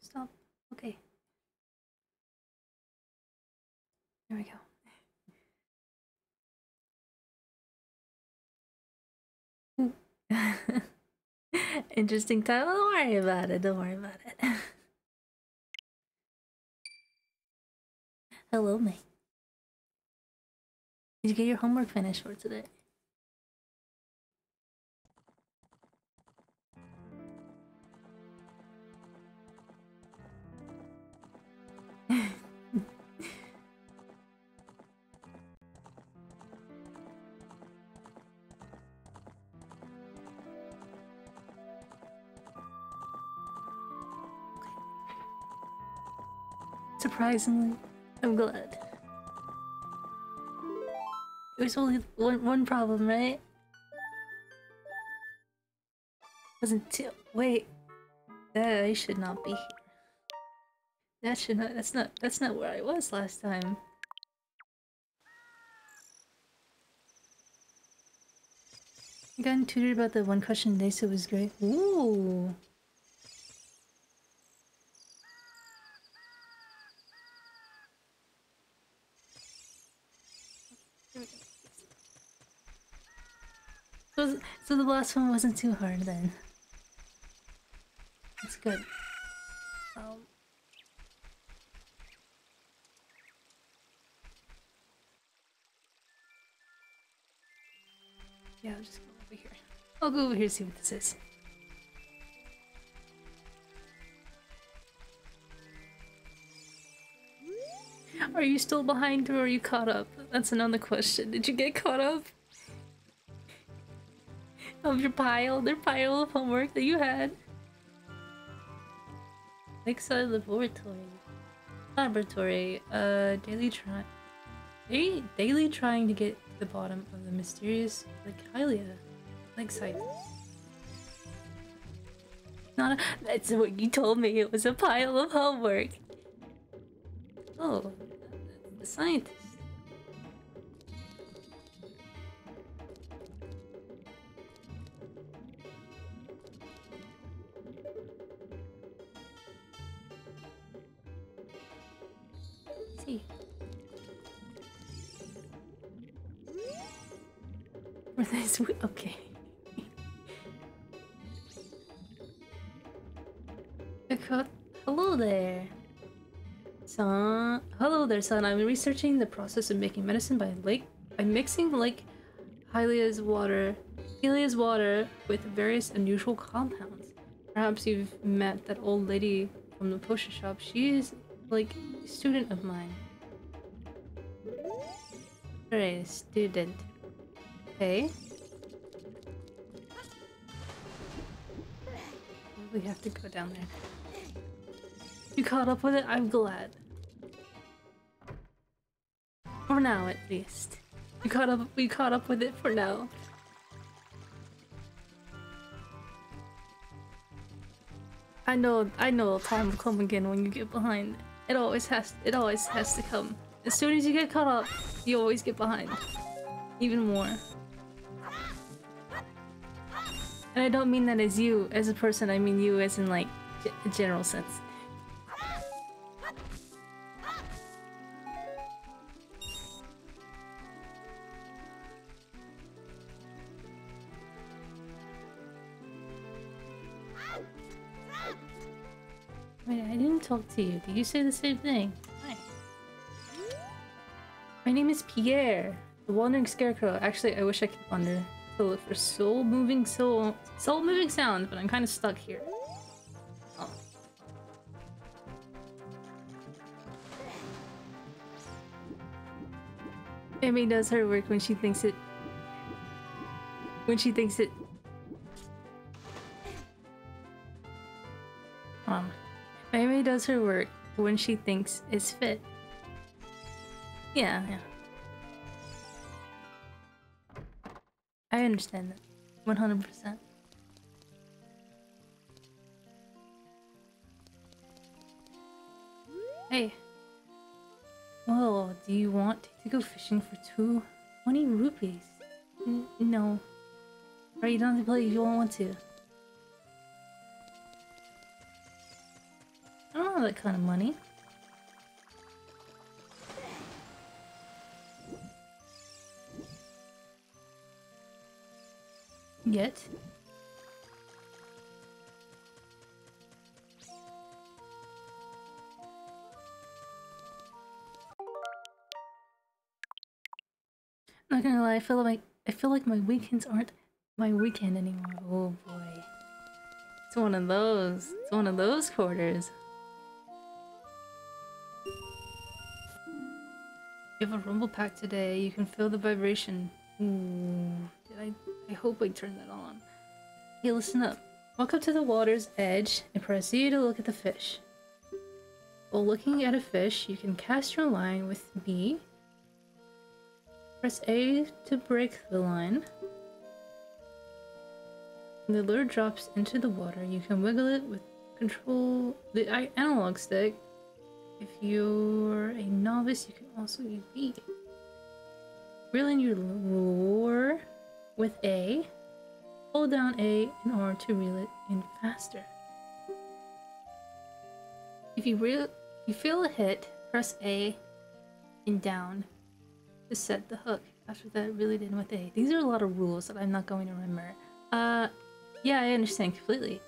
Stop. Okay. There we go. Interesting title. Don't worry about it. Don't worry about it. Hello, May. Did you get your homework finished for today? Surprisingly, I'm glad. It was only one one problem, right? Wasn't two. Wait, that I should not be here. That should not. That's not. That's not where I was last time. I got tutored about the one question today, so it was great. Ooh. So, the last one wasn't too hard then. That's good. Um, I'll go over here and see what this is. Are you still behind or are you caught up? That's another question. Did you get caught up? Of your pile, their pile of homework that you had. Lakeside Laboratory. Laboratory. Uh, daily try. Daily, daily trying to get to the bottom of the mysterious Lake Hylia. Lakeside. Not a, that's what you told me. It was a pile of homework. Oh, the scientist. see. Okay? Because- Hello there, son. Hello there, son. I'm researching the process of making medicine by lake by mixing Lake Hylia's water, Hylia's water with various unusual compounds. Perhaps you've met that old lady from the potion shop. She is like a student of mine. Alright, student. Okay. We have to go down there. You caught up with it? I'm glad. For now, at least. You caught up. We caught up with it for now. I know. I know. Time will come again when you get behind. It always has. It always has to come. As soon as you get caught up, you always get behind. Even more. And I don't mean that as you, as a person. I mean you as in like a general sense. Wait, I didn't talk to you. Did you say the same thing? Hi. My name is Pierre, the wandering scarecrow. Actually, I wish I could wander to look for soul moving soul soul moving sounds, but I'm kind of stuck here. Oh. Amy does her work when she thinks it. When she thinks it. Um. Amy does her work when she thinks it's fit. Yeah, yeah. I understand that. 100%. Hey. Well, do you want to go fishing for two 20 rupees? N no. Right, you don't have to play if you don't want to. Have that kind of money. Yet. Not gonna lie, I feel like I feel like my weekends aren't my weekend anymore. Oh boy. It's one of those. It's one of those quarters. You have a rumble pack today. You can feel the vibration. Ooh. Did I I hope I turned that on. Hey, listen up. Walk up to the water's edge and press to look at the fish. While looking at a fish, you can cast your line with B Press A to break the line. When the lure drops into the water, you can wiggle it with control the analog stick. If you're a novice, you can also use B. Reel in your lure with A. Hold down A in order to reel it in faster. If you reel, you feel a hit, press A and down to set the hook. After that, really did with A. These are a lot of rules that I'm not going to remember. Uh, yeah, I understand completely.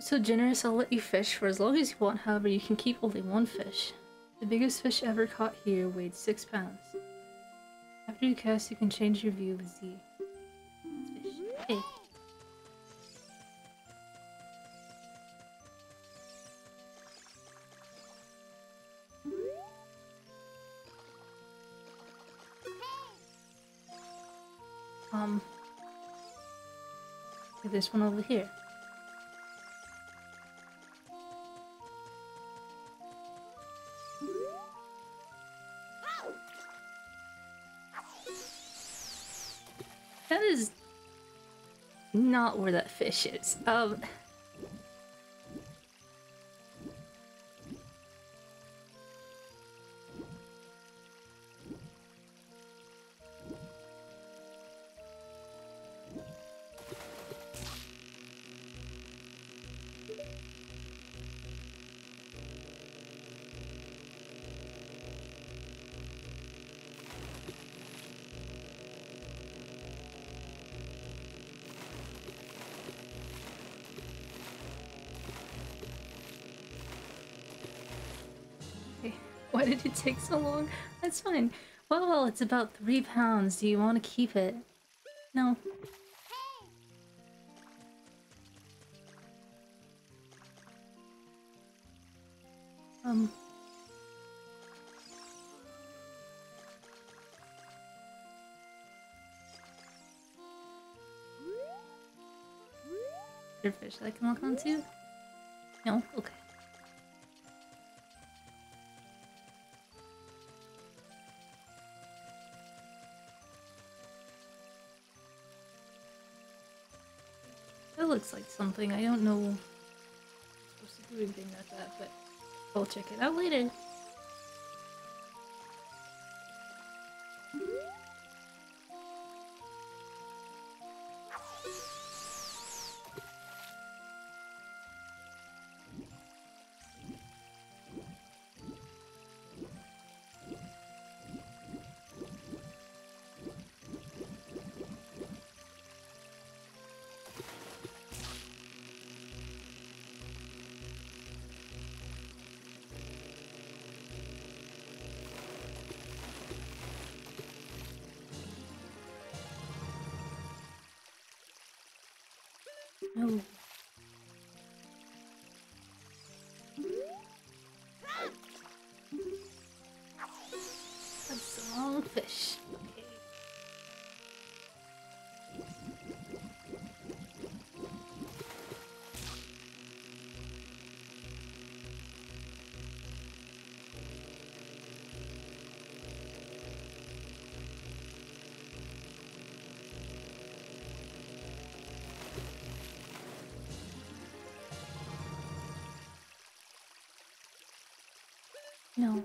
So generous, I'll let you fish for as long as you want, however, you can keep only one fish. The biggest fish ever caught here weighed 6 pounds. After you cast, you can change your view with Z. Fish. Hey. Um, this one over here. Not where that fish is. Um. Take so long? That's fine. Well, well, it's about three pounds. Do you want to keep it? No. Um. Your fish that I can walk on to? No? Okay. Like something. I don't know I'm supposed to do anything like that, but I'll check it out later. No. The wrong fish. No.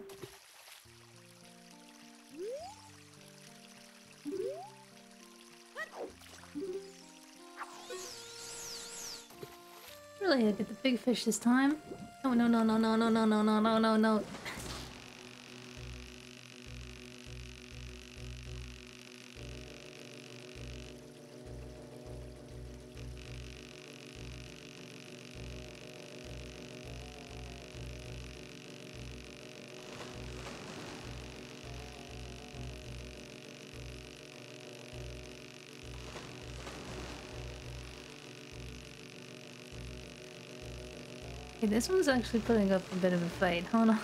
Really, I get the big fish this time. No, no, no, no, no, no, no, no, no, no, no, no. Okay, this one's actually putting up a bit of a fight. Hold on.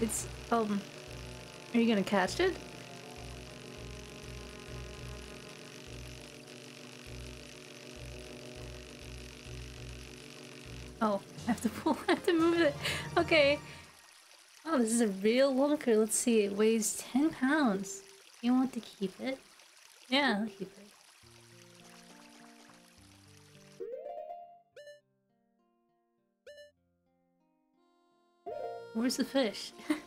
it's um are you gonna catch it? I have to pull, I have to move it. Okay. Oh, this is a real lunker. Let's see, it weighs 10 pounds. You want to keep it? Yeah, I'll keep it. Where's the fish?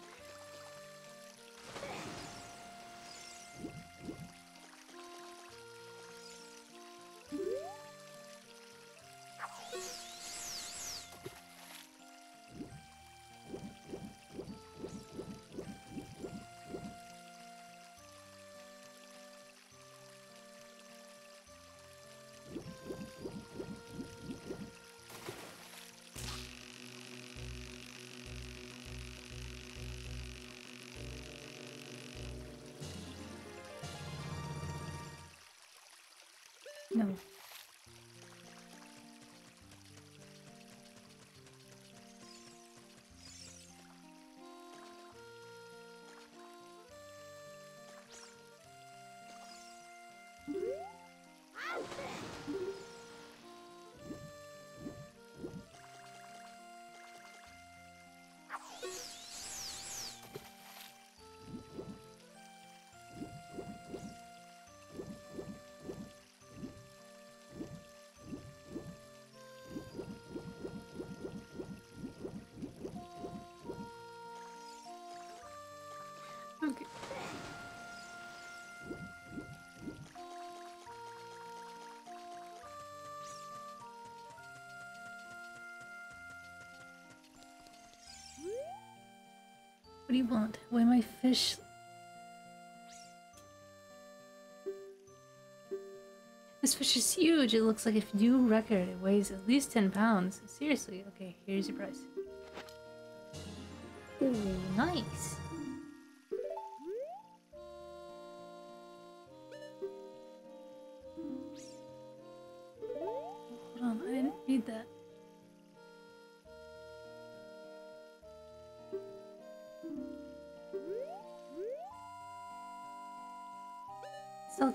What do you want? Why my fish? This fish is huge. It looks like a new record. It weighs at least 10 pounds. Seriously. Okay, here's your price. Ooh, nice.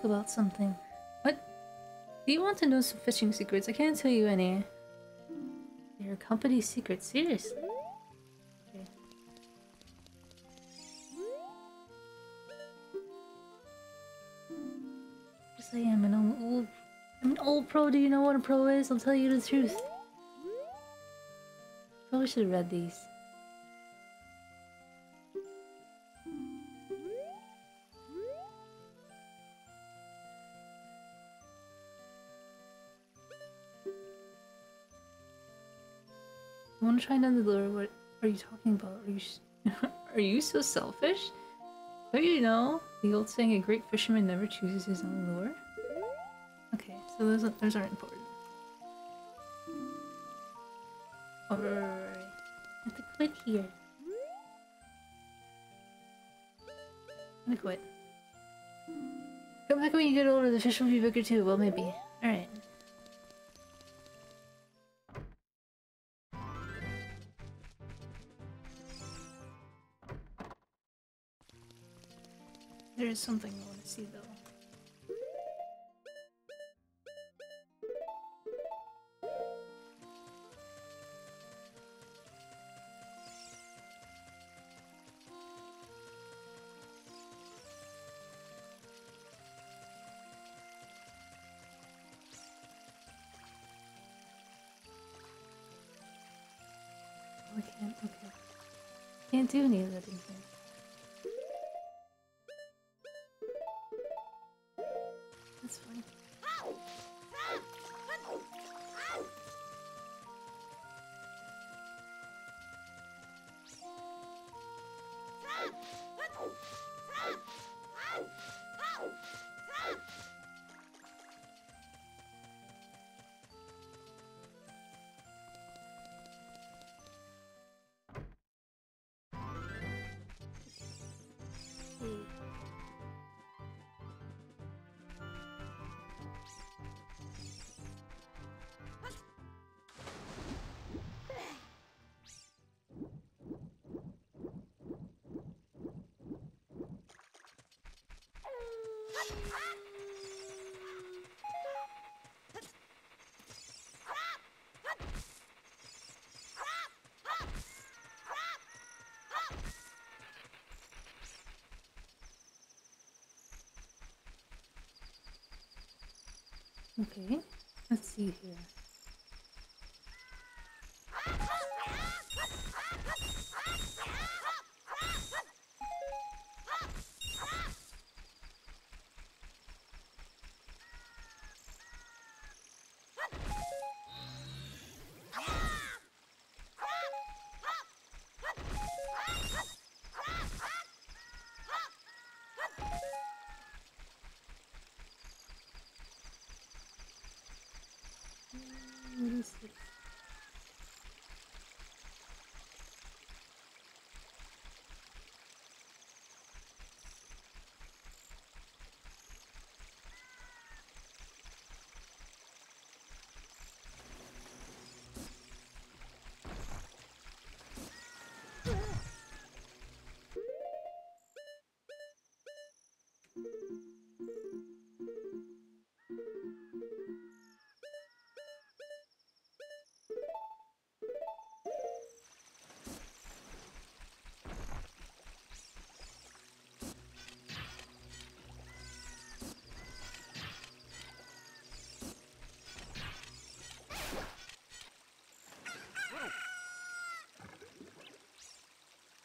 About something. What? Do you want to know some fishing secrets? I can't tell you any. Your company secrets, seriously? Okay. Yes, I am an old, I'm an old pro. Do you know what a pro is? I'll tell you the truth. Probably should have read these. To try another lure. What are you talking about? Are you are you so selfish? Don't you know the old saying, "A great fisherman never chooses his own lure"? Okay, so those those aren't important. Alright, I have to quit here. I'm gonna quit. Come back when you get older. The fish will be bigger too. Well, maybe. Is something I want to see though. Okay, let's see here.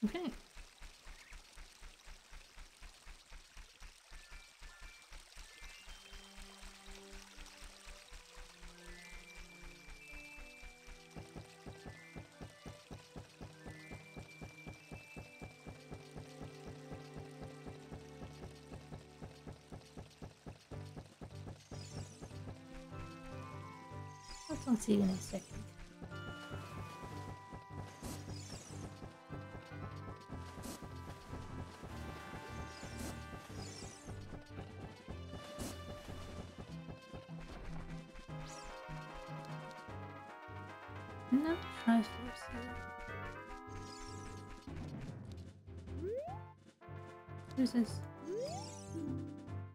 Okay. I'll see you in a second. No Triforce here. Who's this?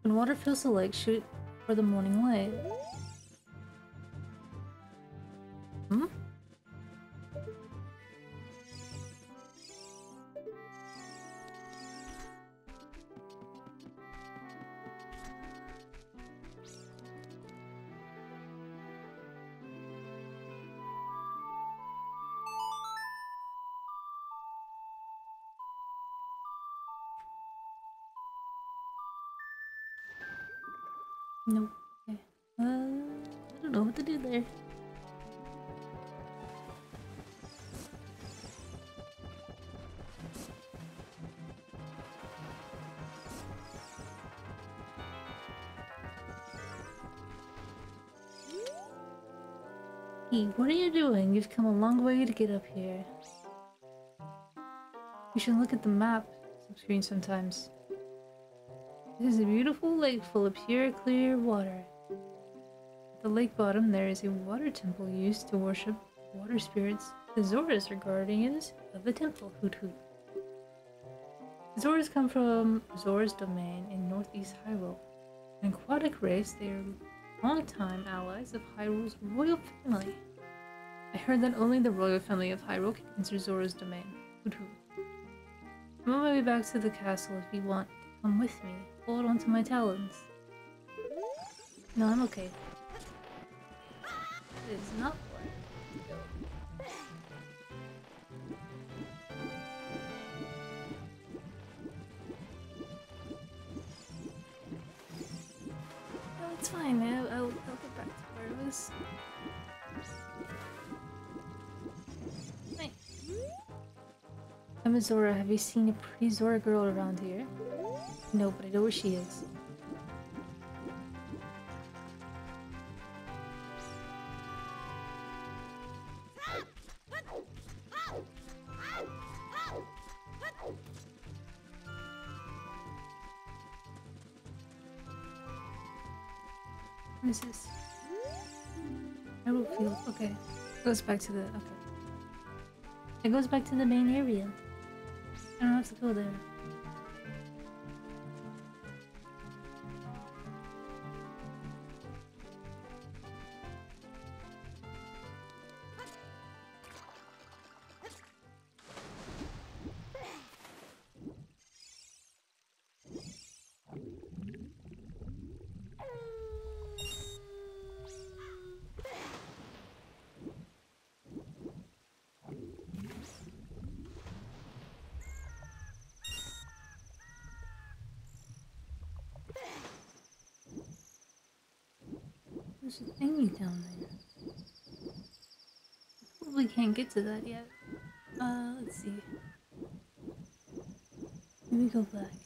When water fills the lake, shoot for the morning light. What are you doing? You've come a long way to get up here. You should look at the map screen sometimes. This is a beautiful lake full of pure, clear water. At the lake bottom, there is a water temple used to worship water spirits. The Zoras are guardians of the temple. Hoot hoot. The Zoras come from Zora's domain in northeast Hyrule. An aquatic race, they are longtime allies of Hyrule's royal family. I heard that only the royal family of Hyrule can enter Zora's domain. I'm on my way back to the castle if you want come with me. Hold on to my talons. No, I'm okay. It is not Zora. Have you seen a pretty Zora girl around here? No, but I know where she is. What is this? Emerald field. Okay. It goes back to the. Okay. It goes back to the main area. I don't have to go there. Get to that yet. Uh, let's see. Let me go back.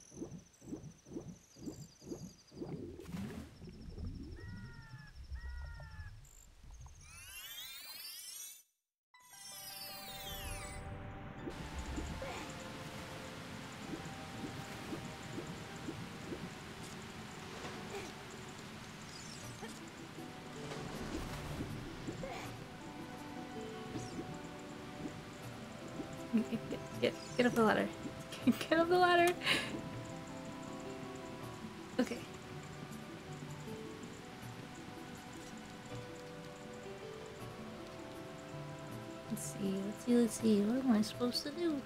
The ladder. Get up the ladder. Okay. Let's see, let's see, let's see. What am I supposed to do?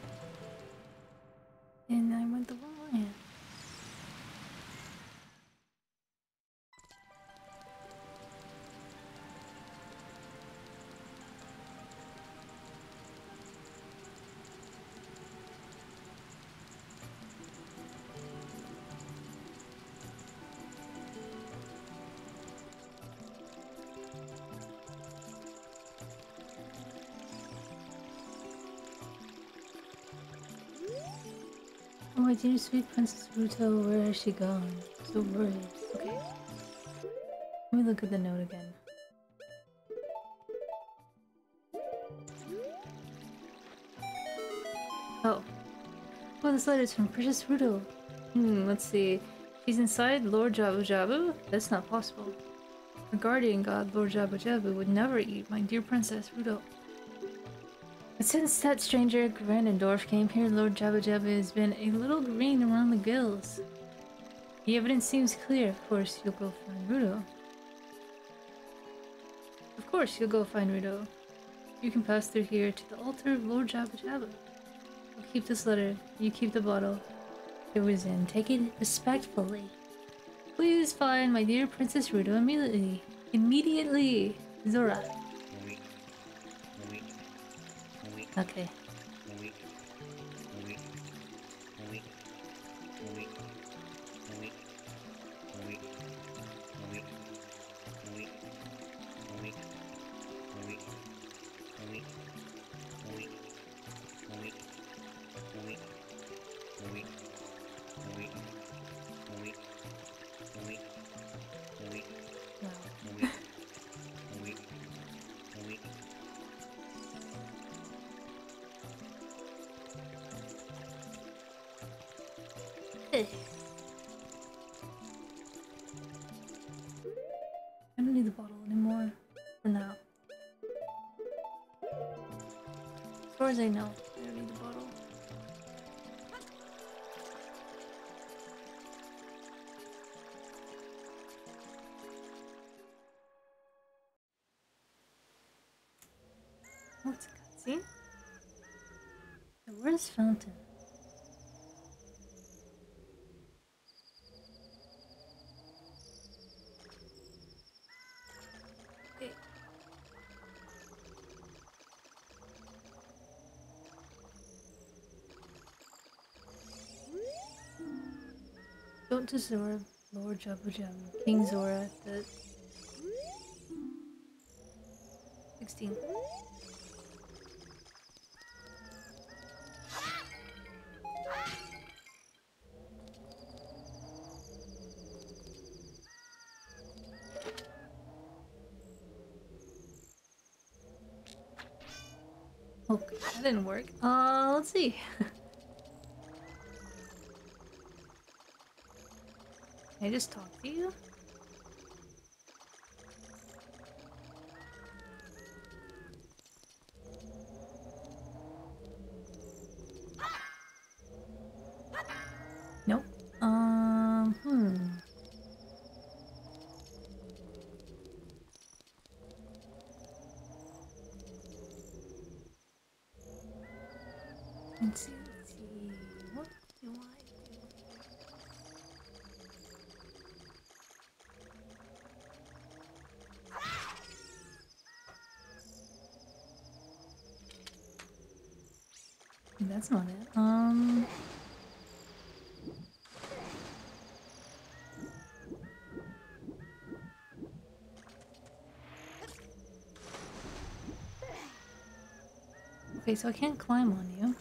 My dear sweet Princess Ruto, where has she gone? So worried. Okay. Let me look at the note again. Oh. Oh, this letter's from Precious Ruto. Hmm, let's see. She's inside Lord Jabu Jabu? That's not possible. The guardian god, Lord Jabu Jabu, would never eat my dear Princess Ruto. Since that stranger Ganondorf came here, Lord Jabu Jabu has been a little green around the gills. The evidence seems clear. Of course, you'll go find Ruto. Of course, you'll go find Ruto. You can pass through here to the altar of Lord Jabu Jabu. I'll keep this letter. You keep the bottle. It was in. Take it respectfully. Please find my dear Princess Ruto immediately. Immediately! Zora. Okay. Far as I don't need the bottle. Oh, it's a cutscene? Yeah, Where's Fountain? Don't deserve Lord Jabu Jabu. King Zora. The 16. Okay, that didn't work. Uh, let's see. just talk That's not it. Um. Okay, so I can't climb on you.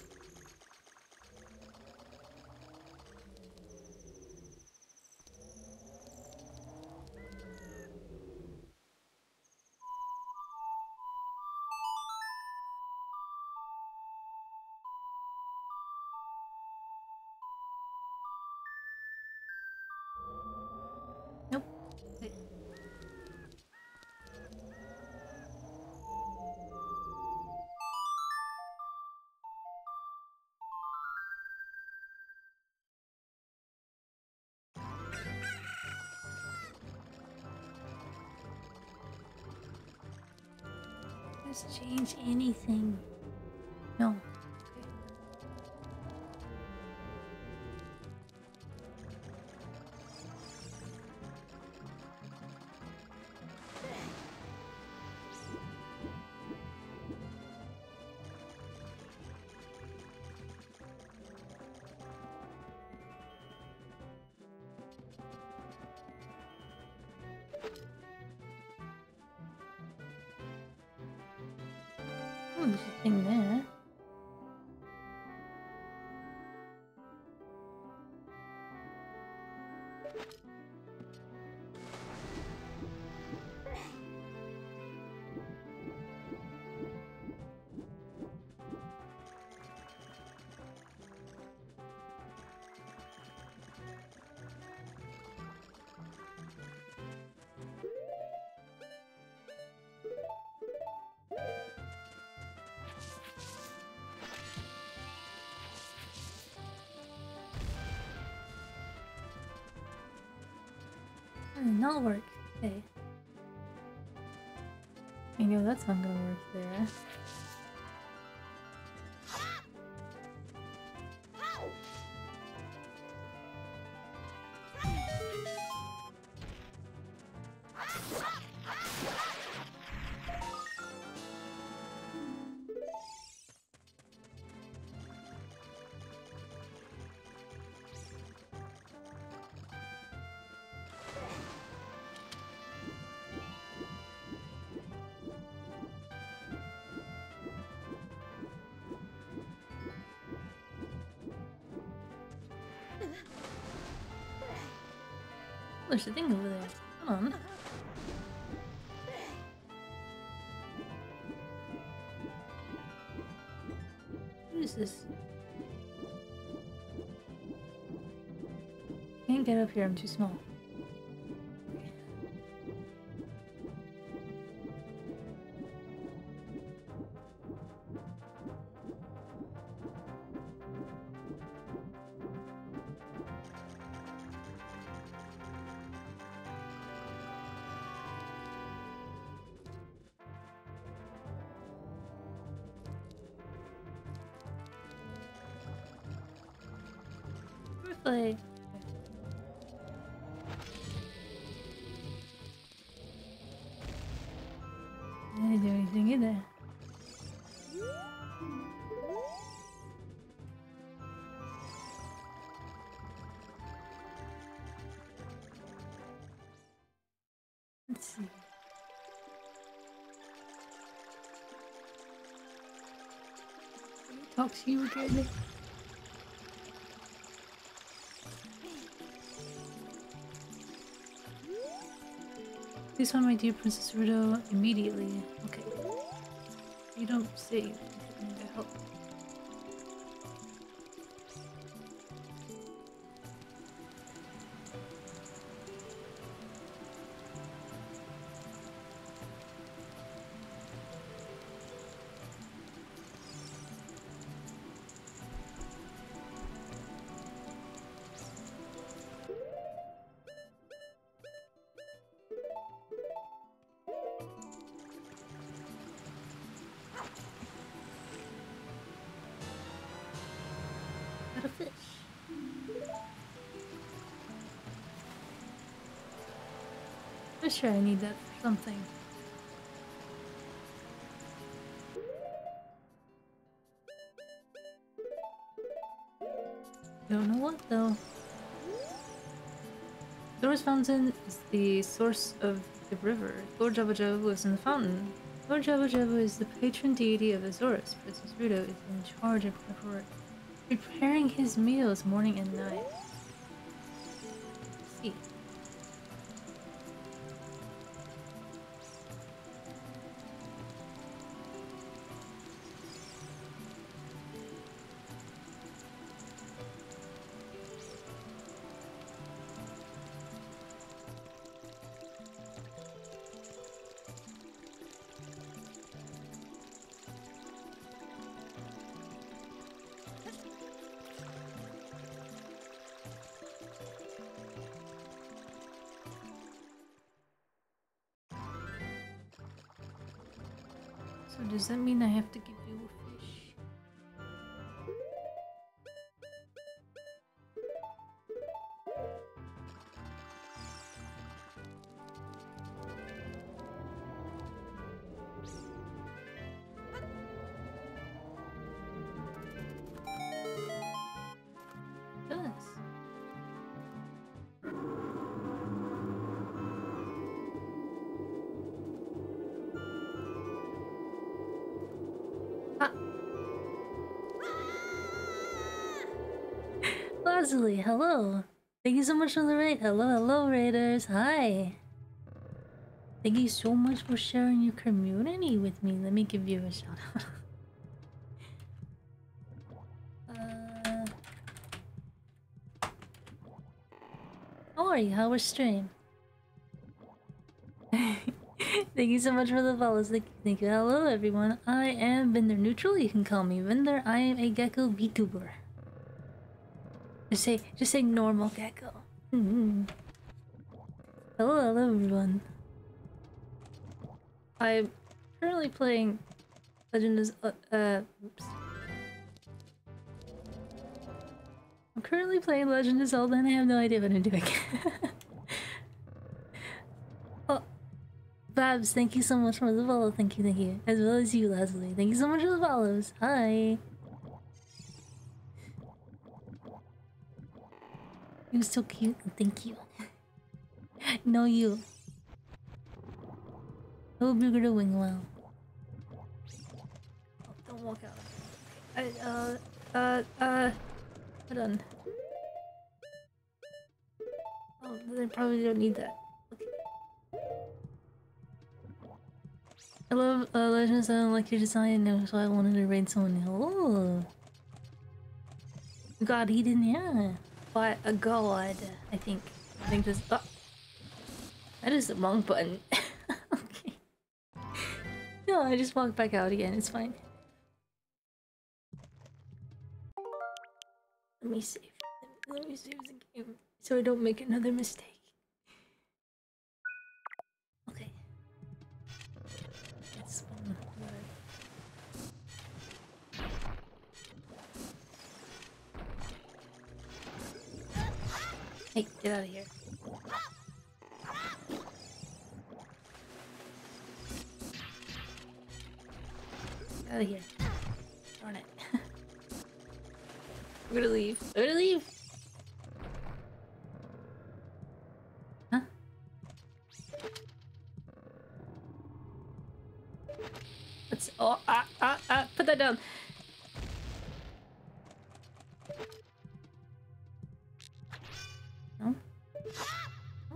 Change anything. Oh, there's there. Hmm, Did not work. Okay. I know that's not gonna work there. There's a thing over there. Come on. What is this? Can't get up here, I'm too small. You again. Please find my dear Princess Ruto immediately. Okay. You don't say sure I need that something. Don't know what though. Zora's fountain is the source of the river. Lord Jabu Jabu lives in the fountain. Lord Jabu Jabu is the patron deity of Azores. Princess Ruto is in charge of prepar- preparing his meals morning and night. So does that mean I have to give you Leslie, hello. Thank you so much for the raid. Hello, hello, raiders. Hi. Thank you so much for sharing your community with me. Let me give you a shout out. uh, how are you? How was stream? Thank you so much for the follows. Thank you, thank you. Hello, everyone. I am Vindr Newtrl. You can call me Vindr. I am a gecko VTuber. Just say, just say normal gecko. Mhm. Hello, hello, everyone. I'm currently playing Legend of uh, uh oops. I'm currently playing Legend of Zelda and I have no idea what I'm doing. oh, Babs, thank you so much for the follow. Thank you, thank you. As well as you, Leslie. Thank you so much for the follows. Hi. You're so cute. Thank you. no, you. I Hope you're doing well. Oh, don't walk out. I, uh, uh, uh, hold on. Oh, they probably don't need that. I love uh, Legends. I don't like your design, and so I wanted to raid someone. Oh, God, he didn't. Yeah, by a god, I think. I think this. Oh. That is the wrong button. okay. No, I just walked back out again. It's fine. Let me save. Let me save the game so I don't make another mistake. Hey, get out of here. Get out of here. Darn it. We're gonna leave. We're gonna leave! Huh? Let's- oh, ah, ah, ah, put that down!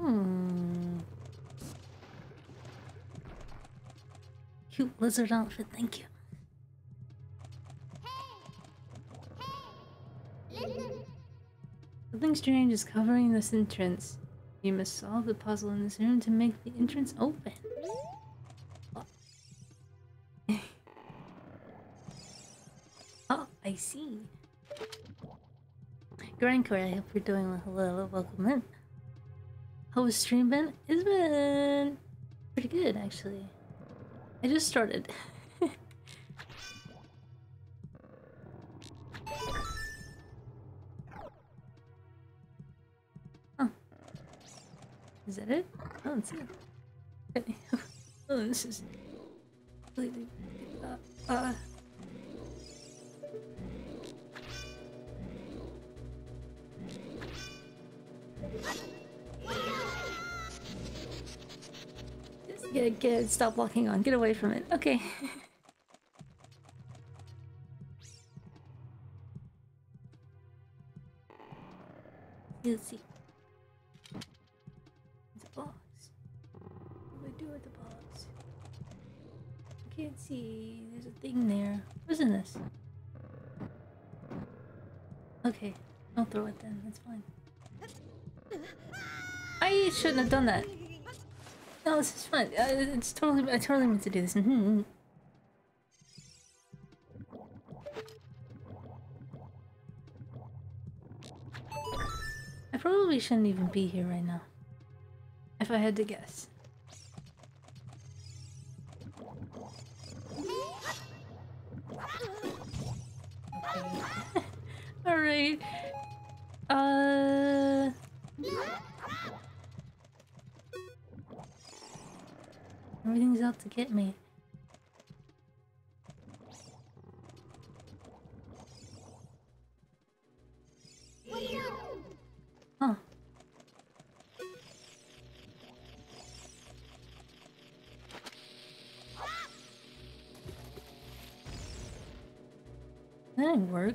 Hmm. Cute lizard outfit, thank you. Something strange is covering this entrance. You must solve the puzzle in this room to make the entrance open. oh, I see. Grindcore, I hope you're doing well. Hello, welcome in. How was stream been? It's been pretty good, actually. I just started. huh. Is that it? Oh, that's it. Okay. oh, this is completely. Uh, uh. Get, get, stop walking on. Get away from it. Okay. Let's see. It's a box. What do I do with the box? I can't see. There's a thing there. What's in this? Okay. I'll throw it then. That's fine. I shouldn't have done that. No, this is fun. Uh, it's totally. I totally meant to do this. Mm -hmm. I probably shouldn't even be here right now. If I had to guess. Okay. Alright. Uh... Everything's out to get me. Huh. That didn't work.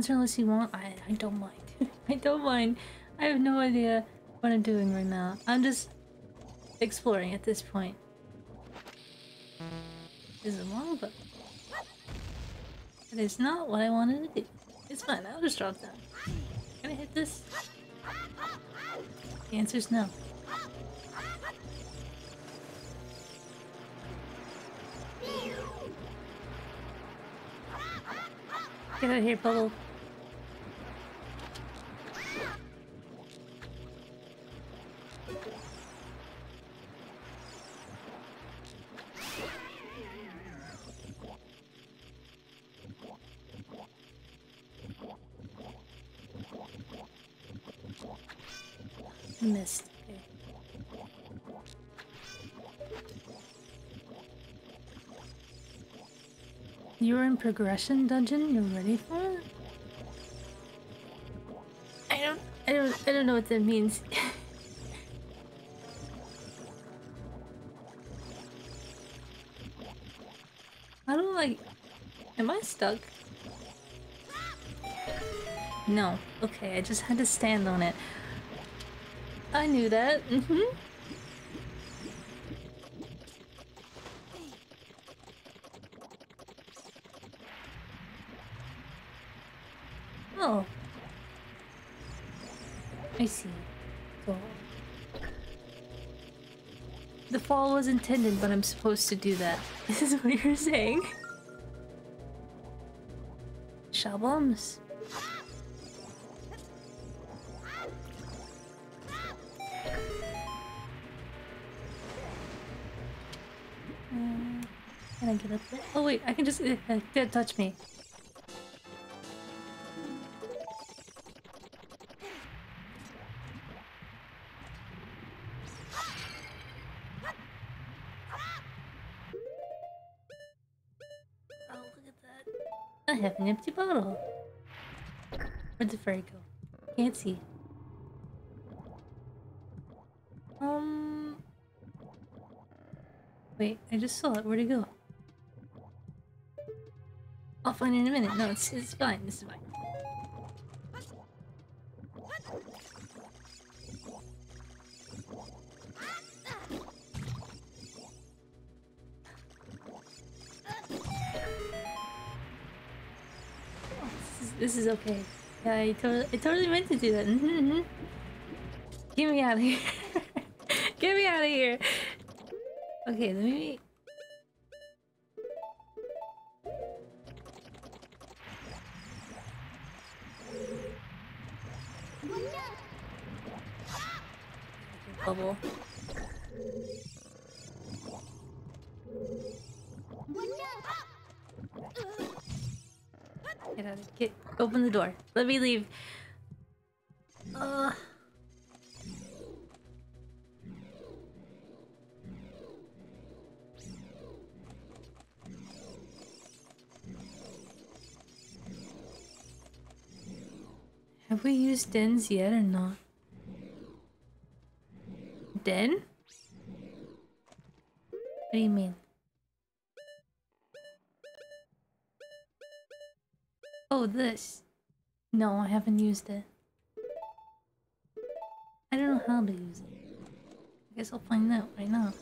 Answer unless you want. I, I don't mind. I don't mind. I have no idea what I'm doing right now. I'm just exploring at this point. Is it long? But it is not what I wanted to do. It's fine. I'll just drop down. Can I hit this? The answer's no. Get out of here, Bubble. You're in progression dungeon? You're ready for it? I don't I don't I don't know what that means. I don't like Am I stuck? No. Okay, I just had to stand on it. I knew that. Mm-hmm. Fall was intended, but I'm supposed to do that. This is what you're saying. Shabums. Mm, Can I get up there? Oh wait, I can just uh, uh, touch me. see. Um... Wait, I just saw it. Where'd it go? I'll find it in a minute. No, it's, it's fine. This is fine. This is okay. Yeah, I, to I totally meant to do that. Mm -hmm, mm -hmm. Get me out of here. Get me out of here. Okay, let me... open the door. Let me leave. Have we used Din's yet or not? Den? What do you mean? This. No, I haven't used it. I don't know how to use it. I guess I'll find out right now.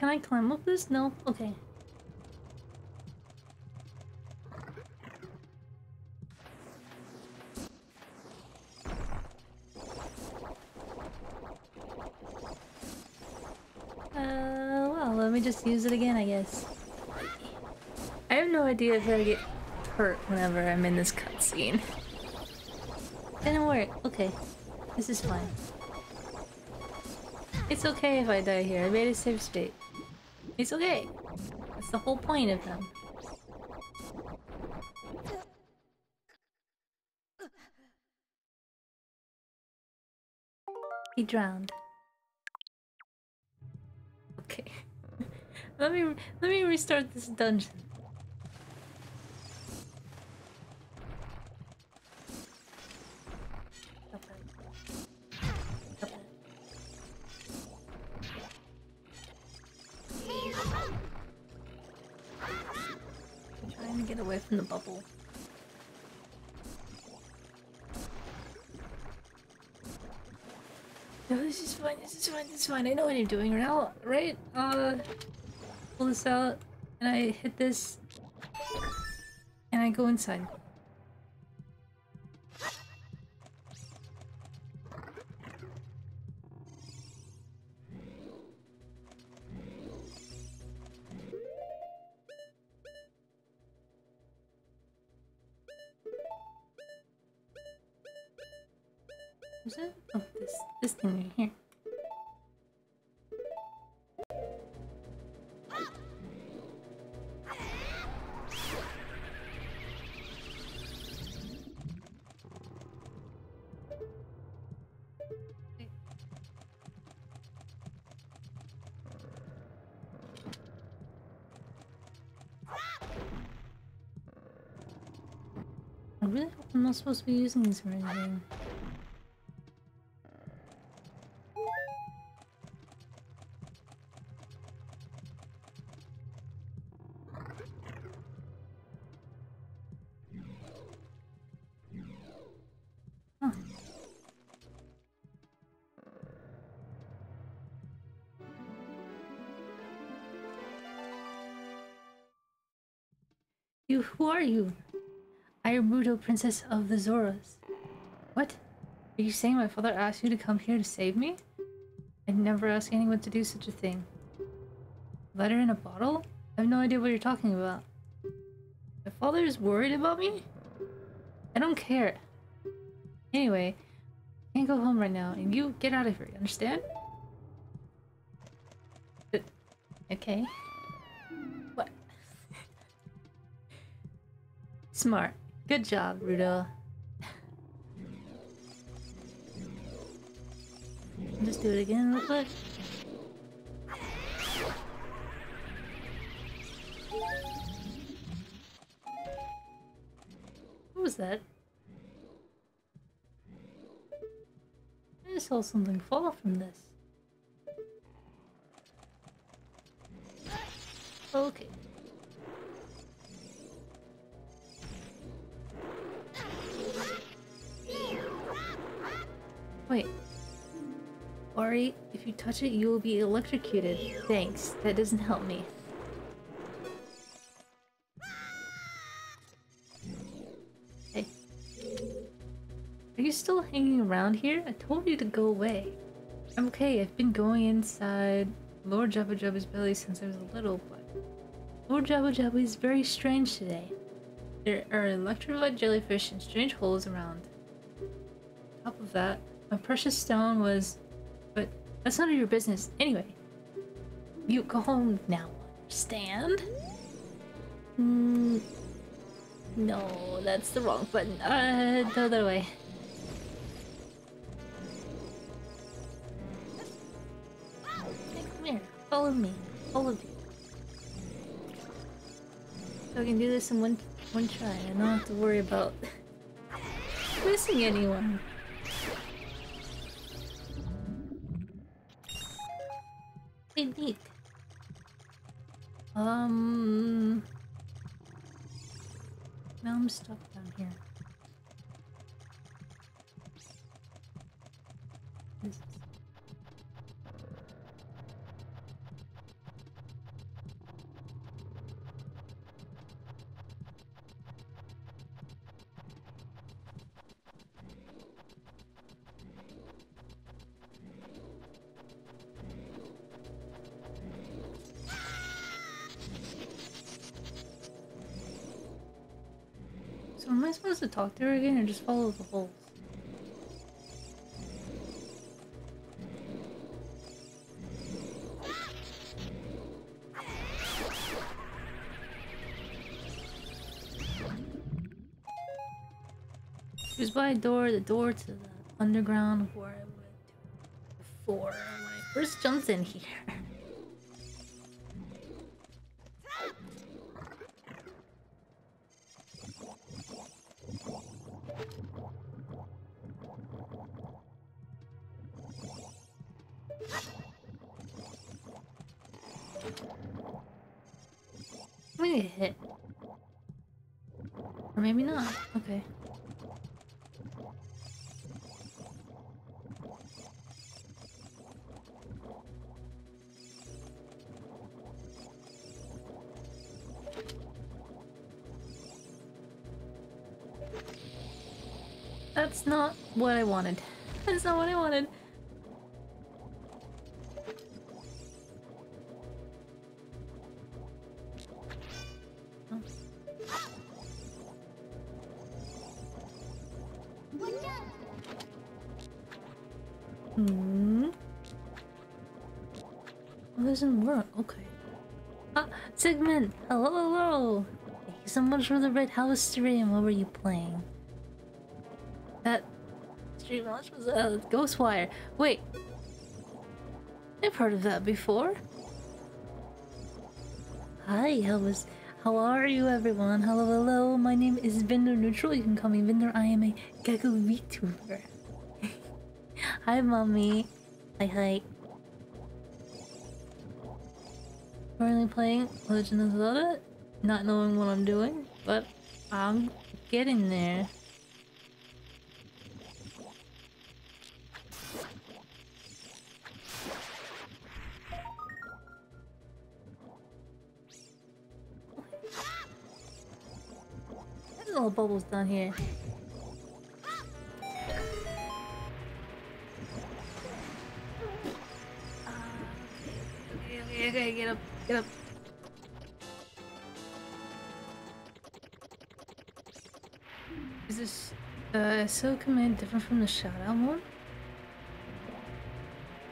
Can I climb up this? No? Okay. Uh, well, let me just use it again, I guess. I have no idea if I get hurt whenever I'm in this cutscene. Didn't work. Okay. This is fine. It's okay if I die here. I made a safe state. It's okay. That's the whole point of them. He drowned. Okay. let me let me restart this dungeon. Bubble. No, this is fine, this is fine, this is fine. I know what I'm doing right now, right? Uh, pull this out, and I hit this, and I go inside. Not supposed to be using these for anything. You, who are you? Am Princess of the Zoras. What? Are you saying my father asked you to come here to save me? I'd never ask anyone to do such a thing. Letter in a bottle? I have no idea what you're talking about. My father is worried about me? I don't care. Anyway, I can't go home right now, and you get out of here, understand? Uh, okay. What? Smart. Good job, Ruto. Just do it again real quick. What was that? I saw something fall from this. You will be electrocuted. Thanks. That doesn't help me. Hey. Are you still hanging around here? I told you to go away. I'm okay. I've been going inside Lord Jabu Jabu's belly since I was little, but Lord Jabba Jabba is very strange today. There are electrified jellyfish and strange holes around. On top of that, my precious stone was... That's none of your business. Anyway, you go home now. Understand? Mm, no, that's the wrong button. Uh, the other way. Come here. Follow me. All of you. So I can do this in one one try I don't have to worry about missing anyone. Now down here. Supposed to talk to her again or just follow the holes? She was by a door, the door to the underground where I went before when I first jumped in here. What I wanted. That's not what I wanted. Hmm. Doesn't work. Okay. Ah, Sigmund! Hello, hello! Thank you so much for the Red House stream. What were you playing? Ghostwire. Wait. I've heard of that before. Hi, how was... How are you, everyone? Hello, hello. My name is Vindr Newtrl. You can call me Vindr. I am a Gecko VTuber. hi, mommy. Hi, hi. Currently playing Legend of Zelda, not knowing what I'm doing, but I'm getting there. Bubbles down here. Okay, okay, okay, get up, get up. Is this uh, SO command different from the shout out one?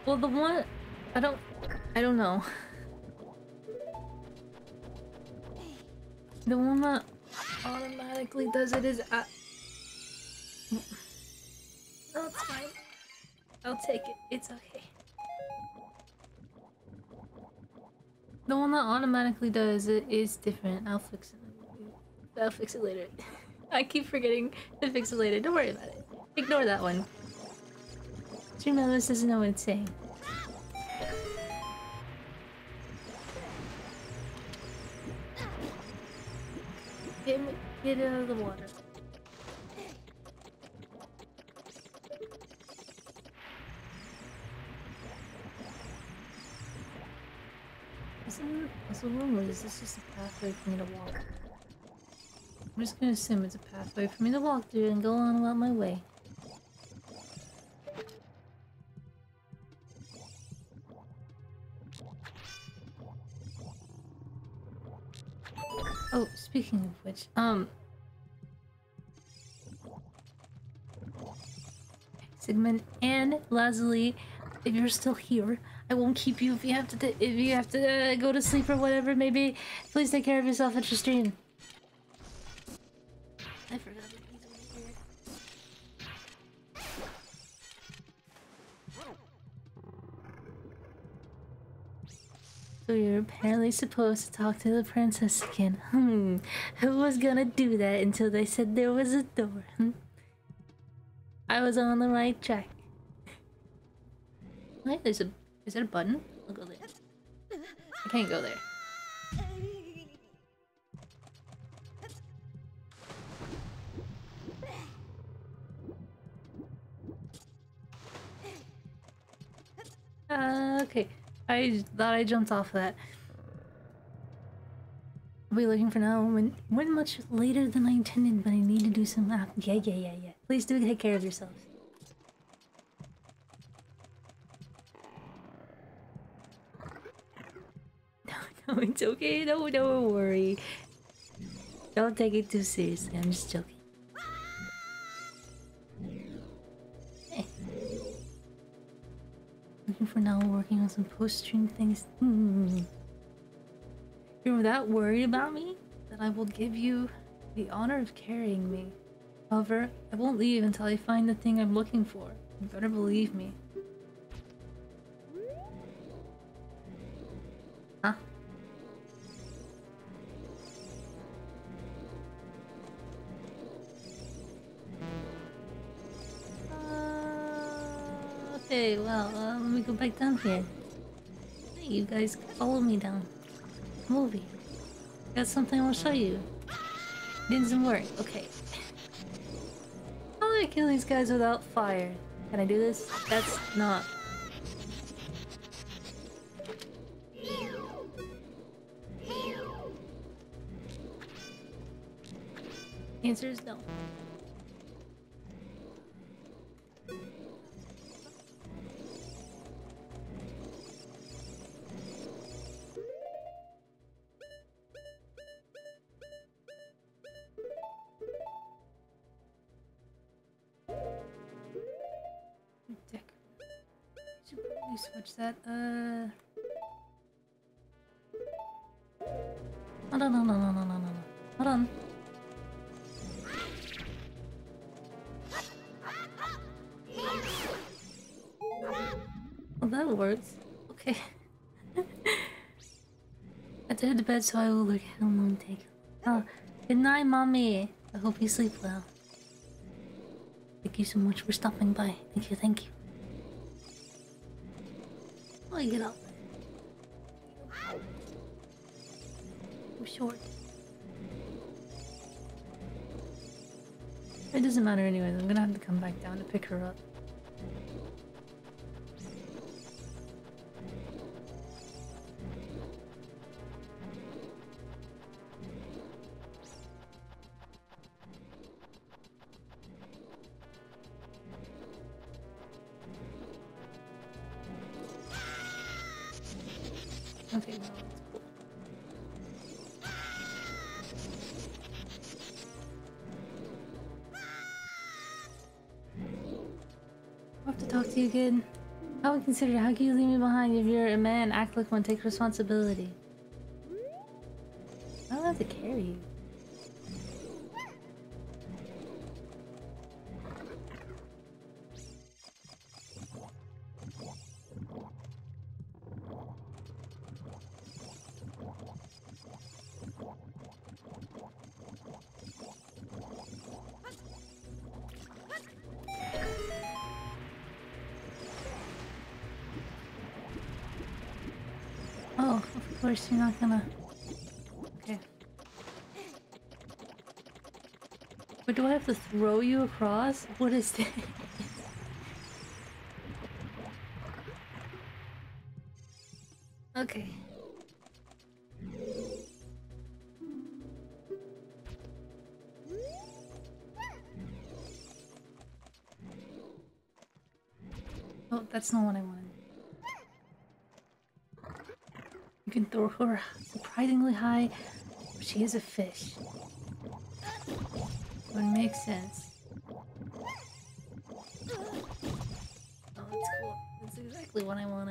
Well, the one I don't, I don't know. The one that automatically does it is. Uh... No, it's fine. I'll take it. It's okay. The one that automatically does it is different. I'll fix it. I'll fix it later. I keep forgetting to fix it later. Don't worry about it. Ignore that one. Stream Ellis doesn't know what it's saying. Get, out of the water. A room or is this just a pathway for me to walk? I'm just gonna assume it's a pathway for me to walk through and go on about my way. Oh, speaking which, um... Sigmund and Lazuli, if you're still here, I won't keep you if you have to if you have to uh, go to sleep or whatever. Maybe please take care of yourself at your stream. You're apparently supposed to talk to the princess again. Hmm. Who was gonna do that until they said there was a door? Hmm? I was on the right track. Wait, there's a is there a button? I'll go there. I can't go there. Uh, okay. I thought I jumped off of that. I'll be looking for now. When when much later than I intended, but I need to do some app. Yeah, yeah, yeah, yeah. Please do take care of yourselves. No, no, it's okay. No, don't worry. Don't take it too seriously. I'm just joking. Looking for now, working on some post-stream things. Hmm. You're that worried about me that I will give you the honor of carrying me. However, I won't leave until I find the thing I'm looking for. You better believe me. Okay, well, uh, let me go back down here. Hey, you guys follow me down. Movie. Got something I want to show you. Didn't work. Okay. How do I kill these guys without fire? Can I do this? That's not... Answer is no. That. Uh. Hold on, hold on, hold on, hold on. Hold on. Well, that works. Okay. I to head to bed, so I will look at him and take. Oh, good night, mommy. I hope you sleep well. Thank you so much for stopping by. Thank you, thank you. You get up. I'm short. It doesn't matter anyways. I'm gonna have to come back down to pick her up. Consider how can you leave me behind if you're a man? Act like one, take responsibility. You're not gonna. Okay. But do I have to throw you across? What is this? okay. Oh, that's not what I wanted. Throw her surprisingly high, she is a fish. Would make sense. Oh, that's cool. That's exactly what I wanted.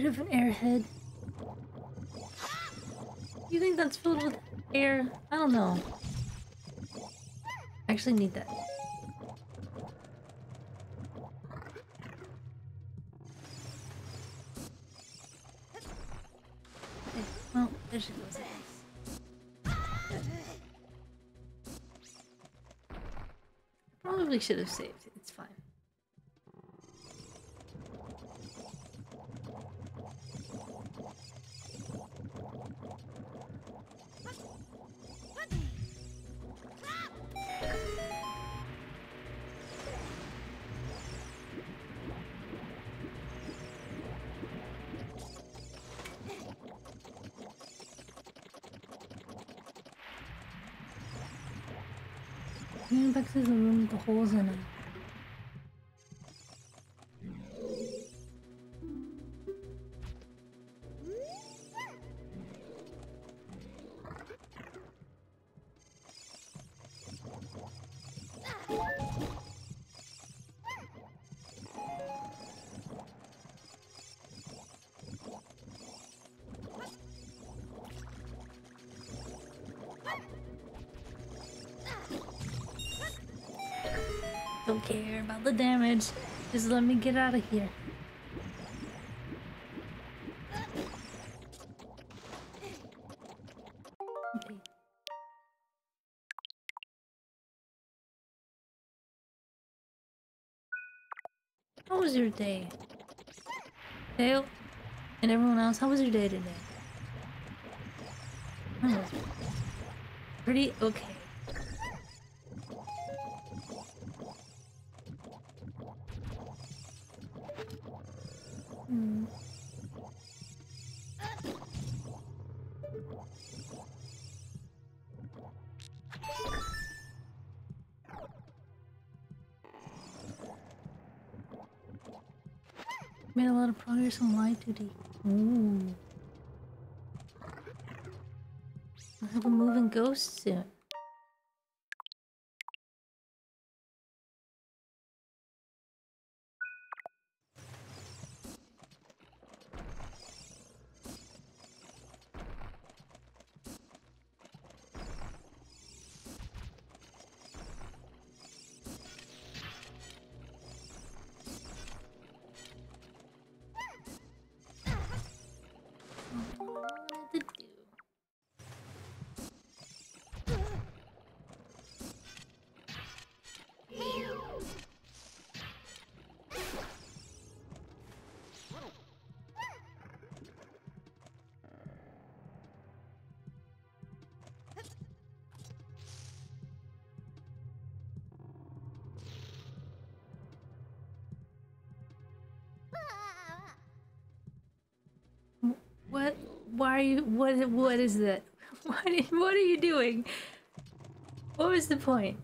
Bit of an airhead. You think that's filled with air? I don't know. I actually need that. Well, there she goes. Probably should have saved. It's fine. Going back to the room with care about the damage. Just let me get out of here. How was your day? Dale? And everyone else, how was your day today? Was pretty okay. Duty. Ooh. Hmm. I'll have a moving ghost soon. Why are you? What? What is that? What? What are you doing? What was the point?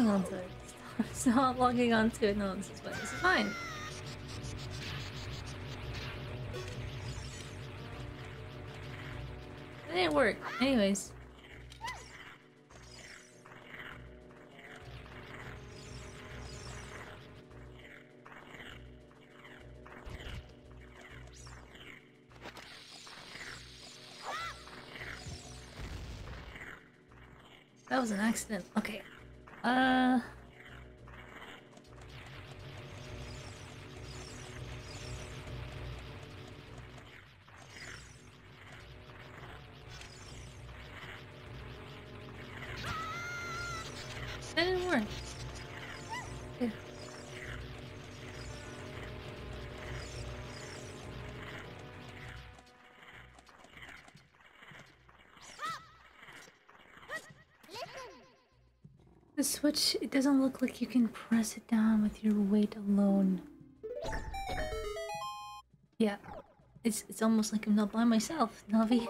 Locking onto it. Stop locking onto it. No, this is fine. This is fine. It didn't work. Anyways. That was an accident. Okay. Uh. Switch, it doesn't look like you can press it down with your weight alone. Yeah. It's it's almost like I'm not by myself, Navi.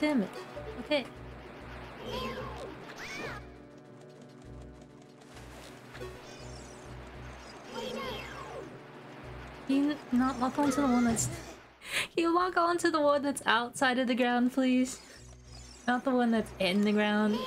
The damage. Okay. Can you not lock onto the one that's... Can you lock onto the one that's outside of the ground, please? Not the one that's in the ground.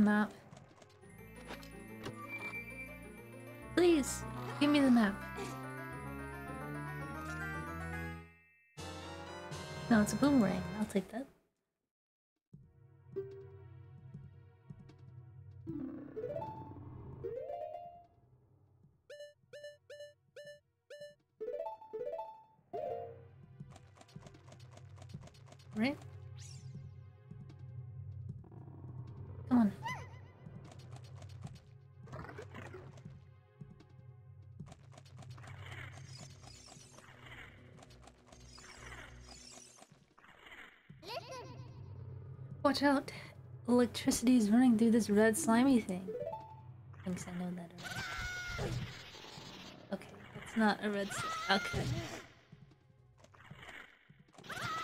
The map? Please, give me the map. No, it's a boomerang. I'll take that. Watch out! Electricity is running through this red slimy thing. Thinks I know that already. Okay, it's not a red. Okay.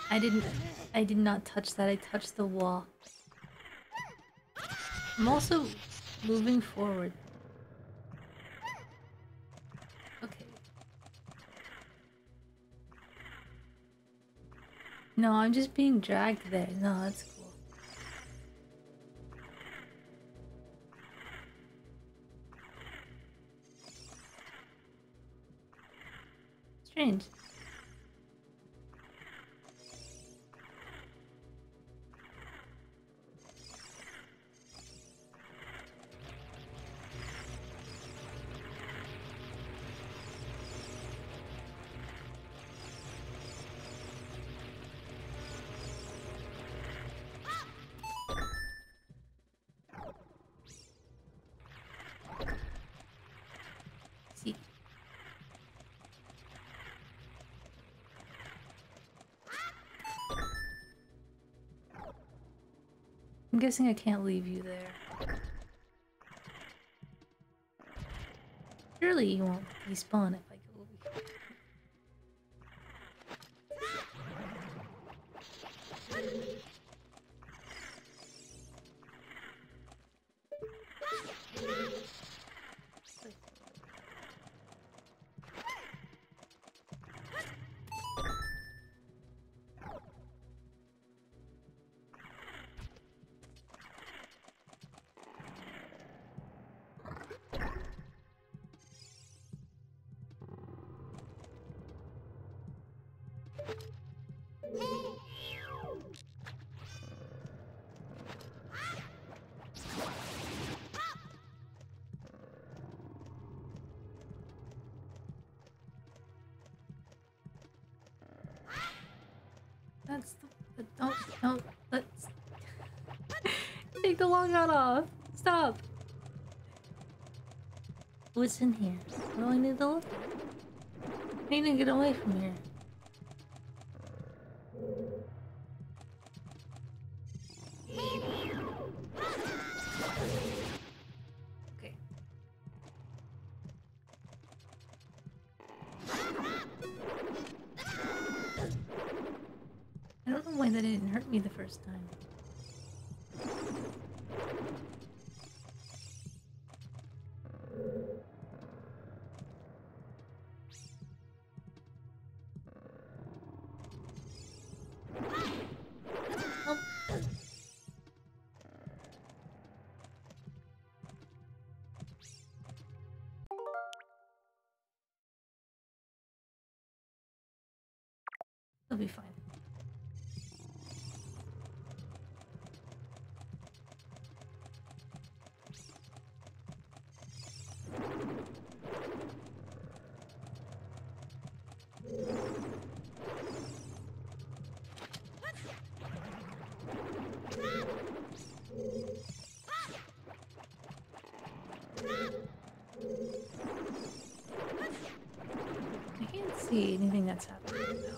I didn't. I did not touch that. I touched the wall. I'm also moving forward. Okay. No, I'm just being dragged there. No, that's cool. I'm guessing I can't leave you there. Surely you won't respawn if Stop. What's in here? What do I need to look? I need to get away from here. Okay. I don't know why that didn't hurt me the first time. That's happening now.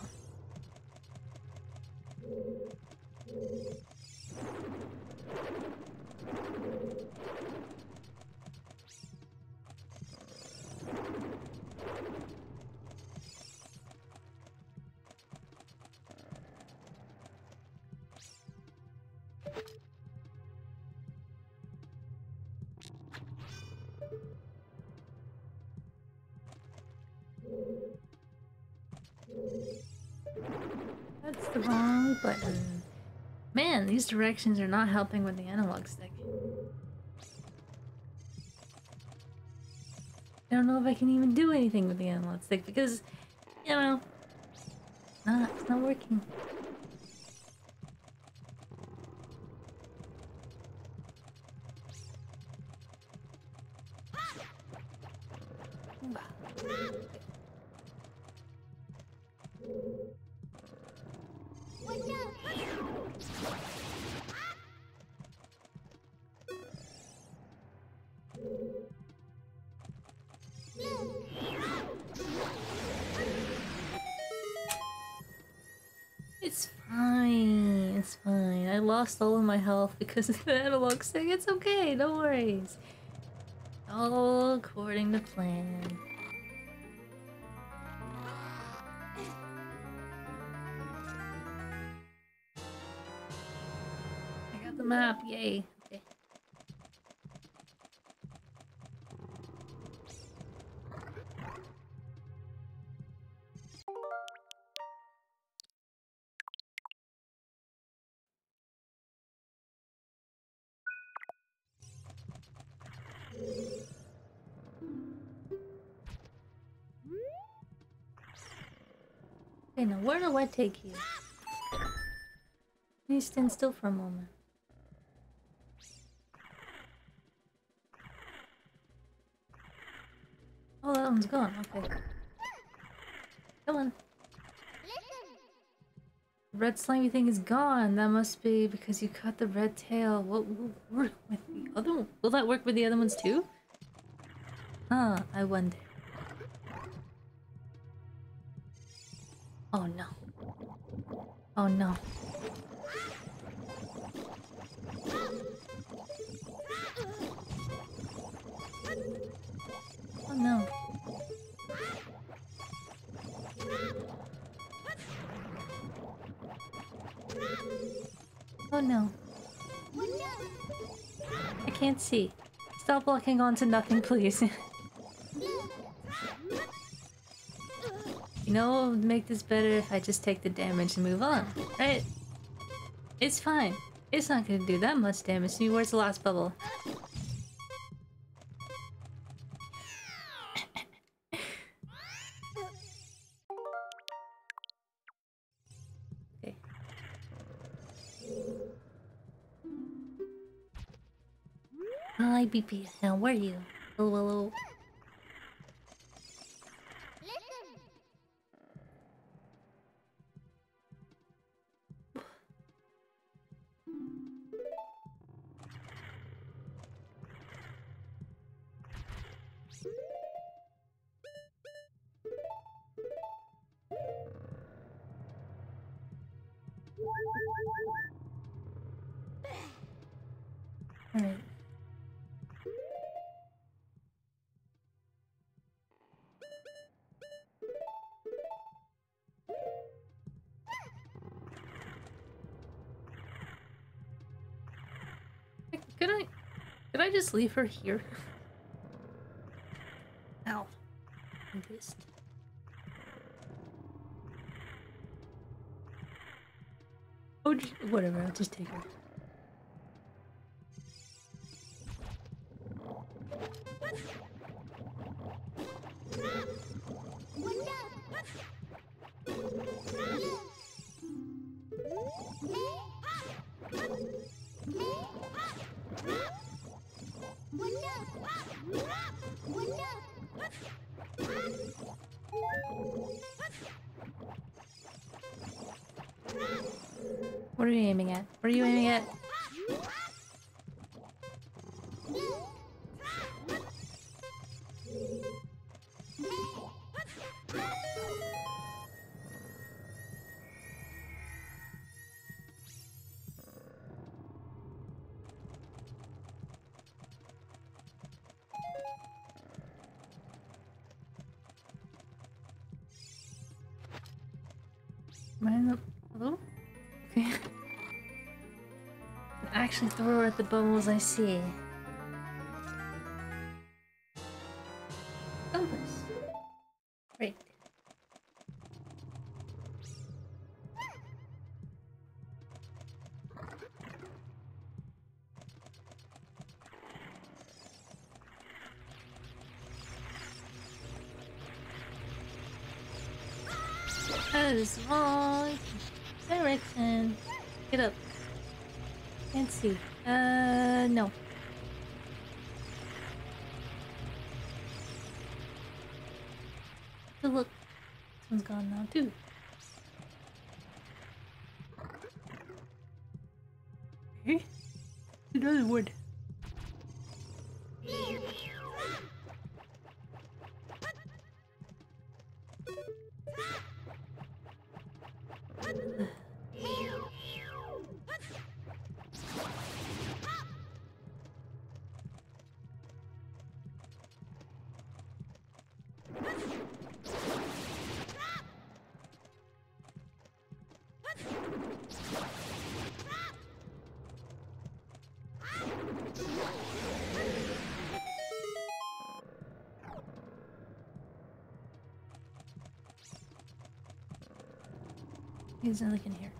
The wrong button. Man, these directions are not helping with the analog stick. I don't know if I can even do anything with the analog stick because, you know, not, it's not working. Lost all of my health because of the analog stick. It's okay, no worries. All according to plan. I got the map, yay. Where do I take you? Can you stand still for a moment? Oh, that one's gone. Okay. Come on. Red slimy thing is gone. That must be because you cut the red tail. What will work with the other one? Will that work with the other ones too? Huh, I wonder. Oh no. Oh no. Oh no. I can't see. Stop locking onto nothing, please. you know what would make this better if I just take the damage and move on, right? It's fine. It's not gonna do that much damage to me. Where's the last bubble? Hi, BP. Now, where are you? Hello, hello. Just leave her here? Ow. I missed. Oh, whatever, I'll just take her. Are you aiming at? What are you aiming at? Actually throw her at one's gone now, too. He's not in here.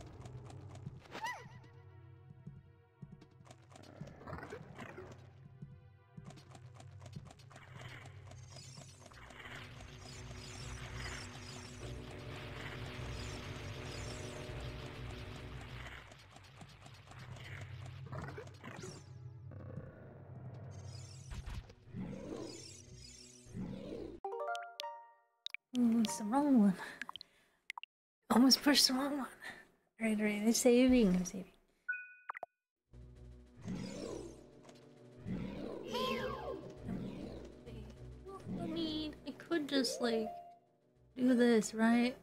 Wrong one. Almost pushed the wrong one. Alright, alright, I'm saving, I'm saving. I mean, I could just like do this, right?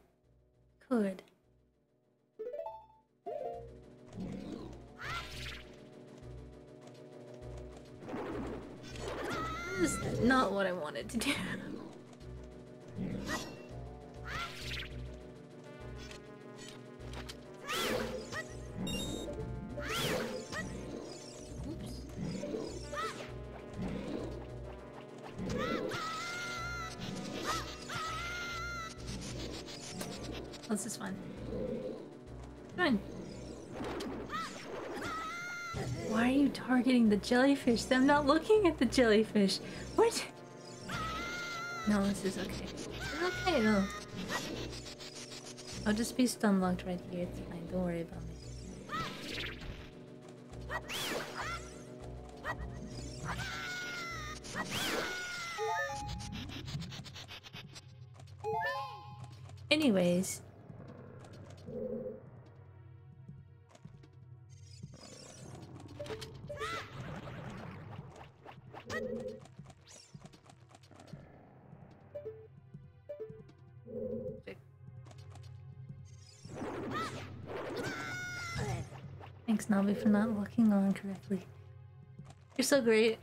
The jellyfish? I'm not looking at the jellyfish. What? No, this is okay. It's okay, no. I'll just be stun locked right here. It's fine. For not looking on correctly. You're so great.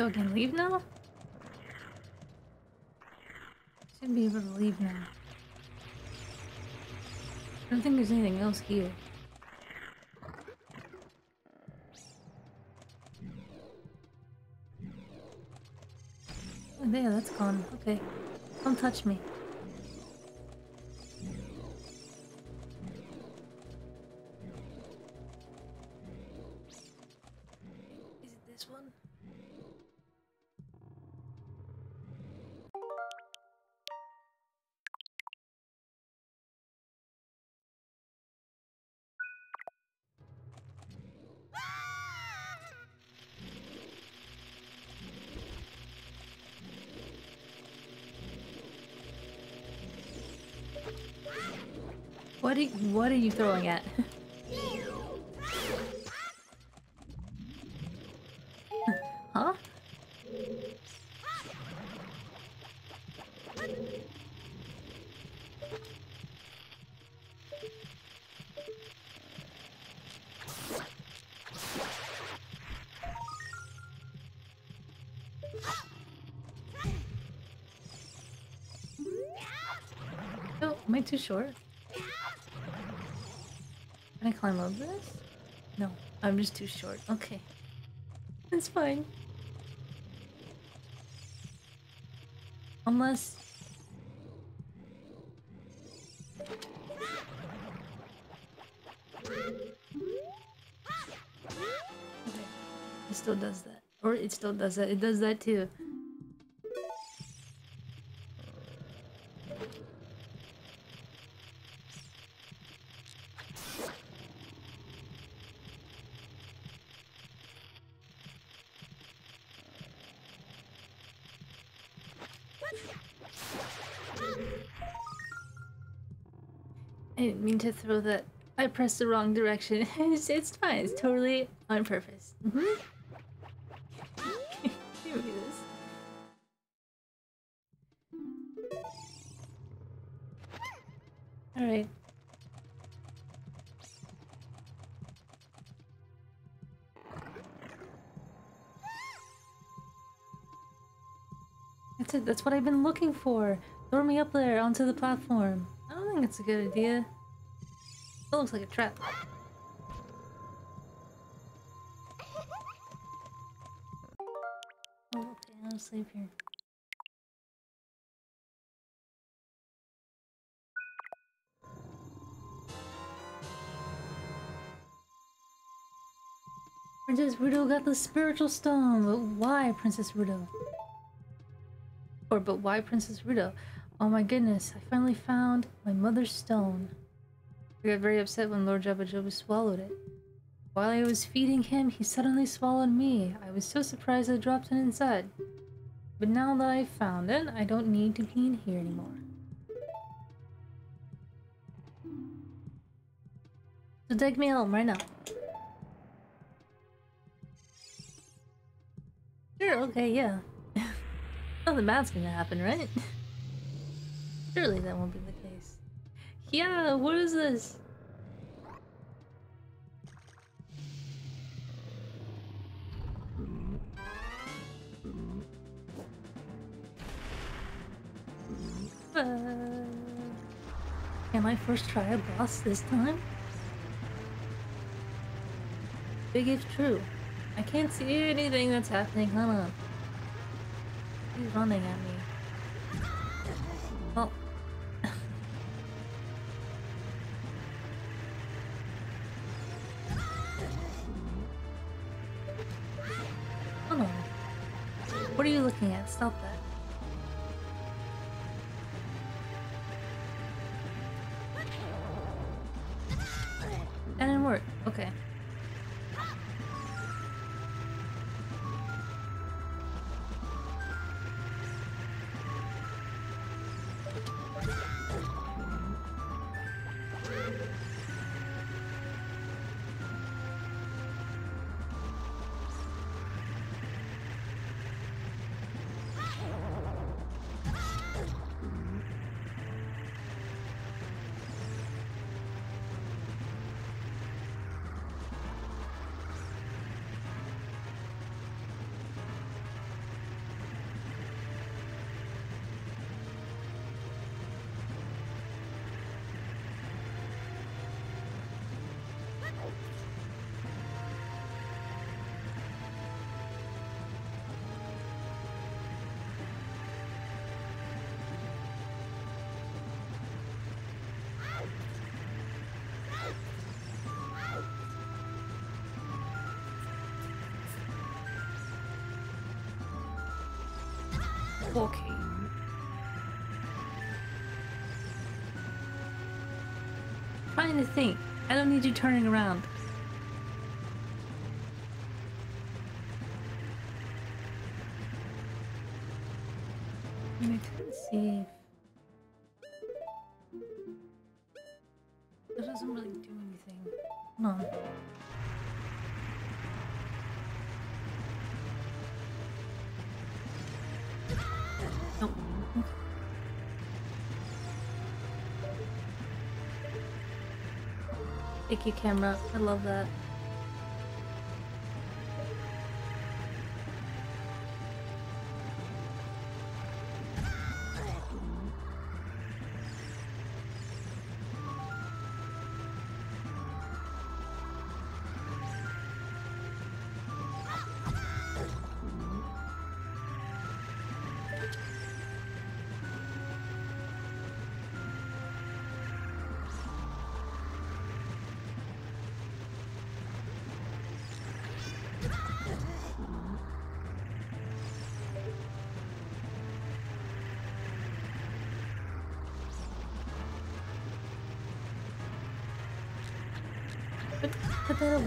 So I can leave now? Should be able to leave now. I don't think there's anything else here. Oh, there, that's gone. Okay. Don't touch me. What are you, throwing at? huh? Oh, am I too short? Climb over this? No, I'm just too short. Okay. That's fine. Unless... Okay. It still does that. Or it still does that. It does that too. To throw that. I pressed the wrong direction. it's, it's fine. It's totally on purpose. Mm -hmm. Give me this. Alright. That's it. That's what I've been looking for. Throw me up there onto the platform. I don't think it's a good idea. Looks like a trap. Oh, okay, I'll sleep here. Princess Ruto got the spiritual stone, but why Princess Ruto? Or, but why Princess Ruto? Oh my goodness, I finally found my mother's stone. I got very upset when Lord Jabu swallowed it. While I was feeding him, he suddenly swallowed me. I was so surprised I dropped it inside. But now that I've found it, I don't need to be in here anymore. So take me home right now. Sure, okay, yeah. Nothing bad's gonna happen, right? Surely that won't be the. Yeah, what is this? Uh, can I first try a boss this time? Big if true. I can't see anything that's happening. On. He's running at me. Stop that. Trying to think. I don't need you turning around. I to see. That doesn't really do anything. No. You, camera. I love that.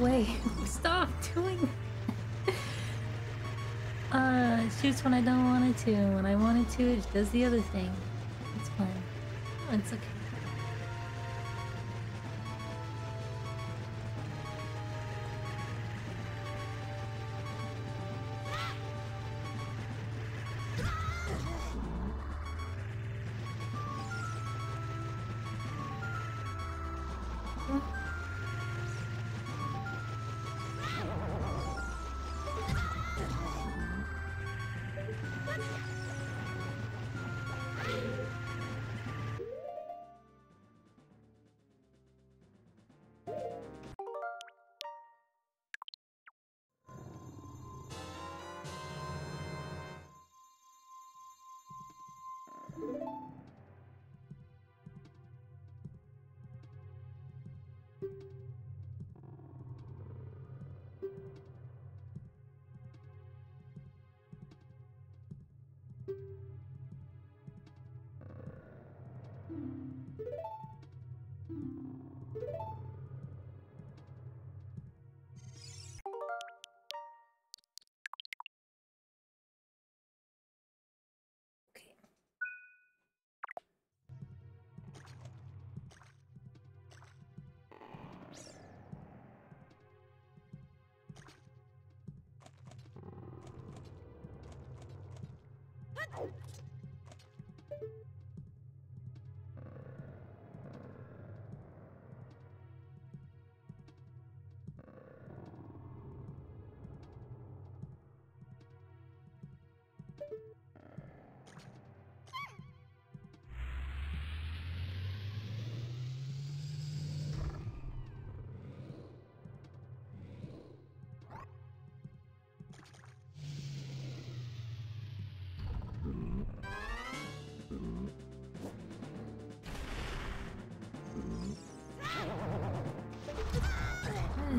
Away. Stop doing Uh, it shoots when I don't want it to. When I want it to, it does the other thing. It's fine. It's okay.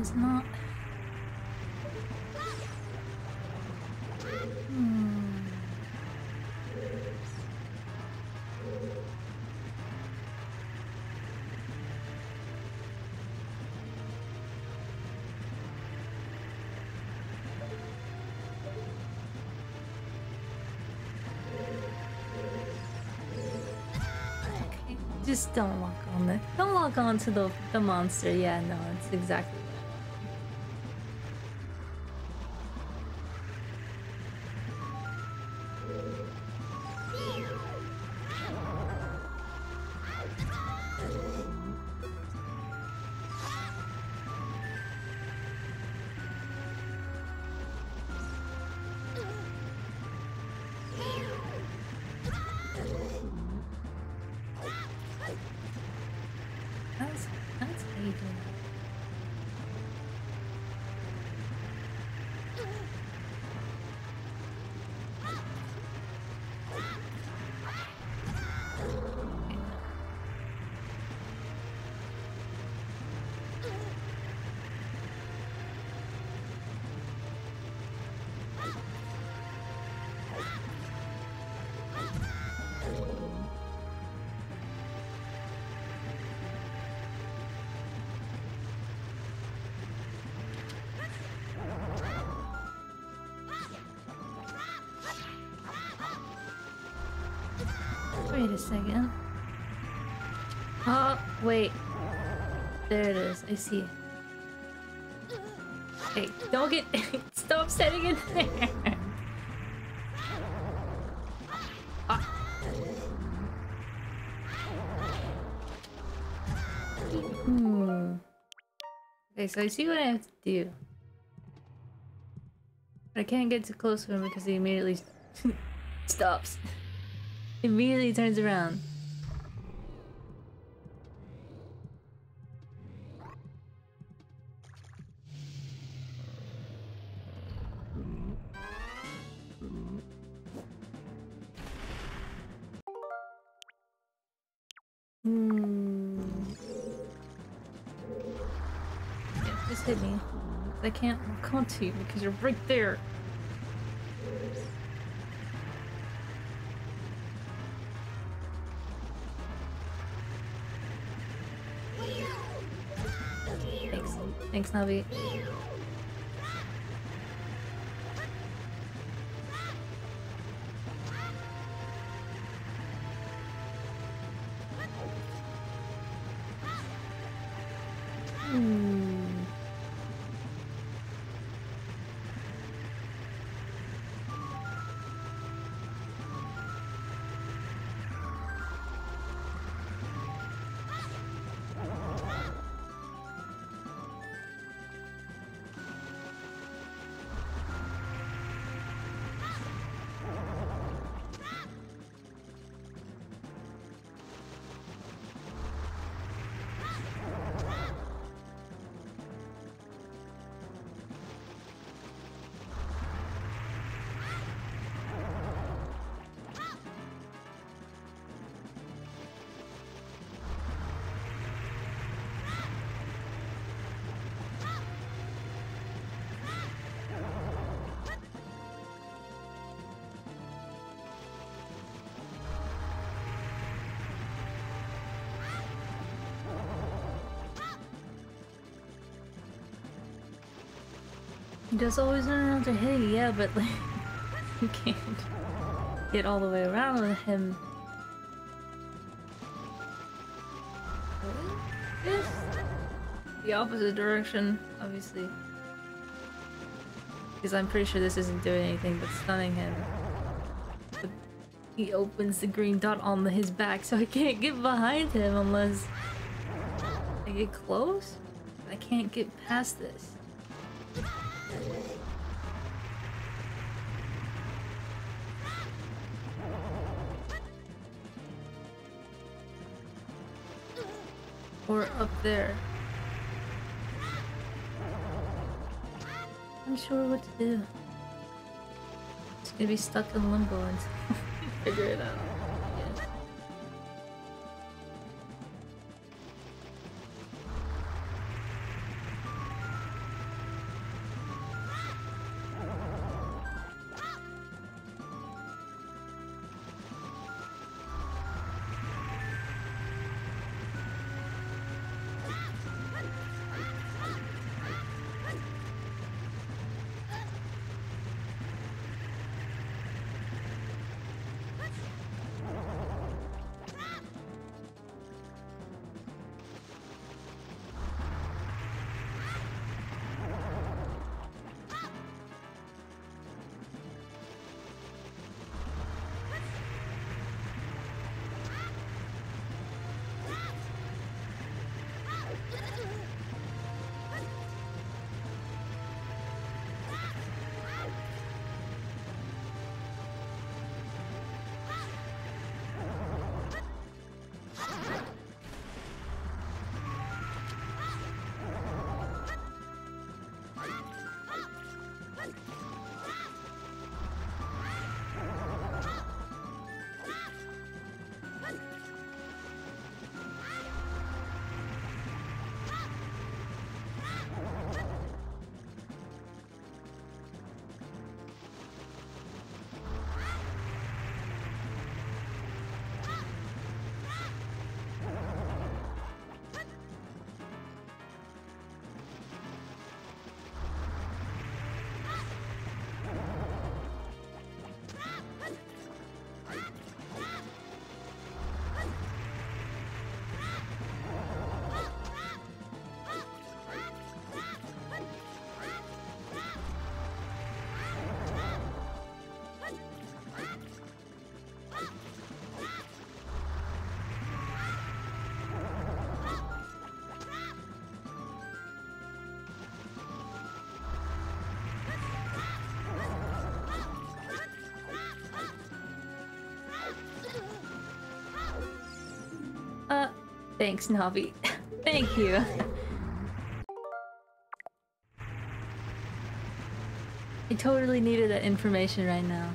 Is not. Hmm. Just don't lock on the don't lock on to the the monster. Yeah, no, it's exactly Wait a second. Oh, wait. There it is. I see. Hey, don't get. Stop setting it there. Ah. Hmm. Okay, so I see what I have to do. But I can't get too close to him because he immediately stops. Immediately turns around. Hmm. Just hit me. I can't lock onto you because you're right there. Thanks. Navi. He does always run around to hit you, yeah, but like you can't get all the way around with him. The opposite direction, obviously. Because I'm pretty sure this isn't doing anything but stunning him. But he opens the green dot on his back, so I can't get behind him unless I get close. I can't get past this. There. I'm sure what to do. Just gonna be stuck in limbo until figure it out. Thanks, Navi. Thank you. I totally needed that information right now.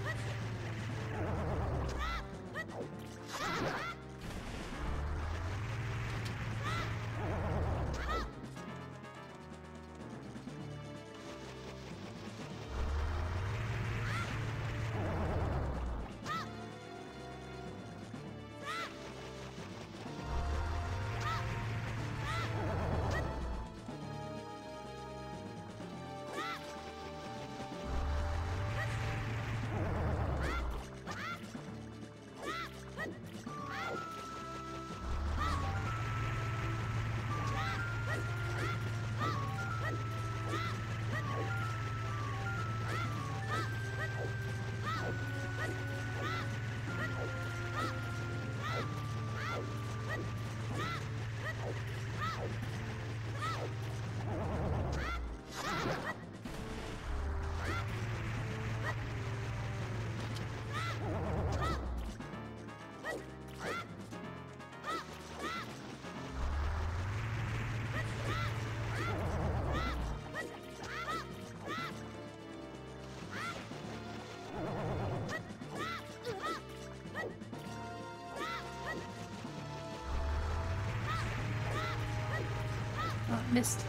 Missed.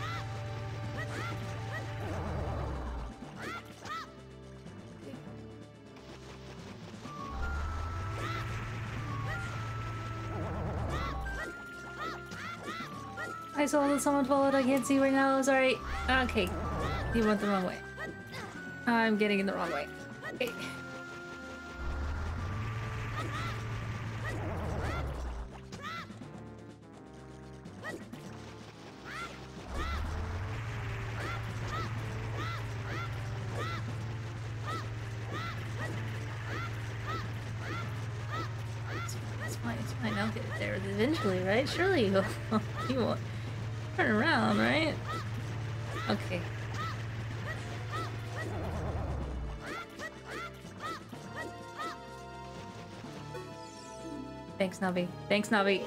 I saw that someone followed. I can't see right now. Sorry. Okay. You went the wrong way. I'm getting in the wrong way. Surely you turn around, right? Okay. Thanks, Navi. Thanks, Navi.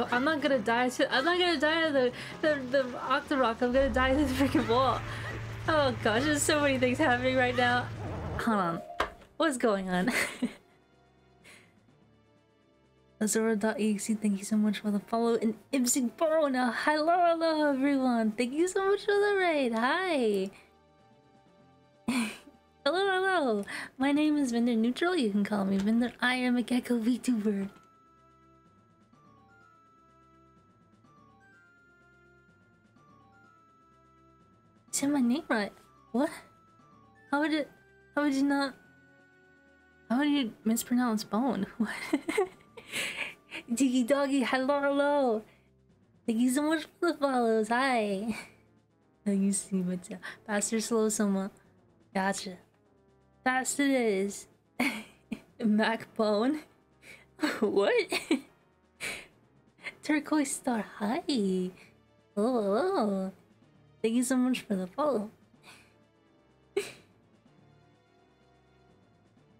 No, I'm not gonna die to- I'm not gonna die to the, the, the Octorok, I'm gonna die to the freaking wall. Oh gosh, there's so many things happening right now. Hold on. What's going on? Azora.exe, thank you so much for the follow. And Ibsig now. Hello, hello everyone. Thank you so much for the raid. Hi. hello, hello. My name is Vindr Newtrl. You can call me Vindr. I am a Gecko VTuber. Said my name right. What? How would it? How would you not? How would you mispronounce bone? What? Diggy doggy, hello, hello. Thank you so much for the follows. Hi. you see what's Faster, slow, someone. Gotcha. Fast it is. Mac bone. what? Turquoise star. Hi. Hello, hello. Thank you so much for the follow.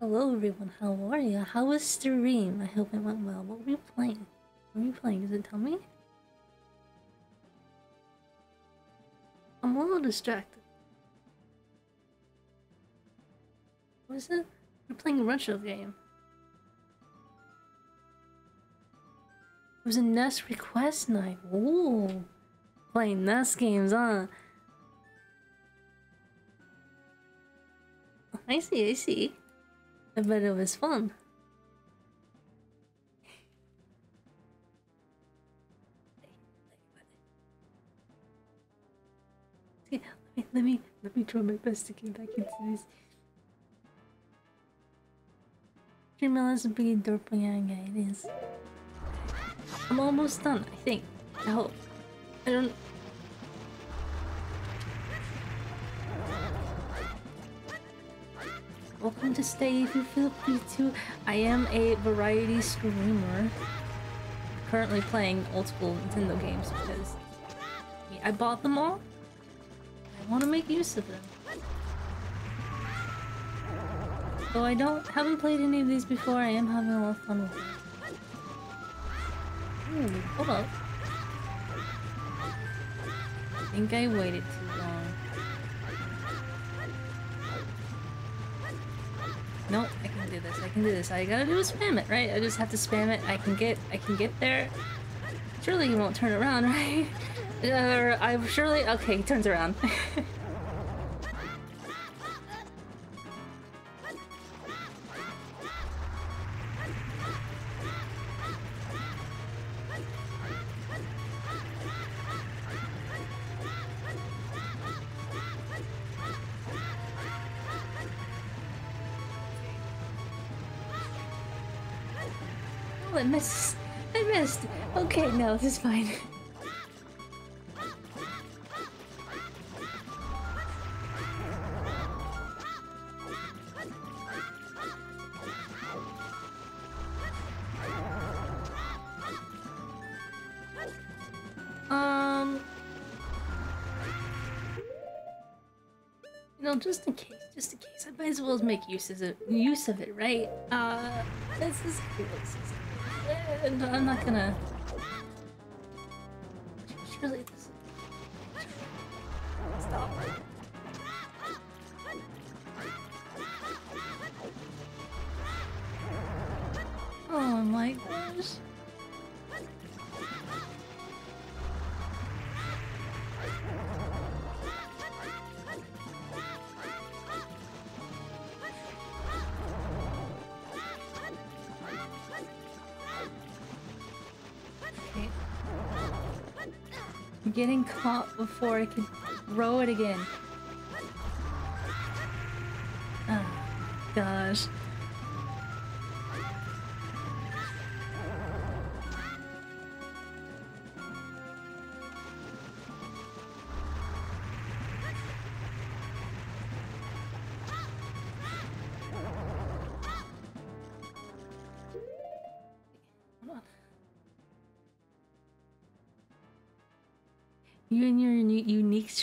Hello everyone, how are you? How was stream? I hope it went well. What were you playing? What were you playing? Does it tell me? I'm a little distracted. What is it? You're playing a retro game. It was a NES request night. Ooh. Playing NES games, huh? I see, I see. I bet it was fun. let me, let me let me try my best to get back into this. Dreamland is a big dorpang, yeah, it is. I'm almost done, I think. I hope. I don't. Welcome to stay if you feel free to. I am a variety streamer. Currently playing old school Nintendo games because I bought them all. I want to make use of them. Though I don't haven't played any of these before, I am having a lot of fun with them. Ooh, hold up. I think I waited too long. No, I can do this. I can do this. I gotta do is spam it, right? I just have to spam it. I can get I can get there. Surely he won't turn around, right? Uh, I'm surely okay, he turns around. This is fine. Um, you know, just in case, just in case, I might as well make use of it, use of it, right? Uh, this is I'm not gonna. Surely this. Stop. Oh my gosh. Getting caught before I can throw it again. Oh, gosh.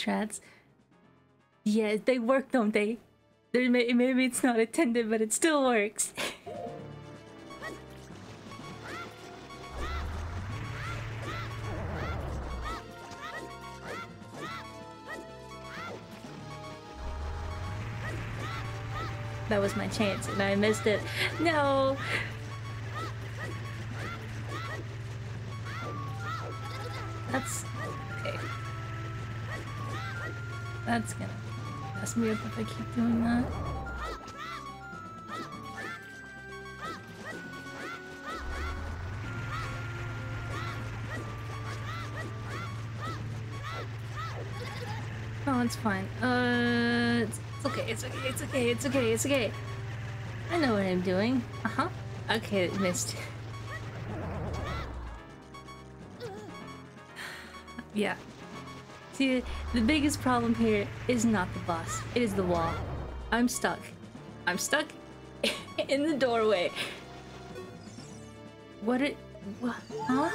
Strats. Yeah, they work, don't they? May- maybe it's not attended, but it still works. that was my chance, and I missed it. No! That's gonna mess me up if I keep doing that. No, it's fine. Uh, it's, it's okay. It's okay. It's okay. It's okay. It's okay. I know what I'm doing. Uh huh. Okay, it missed. yeah. See, the biggest problem here is not the boss. It is the wall. I'm stuck. I'm stuck in the doorway. What it? What? Huh?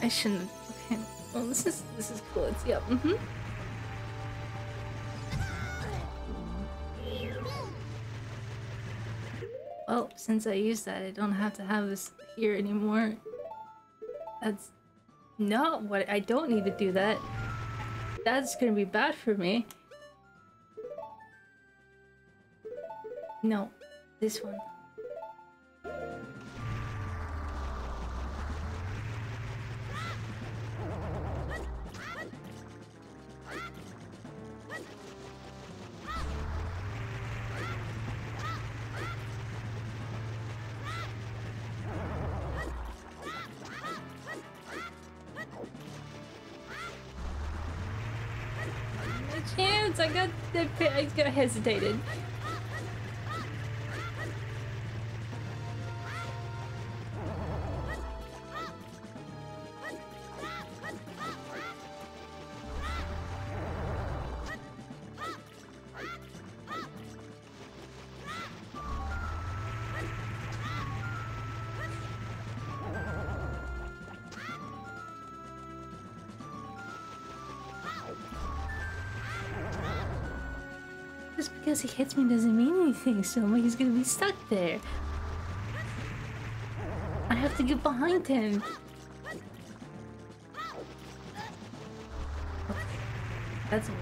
I shouldn't. Okay. Well, this is this is cool. It's yep. Mm-hmm. Well, since I used that, I don't have to have this here anymore. That's not what I don't need to do that. That's gonna be bad for me. No, this one. Hesitated. He hits me doesn't mean anything, so he's gonna be stuck there. I have to get behind him. That's a wall.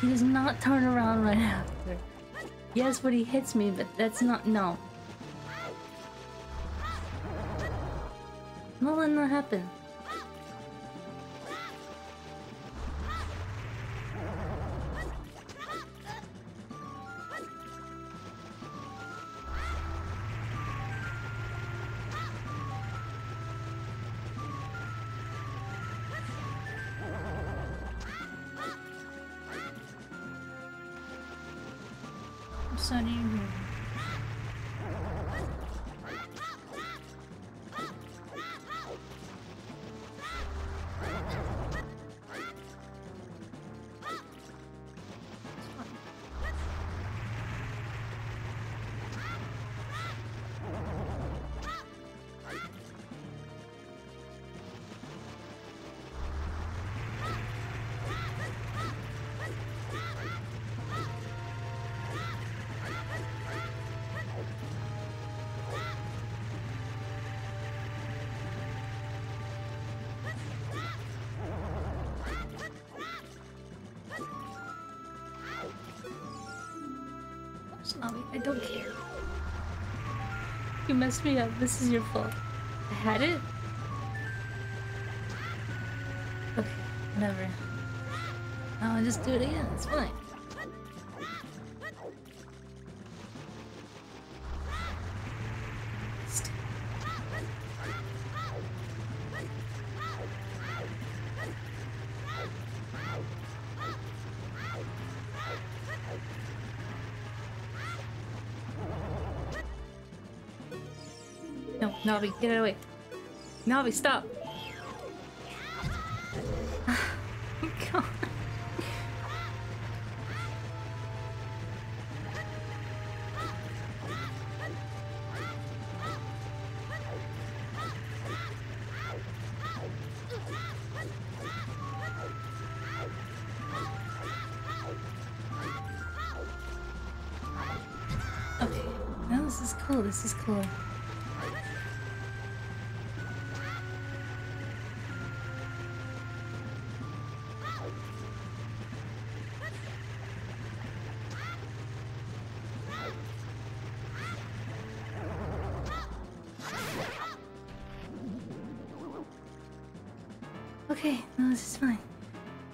He does not turn around right after. Yes, but he hits me, but that's not no. Not letting that happen. Messed me up. This is your fault. I had it. Okay, whatever. I'll just do it again. It's fine. Navi, get it away. Navi, stop. Okay, now this is cool. This is cool.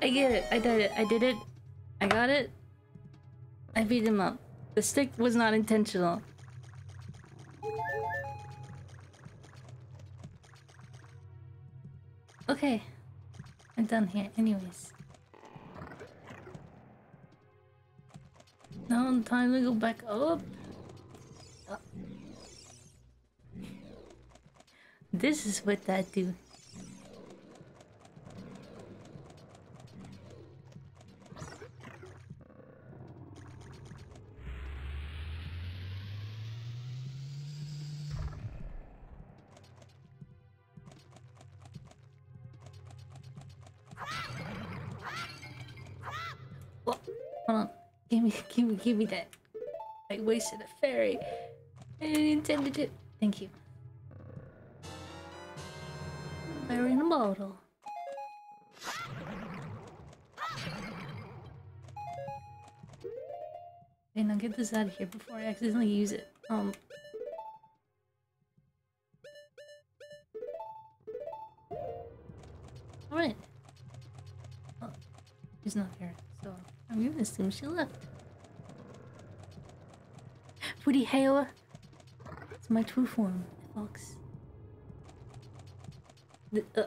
I get it. I did it. I did it. I got it. I beat him up. The stick was not intentional. Okay. I'm done here. Anyways. Now time to go back up. This is what that do. Give me, that. I wasted a fairy. I didn't intend to. Thank you. Fairy in a bottle. Okay, now get this out of here before I accidentally use it. Um. Alright. Oh, she's not here, so I'm gonna assume she left. Woody Hail. It's my true form, Fox. The, uh.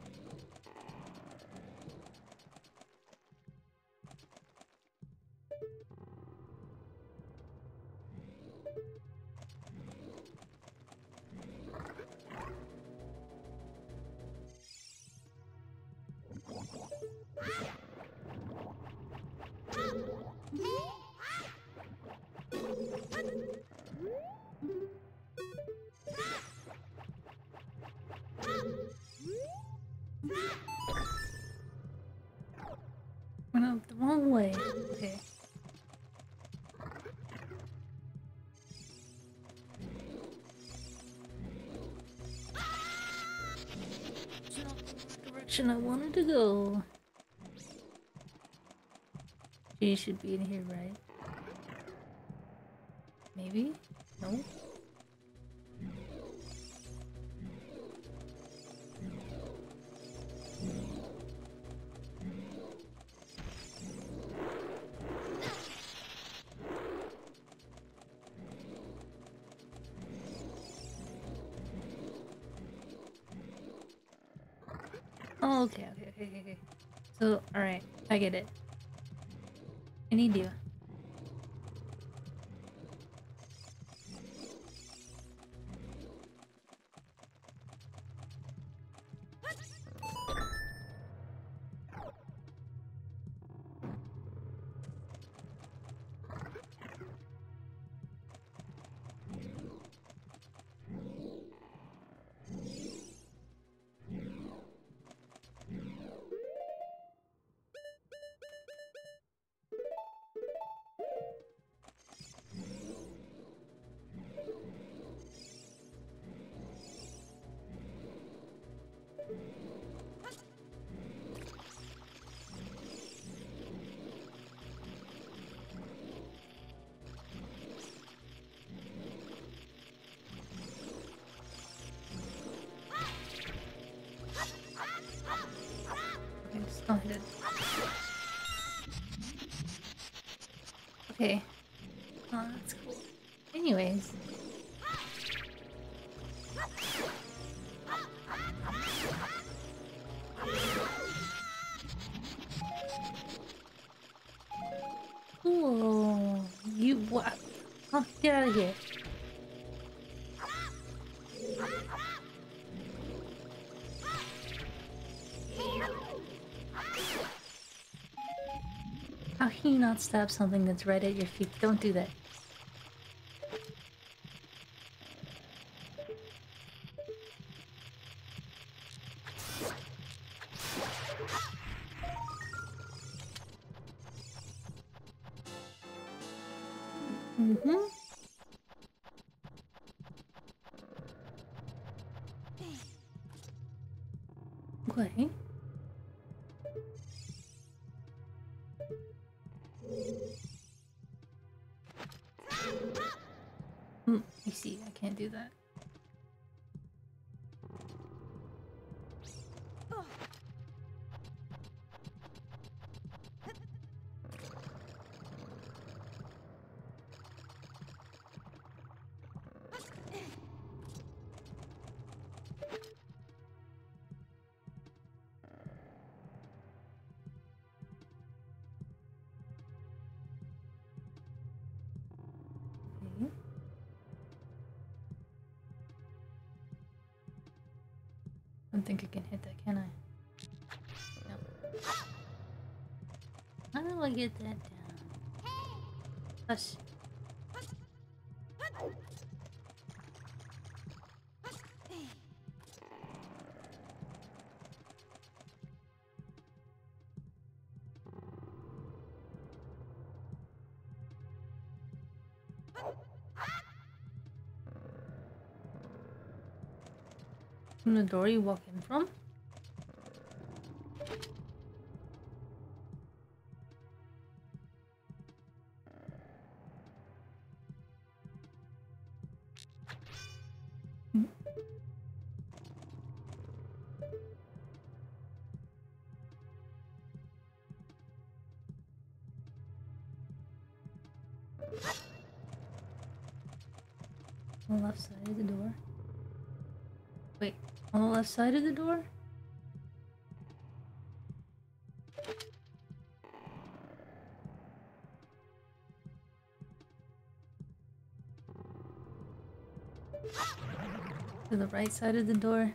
Way. Okay. Direction I wanted to go. She should be in here, right? I get it. I need you. Oh, it. Okay. Oh, that's cool. Anyways. Stab something that's right at your feet? Don't do that. Don't think I can hit that, can I? No. How do I get that down? Hush. From the door you walk left side of the door? To the right side of the door?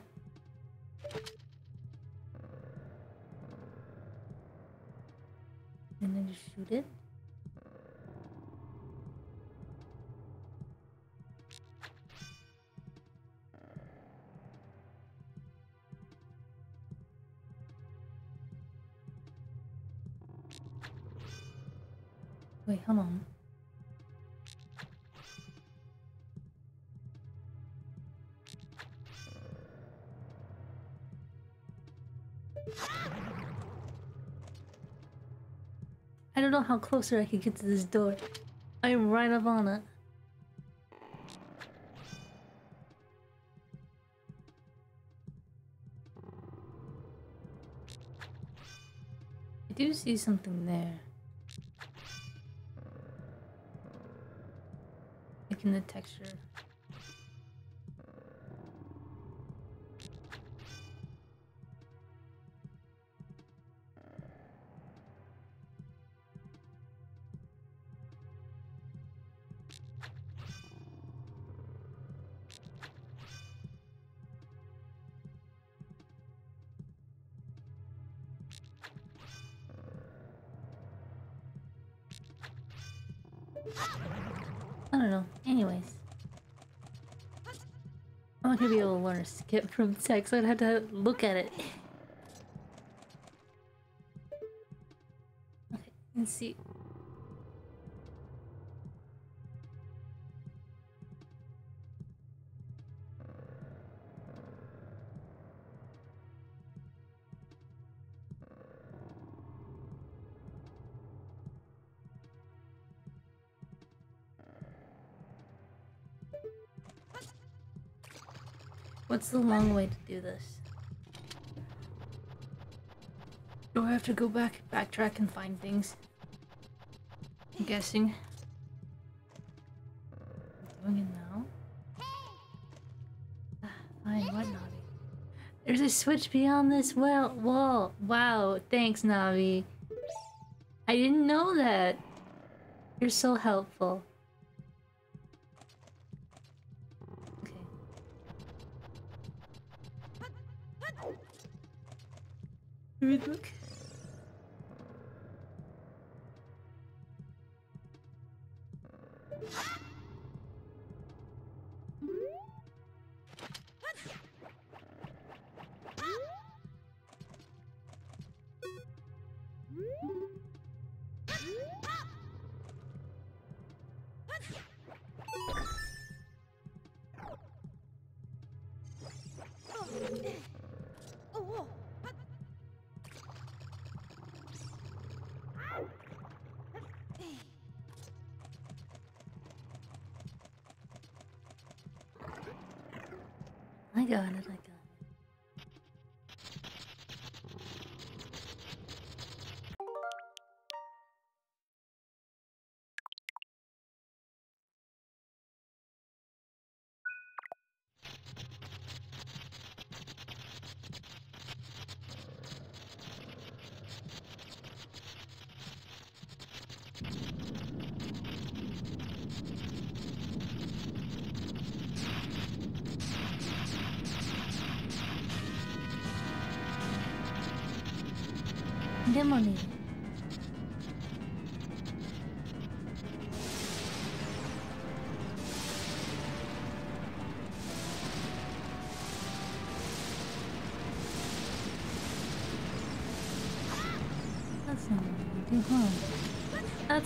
I how closer I can get to this door. I'm right up on it. I do see something there. Like in the texture. Skip from text, I'd have to look at it. Okay, let's see. What's the long way to do this? Do I have to go back, backtrack, and find things? I'm guessing. Doing it now? Ah, fine, what, Navi? There's a switch beyond this well wall. Wow, thanks, Navi. I didn't know that. You're so helpful.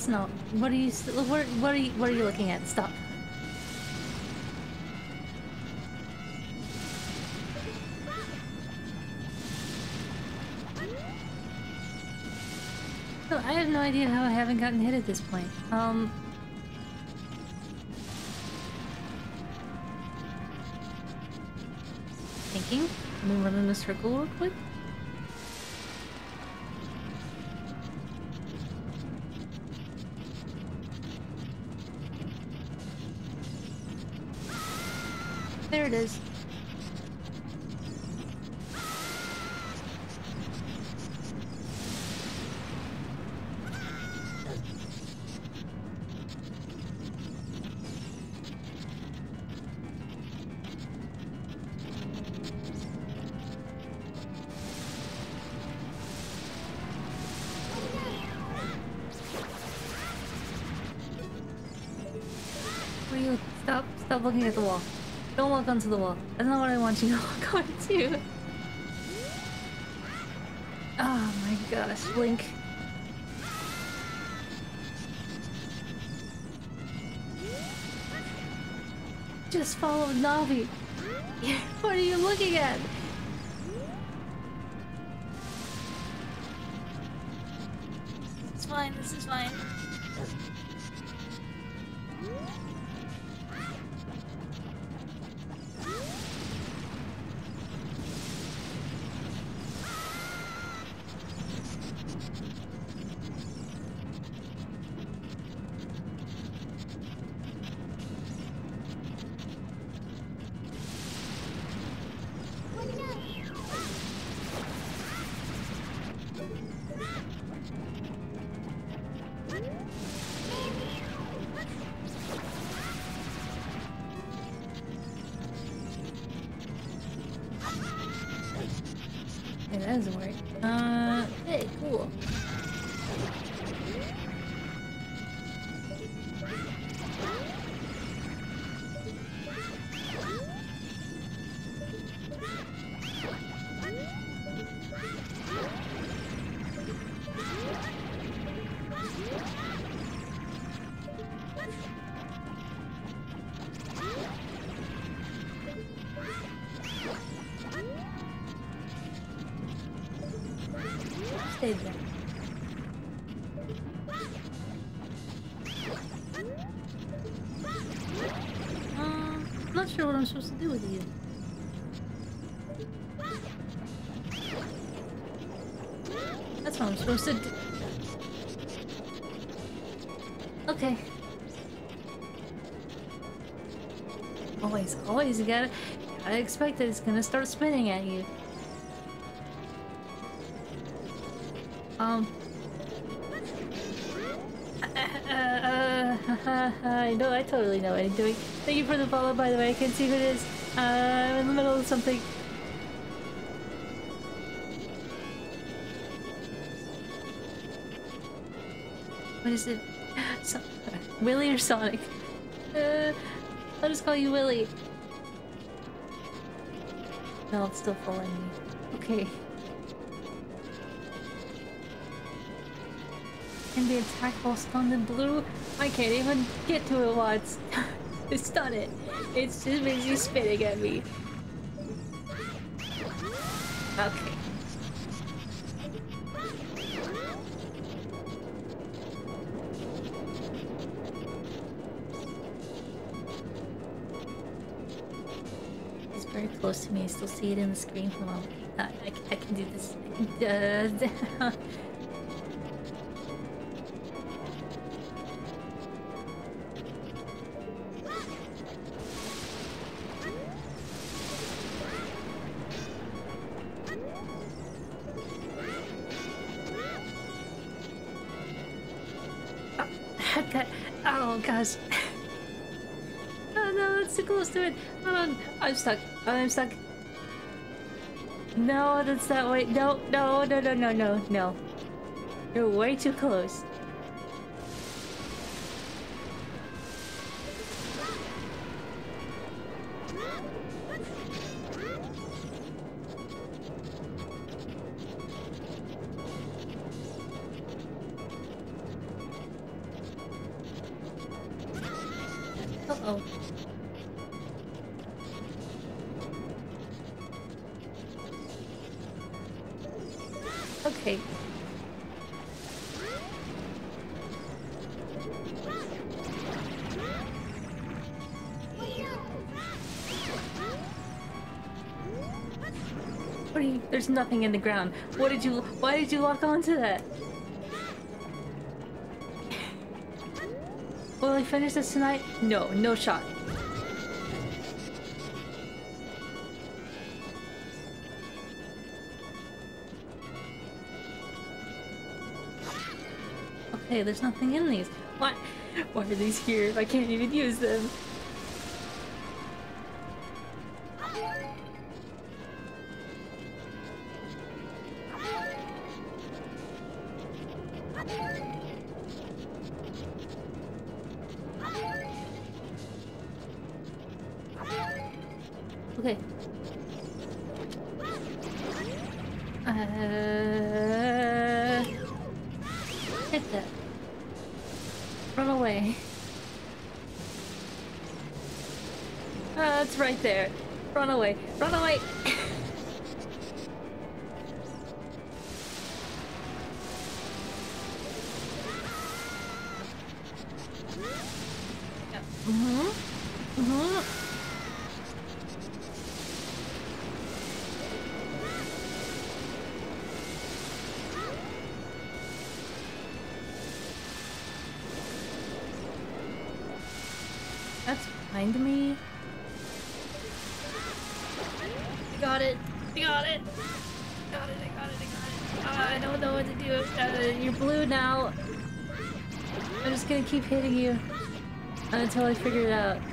That's not. What are you? What? What are you? What are you looking at? Stop. So I have no idea how I haven't gotten hit at this point. Um. Thinking? Let me run in a circle real quick. Stop? Looking at the wall. Don't walk onto the wall. That's not what I want you to walk onto. Oh my gosh, Link. Just follow Navi. what are you looking at? It's fine, this is fine. I'm supposed to do with you. That's what I'm supposed to do. Okay. Always, always, you gotta, gotta expect that it's gonna start spinning at you. Um. I know, I totally know what I'm doing. Thank you for the follow, by the way. I can't see who it is. Uh, I'm in the middle of something. What is it? So Willy or Sonic? Uh, I'll just call you Willy. No, it's still following me. Okay. Can the attack while stunned in blue? I can't even get to it once. it's stun it. It's just busy spitting at me. Okay. It's very close to me. I still see it in the screen. On. Uh, I, I can do this. Gosh. Oh no, it's too close to it. Hold on. I'm stuck. I'm stuck. No, that's that way. No, no, no, no, no, no, no. You're way too close. Nothing in the ground. What did you? Why did you lock onto that? Will I finish this tonight? No, no shot. Okay, there's nothing in these. Why? Why are these here if I can't even use them? Until I figure it out.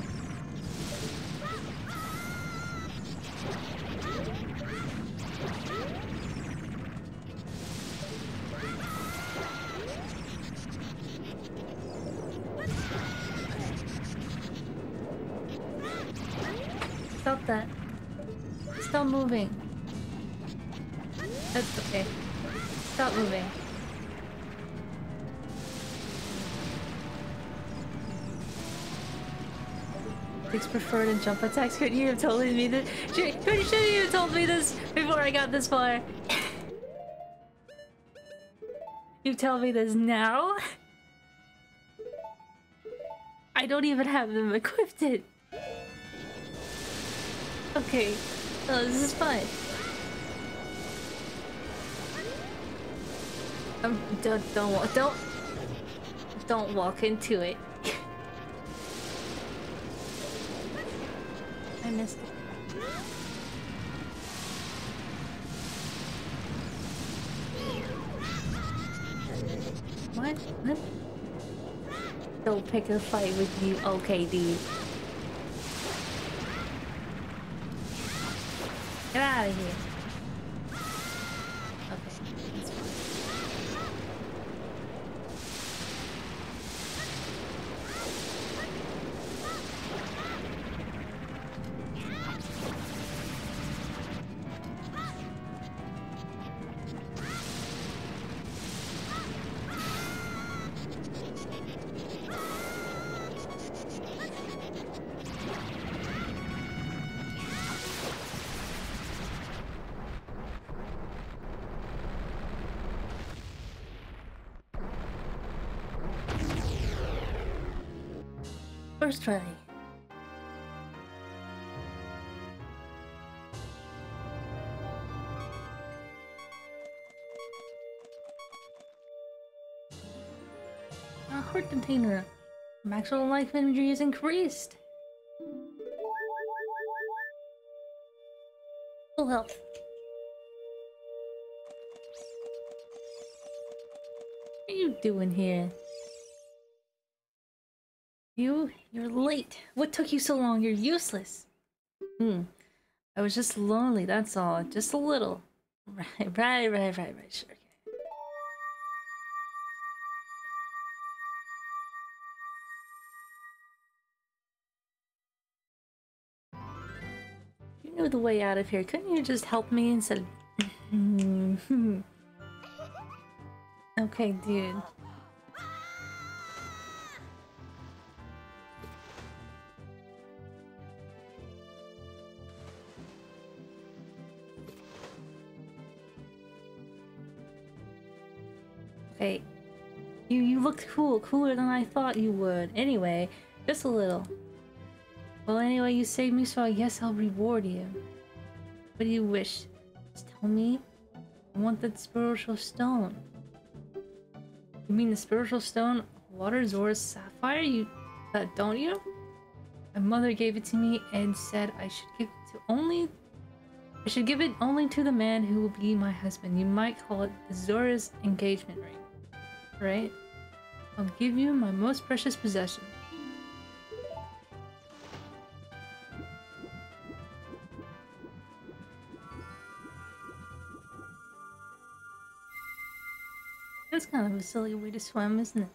Preferred and jump attacks. Couldn't you have told me this? Should, should you have told me this before I got this far? You tell me this now? I don't even have them equipped it. Okay, oh, this is fine. Um, don't, don't, don't, don't walk into it. Missed it. What? What? Don't pick a fight with you. Okay, dude. First try. A heart container. Maximum life energy is increased. Full health. What are you doing here? You? You're late. What took you so long? You're useless. Hmm. I was just lonely, that's all. Just a little. Right, right, right, right, right, sure. You knew the way out of here. Couldn't you just help me instead of... okay, dude. Hey, you you looked cool, cooler than I thought you would. Anyway, just a little. Well, anyway, you saved me, so I guess I'll reward you. What do you wish? Just tell me. I want that spiritual stone. You mean the spiritual stone? Water Zora's sapphire? You uh, don't you? My mother gave it to me and said I should give it to only I should give it only to the man who will be my husband. You might call it the Zora's engagement ring. Right? I'll give you my most precious possession. That's kind of a silly way to swim, isn't it?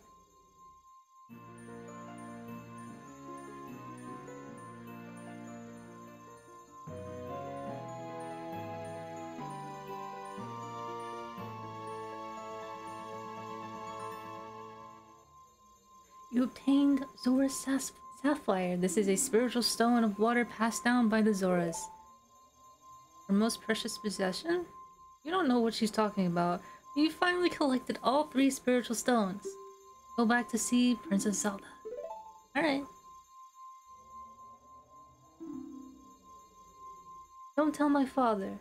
Sapphire. This is a spiritual stone of water passed down by the Zoras. Her most precious possession? You don't know what she's talking about. You finally collected all three spiritual stones. Go back to see Princess Zelda. Alright. Don't tell my father.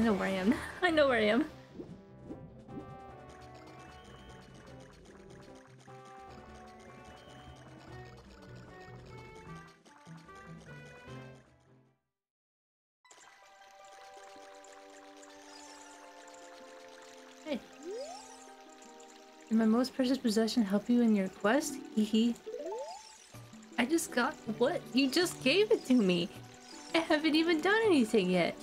I know where I am. I know where I am. Hey. My most precious possession help you in your quest? Hee hee. I just got what? You just gave it to me. I haven't even done anything yet.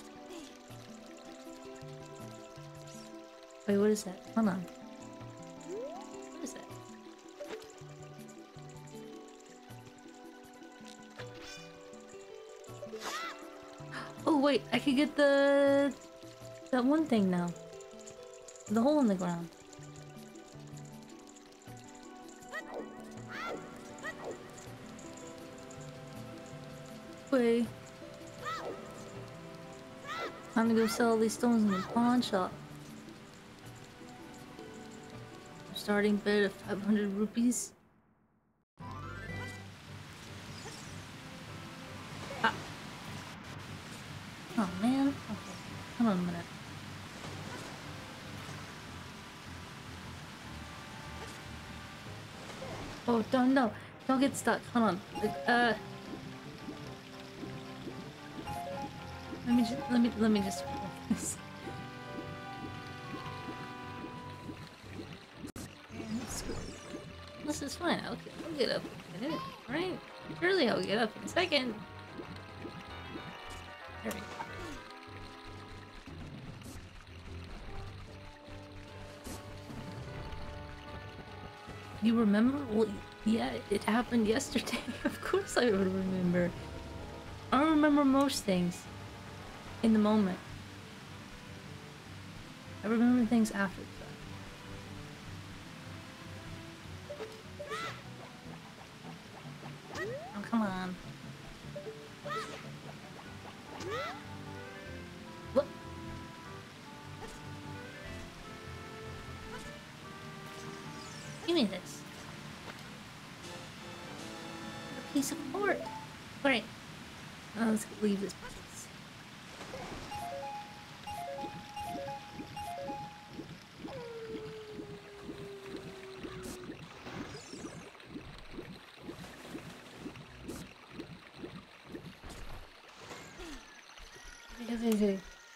Wait, what is that? Hold on. What is that? Oh, wait. I could get the... That one thing now. The hole in the ground. Way. Time to go sell these stones in the pawn shop. Starting bid of 500 rupees. Ah. Oh man. Okay. Hold on a minute. Oh, don't no. Don't get stuck. Hold on. Uh Let me just let me let me just fine. I'll I'll get up in a minute, right? Surely I'll get up in a second. There we go. You remember? Well, yeah, it happened yesterday. of course I would remember. I remember most things in the moment. I remember things after leave this place.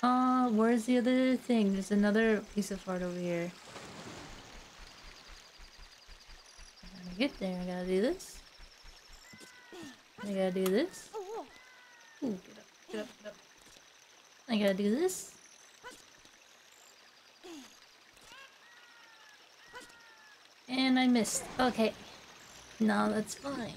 Uh, where's the other thing? There's another piece of art over here. I gotta get there. I gotta do this. I gotta do this. Ooh, get up, get up, get up. I gotta do this. And I missed. Okay. No, that's fine.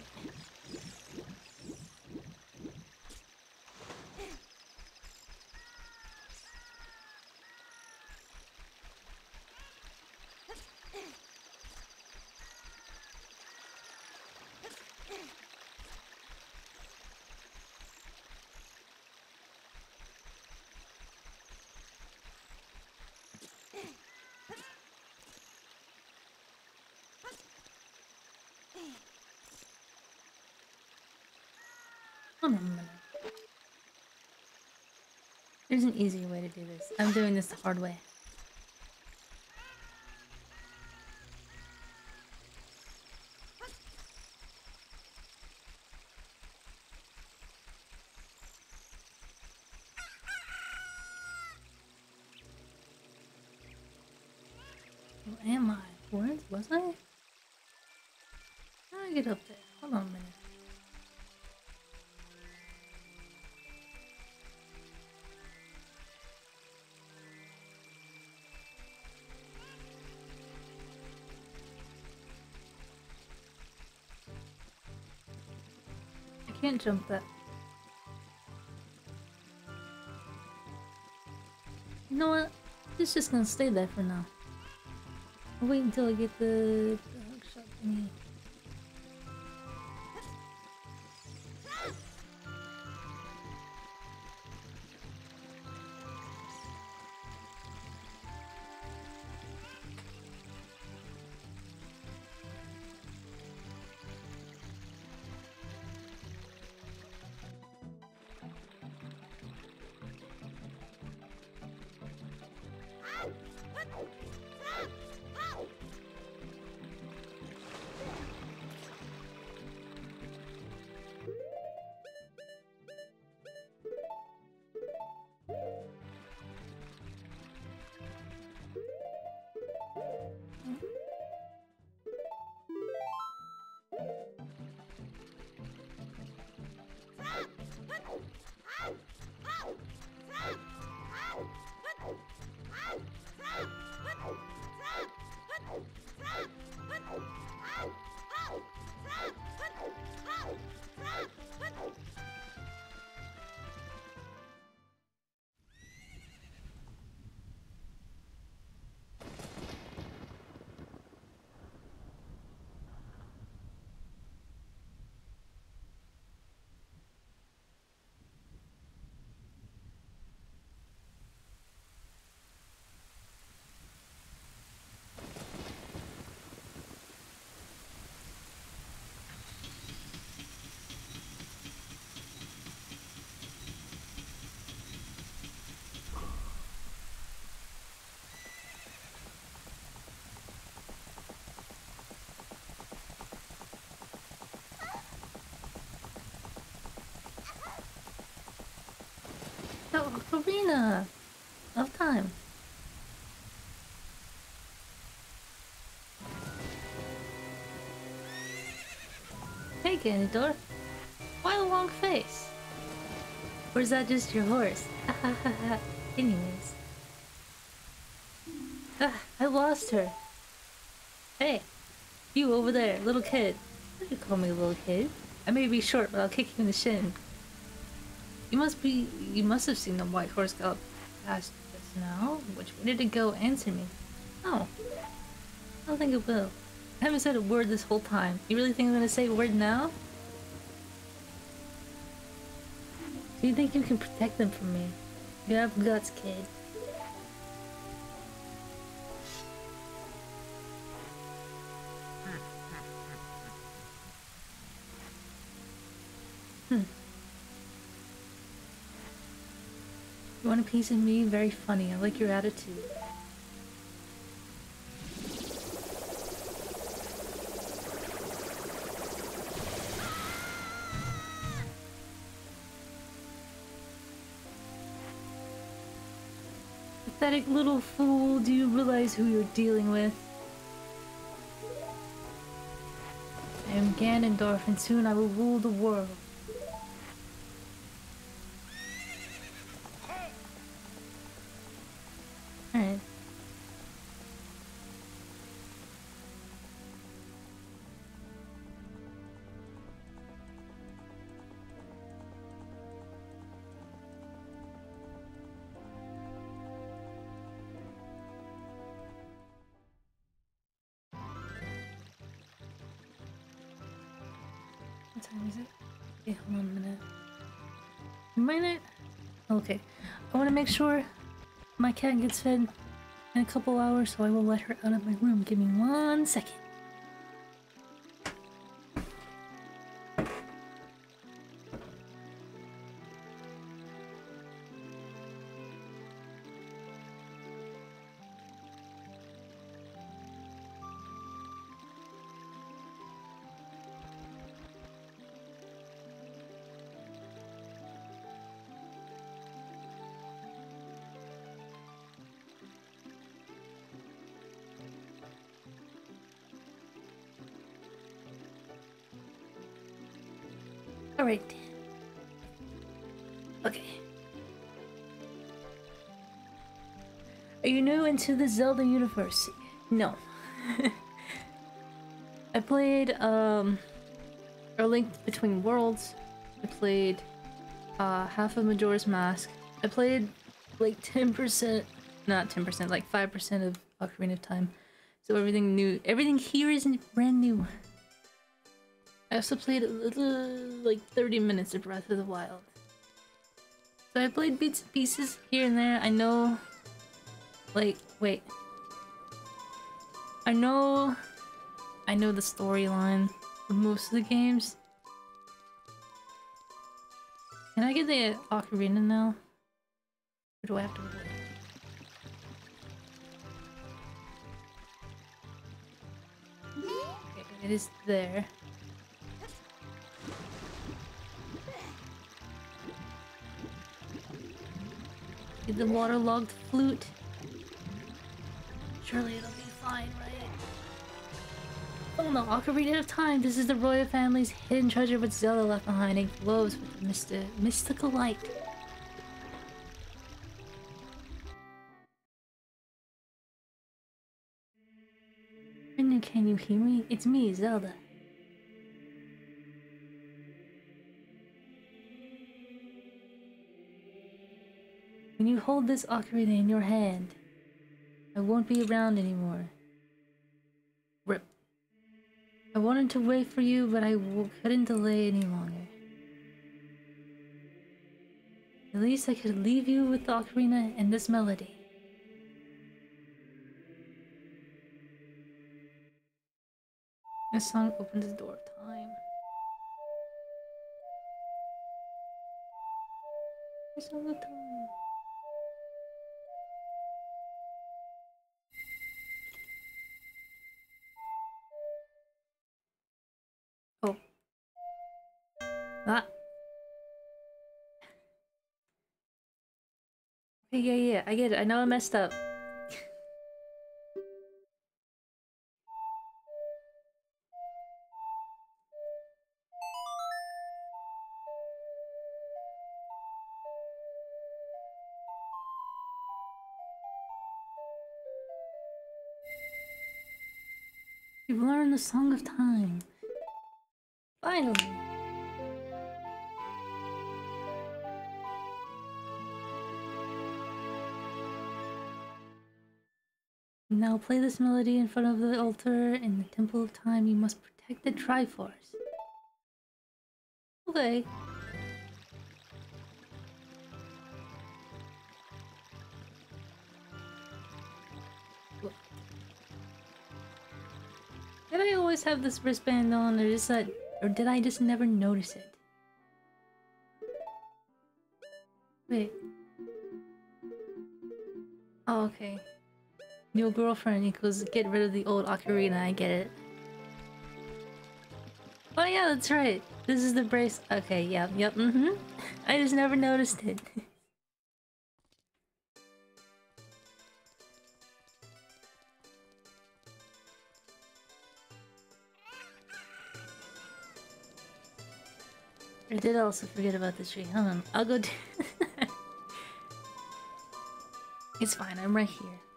Hold on a minute. There's an easier way to do this. I'm doing this the hard way. Where am I? Where was I? How did I get up there? Can't jump that. You know what? It's just gonna stay there for now. Wait until I get the, Ocarina of Time. Hey, Ganondorf. Why the long face? Or is that just your horse? Anyways. Ah, I lost her. Hey, you over there, little kid. You call me a little kid? I may be short, but I'll kick you in the shin. You must be. You must have seen the white horse gallop past just now. Which way did it go? Answer me. Oh. I don't think it will. I haven't said a word this whole time. You really think I'm gonna say a word now? Do you think you can protect them from me? You have guts, kid. You want a piece of me? Very funny. I like your attitude. Pathetic little fool, do you realize who you're dealing with? I am Ganondorf and soon I will rule the world. Okay. I want to make sure my cat gets fed in a couple hours, so I will let her out of my room. Give me one second. You new into the Zelda universe? No. I played um A Link Between Worlds. I played uh half of Majora's Mask. I played like 10%, not 10%, like 5% of Ocarina of Time. So everything new, everything here isn't brand new. I also played a little, like 30 minutes of Breath of the Wild. So I played bits and pieces here and there. I know, like, wait. I know, I know the storyline of most of the games. Can I get the Ocarina now? Or do I have to wait? Okay, it is there. Get the waterlogged flute. Surely it'll be fine, right? Oh no, Ocarina of Time! This is the royal family's hidden treasure with Zelda left behind. It glows with mysti mystical light. And can you hear me? It's me, Zelda. When you hold this ocarina in your hand, I won't be around anymore. Rip. I wanted to wait for you, but I couldn't delay any longer. At least I could leave you with the ocarina and this melody. This song opens the door of time. It's all the time. I get it. I know I messed up. You've learned the Song of Time. Finally. Now play this melody in front of the altar in the Temple of Time. You must protect the Triforce. Okay. Did I always have this wristband on, or is that, or did I just never notice it? Wait. Oh, okay. New girlfriend equals get rid of the old ocarina, I get it. Oh yeah, that's right. This is the brace. Okay, yep, yep, mm-hmm. I just never noticed it. I did also forget about the tree. Hold on, I'll go do It's fine, I'm right here.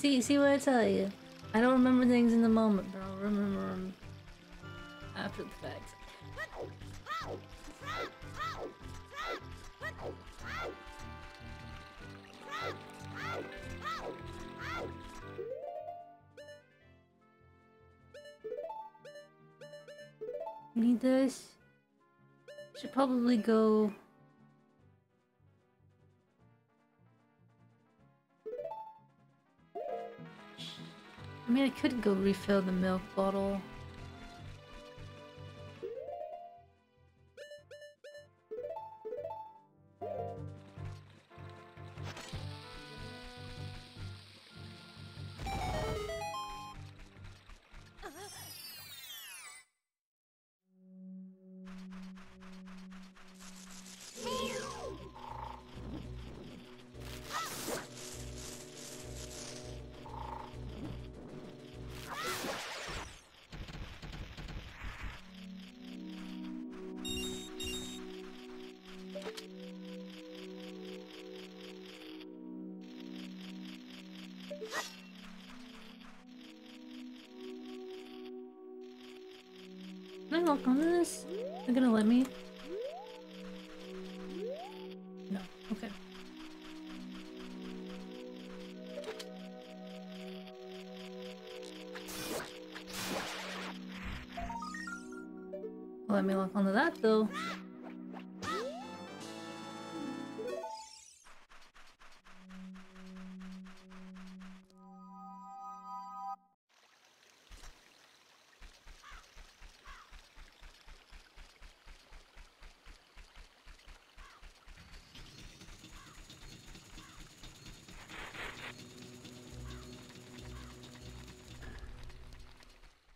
See, see what I tell you? I don't remember things in the moment, but I'll remember them after the fact. Need this? Should probably go. I mean, I could go refill the milk bottle.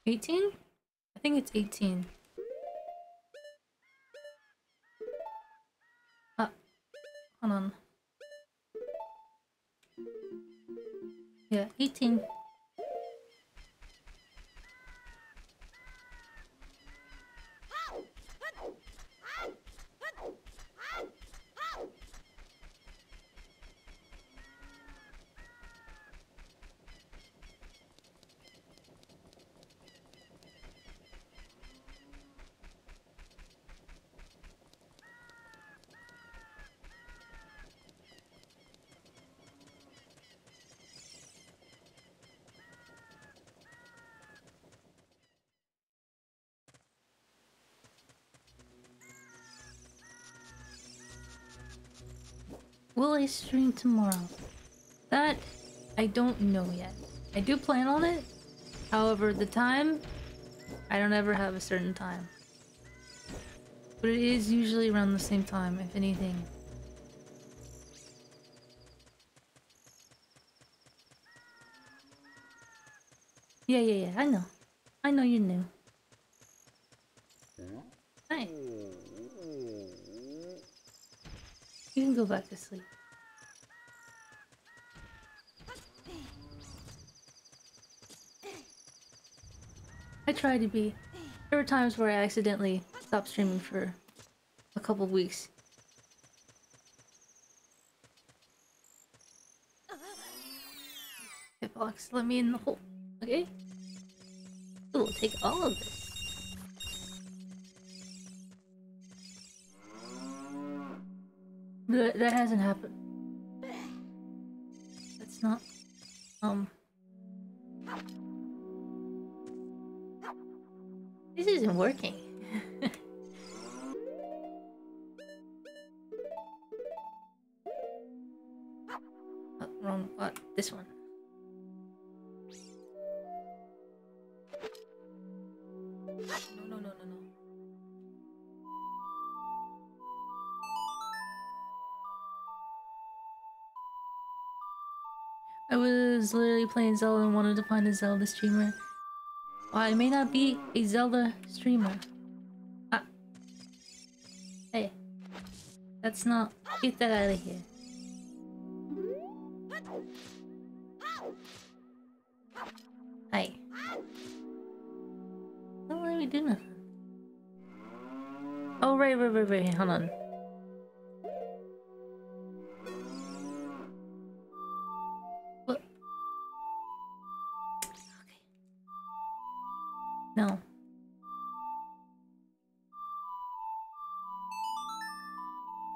18? I think it's 18. Uh, hold on. Yeah, 18. probably stream tomorrow. That, I don't know yet. I do plan on it. However, the time, I don't ever have a certain time. But it is usually around the same time, if anything. Yeah, yeah, yeah, I know. I know you're new. Hi. You can go back to sleep. Try to be. There were times where I accidentally stopped streaming for a couple weeks. Hitbox, let me in the hole. Okay? It will take all of this. That, that hasn't happened. Literally playing Zelda and wanted to find a Zelda streamer. While I may not be a Zelda streamer. Ah. Hey. That's not... Get that out of here.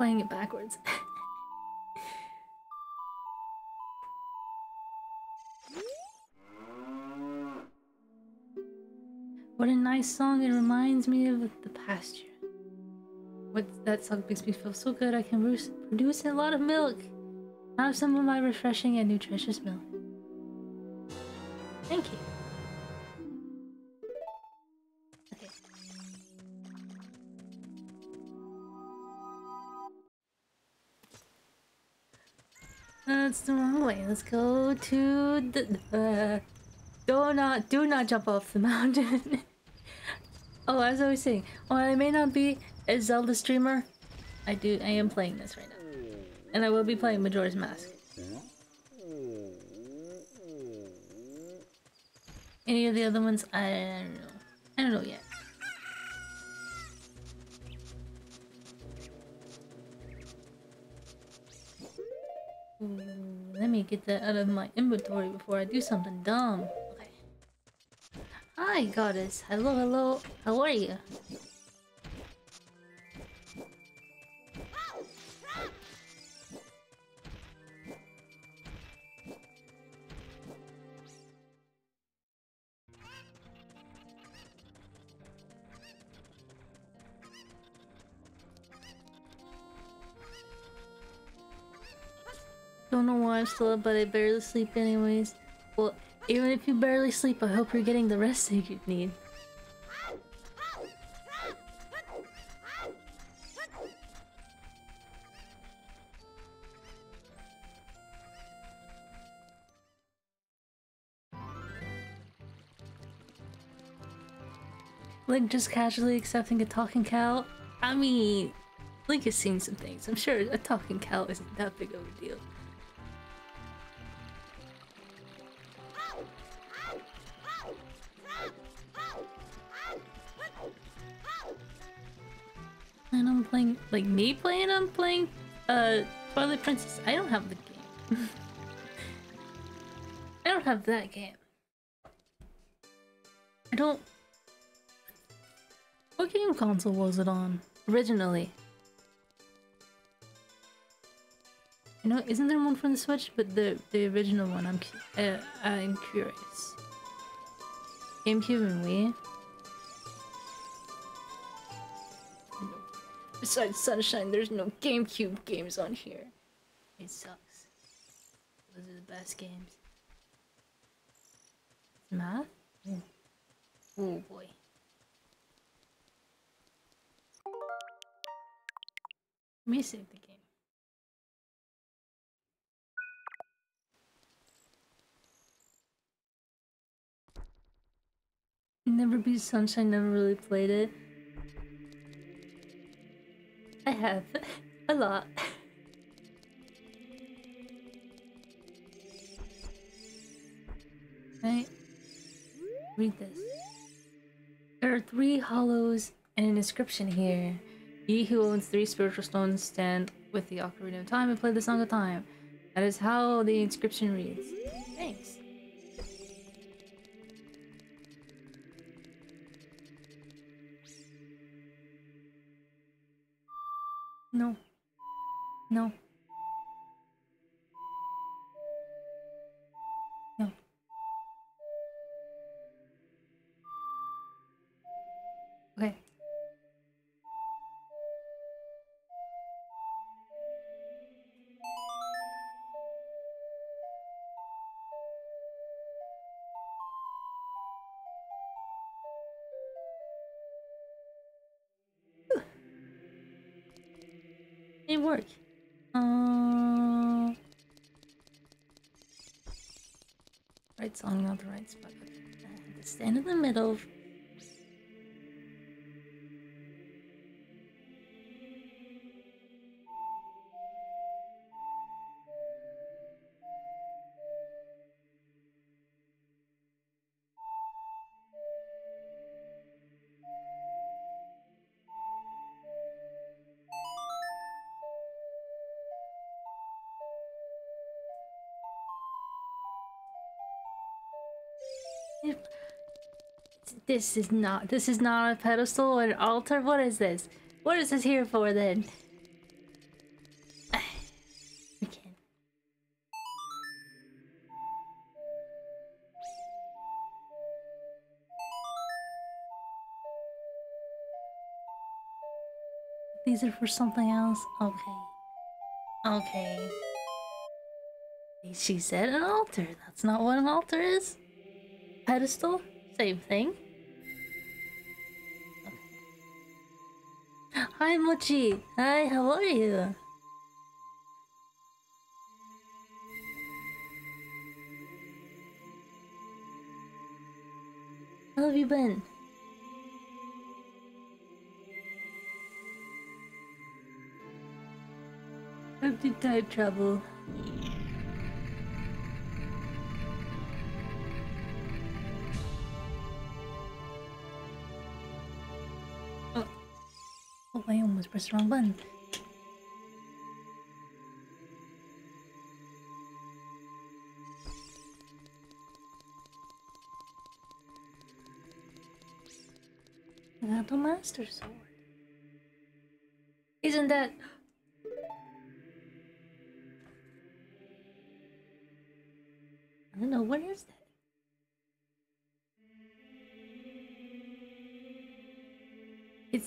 Playing it backwards. what a nice song. It reminds me of the pasture. What that song makes me feel so good. I can produce, produce a lot of milk. Have some of my refreshing and nutritious milk. Thank you. Let's go to the. Uh, do not, do not jump off the mountain. oh, as I was saying, while I may not be a Zelda streamer, I do. I am playing this right now, and I will be playing Majora's Mask. Any of the other ones, I don't know. I don't know yet. Get that out of my inventory before I do something dumb. Okay. Hi, goddess. Hello, hello. How are you? I'm still up, but I barely sleep anyways. Well, even if you barely sleep, I hope you're getting the rest that you need. Like just casually accepting a talking cow? I mean, Link has seen some things. I'm sure a talking cow isn't that big of a deal. And I'm playing, like me playing, I'm playing uh, Twilight Princess. I don't have the game. I don't have that game. I don't... What game console was it on? Originally? You know, isn't there one for the Switch? But the the original one, I'm uh, I'm curious. GameCube and Wii. Besides Sunshine, there's no GameCube games on here. It sucks. Those are the best games. Math? Hmm. Oh, oh boy. Let me save the game. Never beat Sunshine, never really played it. I have. A lot. Right? Read this. There are three hollows and an inscription here. He who owns three spiritual stones stand with the Ocarina of Time and play the Song of Time. That is how the inscription reads. Thanks. No. No. Stand in the middle. This is not. This is not a pedestal or an altar. What is this? What is this here for then? Can. These are for something else. Okay. Okay. She said an altar. That's not what an altar is. Pedestal? Same thing. Hi, Mochi. Hi, how are you? How have you been? Hope you time travel. Pressed the wrong button. I got the Master Sword. Isn't that...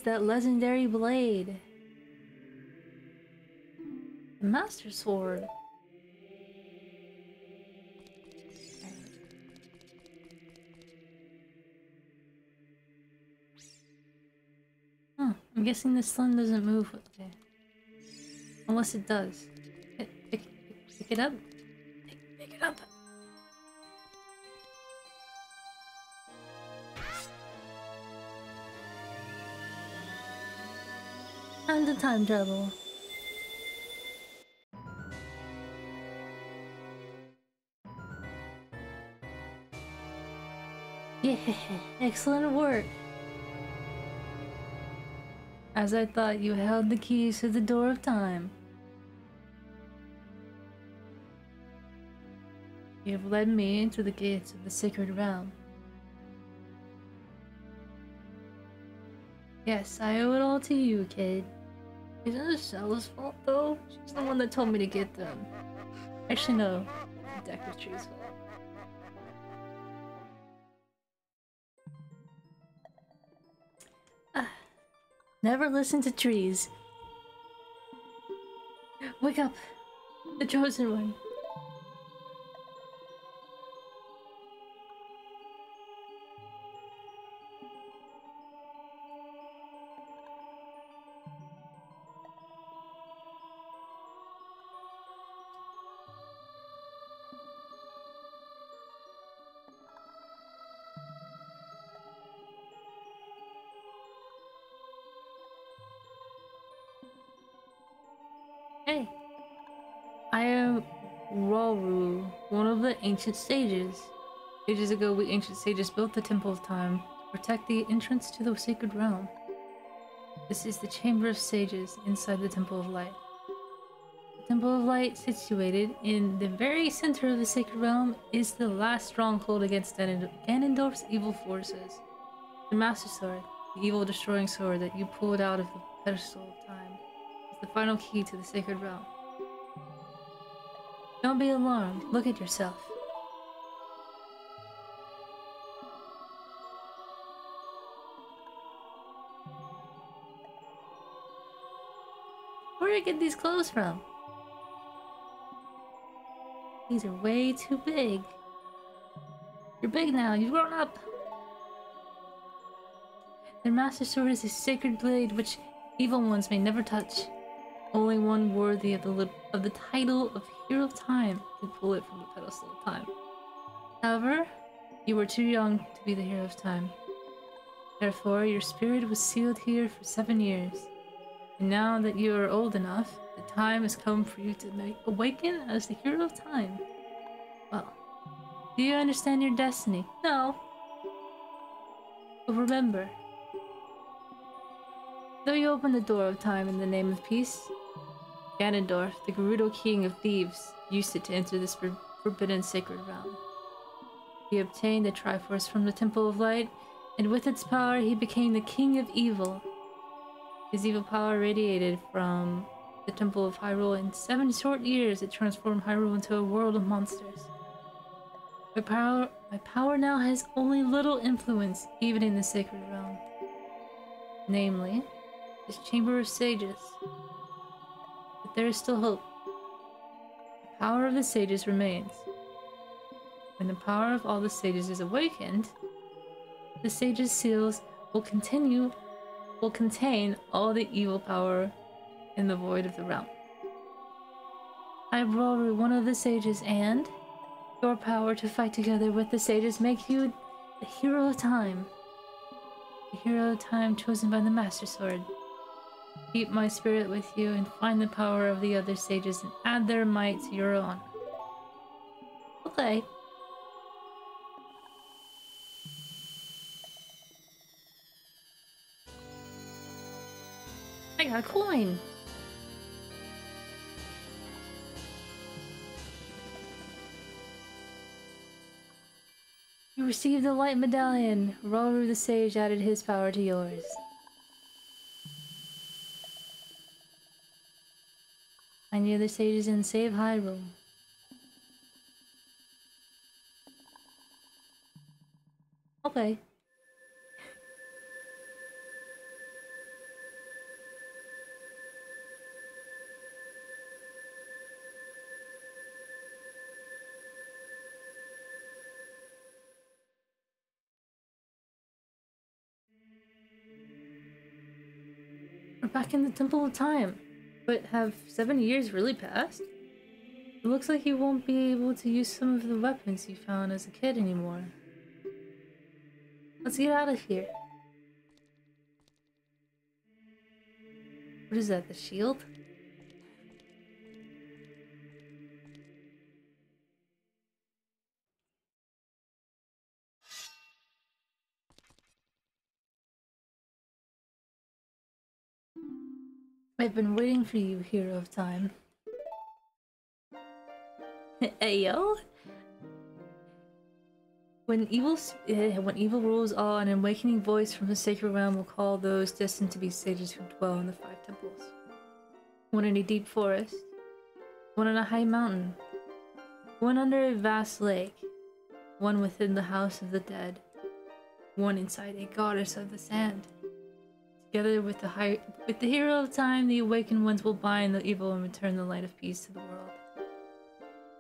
That legendary blade. The Master Sword. Huh, I'm guessing the sun doesn't move. Unless it does. Pick, pick, pick it up. Time travel. Yeah, excellent work. As I thought, you held the keys to the door of time. You have led me into the gates of the sacred realm. Yes, I owe it all to you, kid. Isn't it Zelda's fault, though? She's the one that told me to get them. Actually, no. Deku Deku Tree's fault. Ah, never listen to trees. Wake up! The chosen one. Ancient sages. Ages ago, we ancient sages built the Temple of Time to protect the entrance to the sacred realm. This is the Chamber of Sages inside the Temple of Light. The Temple of Light, situated in the very center of the sacred realm, is the last stronghold against Ganondorf's evil forces. The Master Sword, the evil destroying sword that you pulled out of the pedestal of time, is the final key to the sacred realm. Don't be alarmed. Look at yourself. These clothes from? These are way too big. You're big now. You've grown up. Their master sword is a sacred blade which evil ones may never touch. Only one worthy of the of the title of Hero of Time can pull it from the pedestal of time. However, you were too young to be the Hero of Time. Therefore, your spirit was sealed here for seven years. Now that you are old enough, the time has come for you to awaken as the Hero of Time. Well, do you understand your destiny? No. But remember, though you open the door of time in the name of peace, Ganondorf, the Gerudo King of Thieves, used it to enter this for forbidden sacred realm. He obtained the Triforce from the Temple of Light, and with its power he became the King of Evil. His evil power radiated from the Temple of Hyrule. In seven short years, it transformed Hyrule into a world of monsters. My power, my power now has only little influence, even in the sacred realm. Namely, this Chamber of Sages, but there is still hope. The power of the sages remains. When the power of all the sages is awakened, the sages' seals will continue will contain all the evil power in the void of the realm. I Rauru one of the sages and your power to fight together with the sages make you the hero of time. The hero of time chosen by the Master Sword. Keep my spirit with you and find the power of the other sages and add their might to your own. Okay. I got a coin! You received the light medallion. Rauru the sage added his power to yours. Find the sages and save Hyrule. Okay. In the Temple of Time. But have seven years really passed? It looks like you won't be able to use some of the weapons you found as a kid anymore. Let's get out of here. What is that, the shield? I've been waiting for you, hero of time. hey yo! When evil, uh, when evil rules all, an awakening voice from the sacred realm will call those destined to be sages who dwell in the five temples. One in a deep forest, one on a high mountain, one under a vast lake, one within the house of the dead, one inside a goddess of the sand. Together with the high, with the hero of time, the awakened ones will bind the evil and return the light of peace to the world.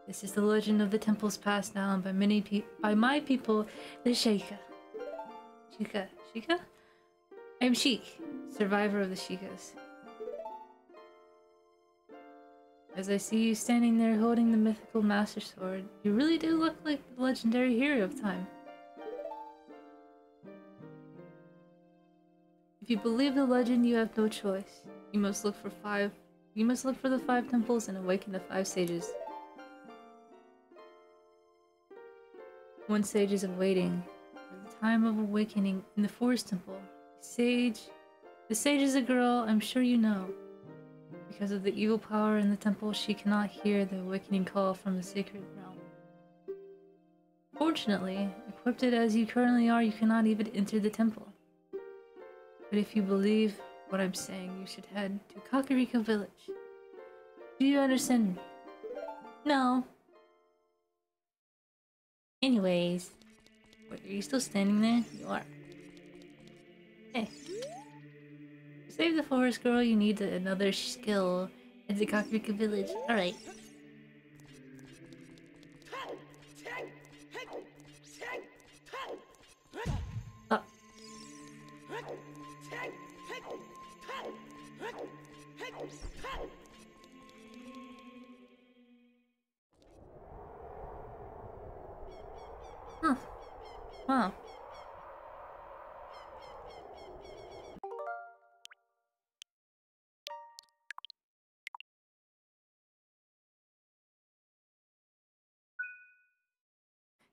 This is the legend of the temples passed down by many pe by my people, the Sheikah. Sheikah, Sheikah? I am Sheik, survivor of the Sheikahs. As I see you standing there holding the mythical Master Sword, you really do look like the legendary hero of time. You believe the legend, you have no choice. You must look for five You must look for the five temples and awaken the five sages. One sage is awaiting the time of awakening in the forest temple. Sage. The sage is a girl, I'm sure you know. Because of the evil power in the temple, she cannot hear the awakening call from the sacred realm. Fortunately, equipped as you currently are, you cannot even enter the temple. But if you believe what I'm saying, you should head to Kakariko village. Do you understand? No. Anyways, wait, are you still standing there? You are. Hey. To save the forest girl, you need another skill in the Kakariko village. Alright.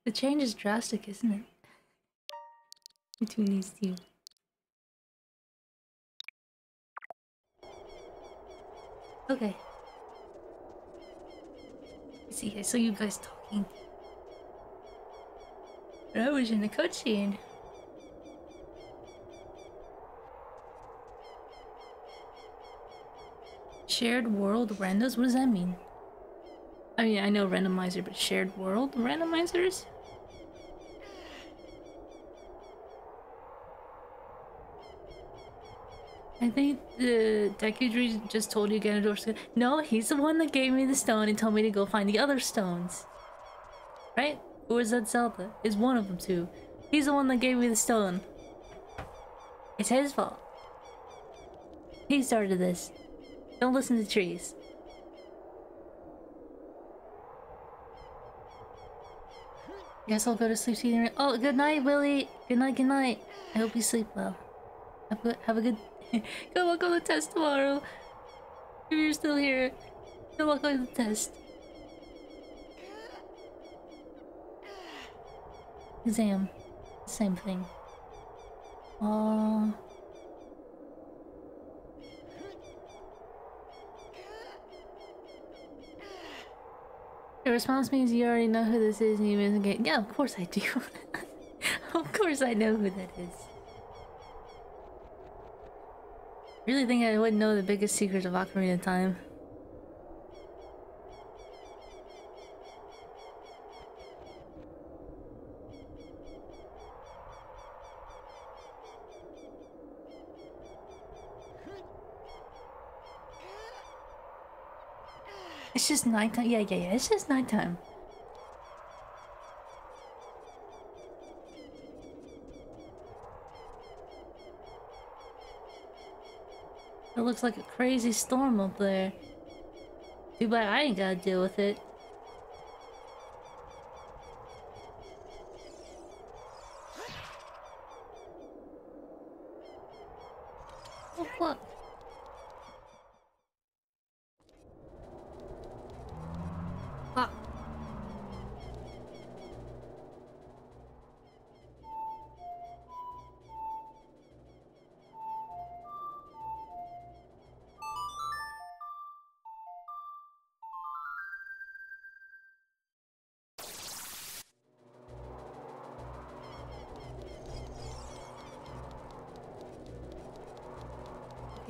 The change is drastic, isn't it? Between these two. Okay. See, I saw you guys talking. But I was in the cutscene. Shared world randos? What does that mean? I mean, I know randomizer, but shared world randomizers? I think the Deku Tree just told you Ganondorf's No, he's the one that gave me the stone and told me to go find the other stones. Right? Or was that Zelda? Is one of them too. He's the one that gave me the stone. It's his fault. He started this. Don't listen to trees. Guess I'll go to sleep soon. Oh, good night, Willy. Good night, good night. I hope you sleep well. Have a, have a good... good luck on the test tomorrow. If you're still here, good luck on the test. Exam. Same thing. Oh. The response means you already know who this is and you investigate. Yeah, of course I do. of course I know who that is. Really think I wouldn't know the biggest secret of Ocarina Time. It's just nighttime. Yeah, yeah, yeah. It's just nighttime. Looks like a crazy storm up there. Too bad I ain't gotta deal with it.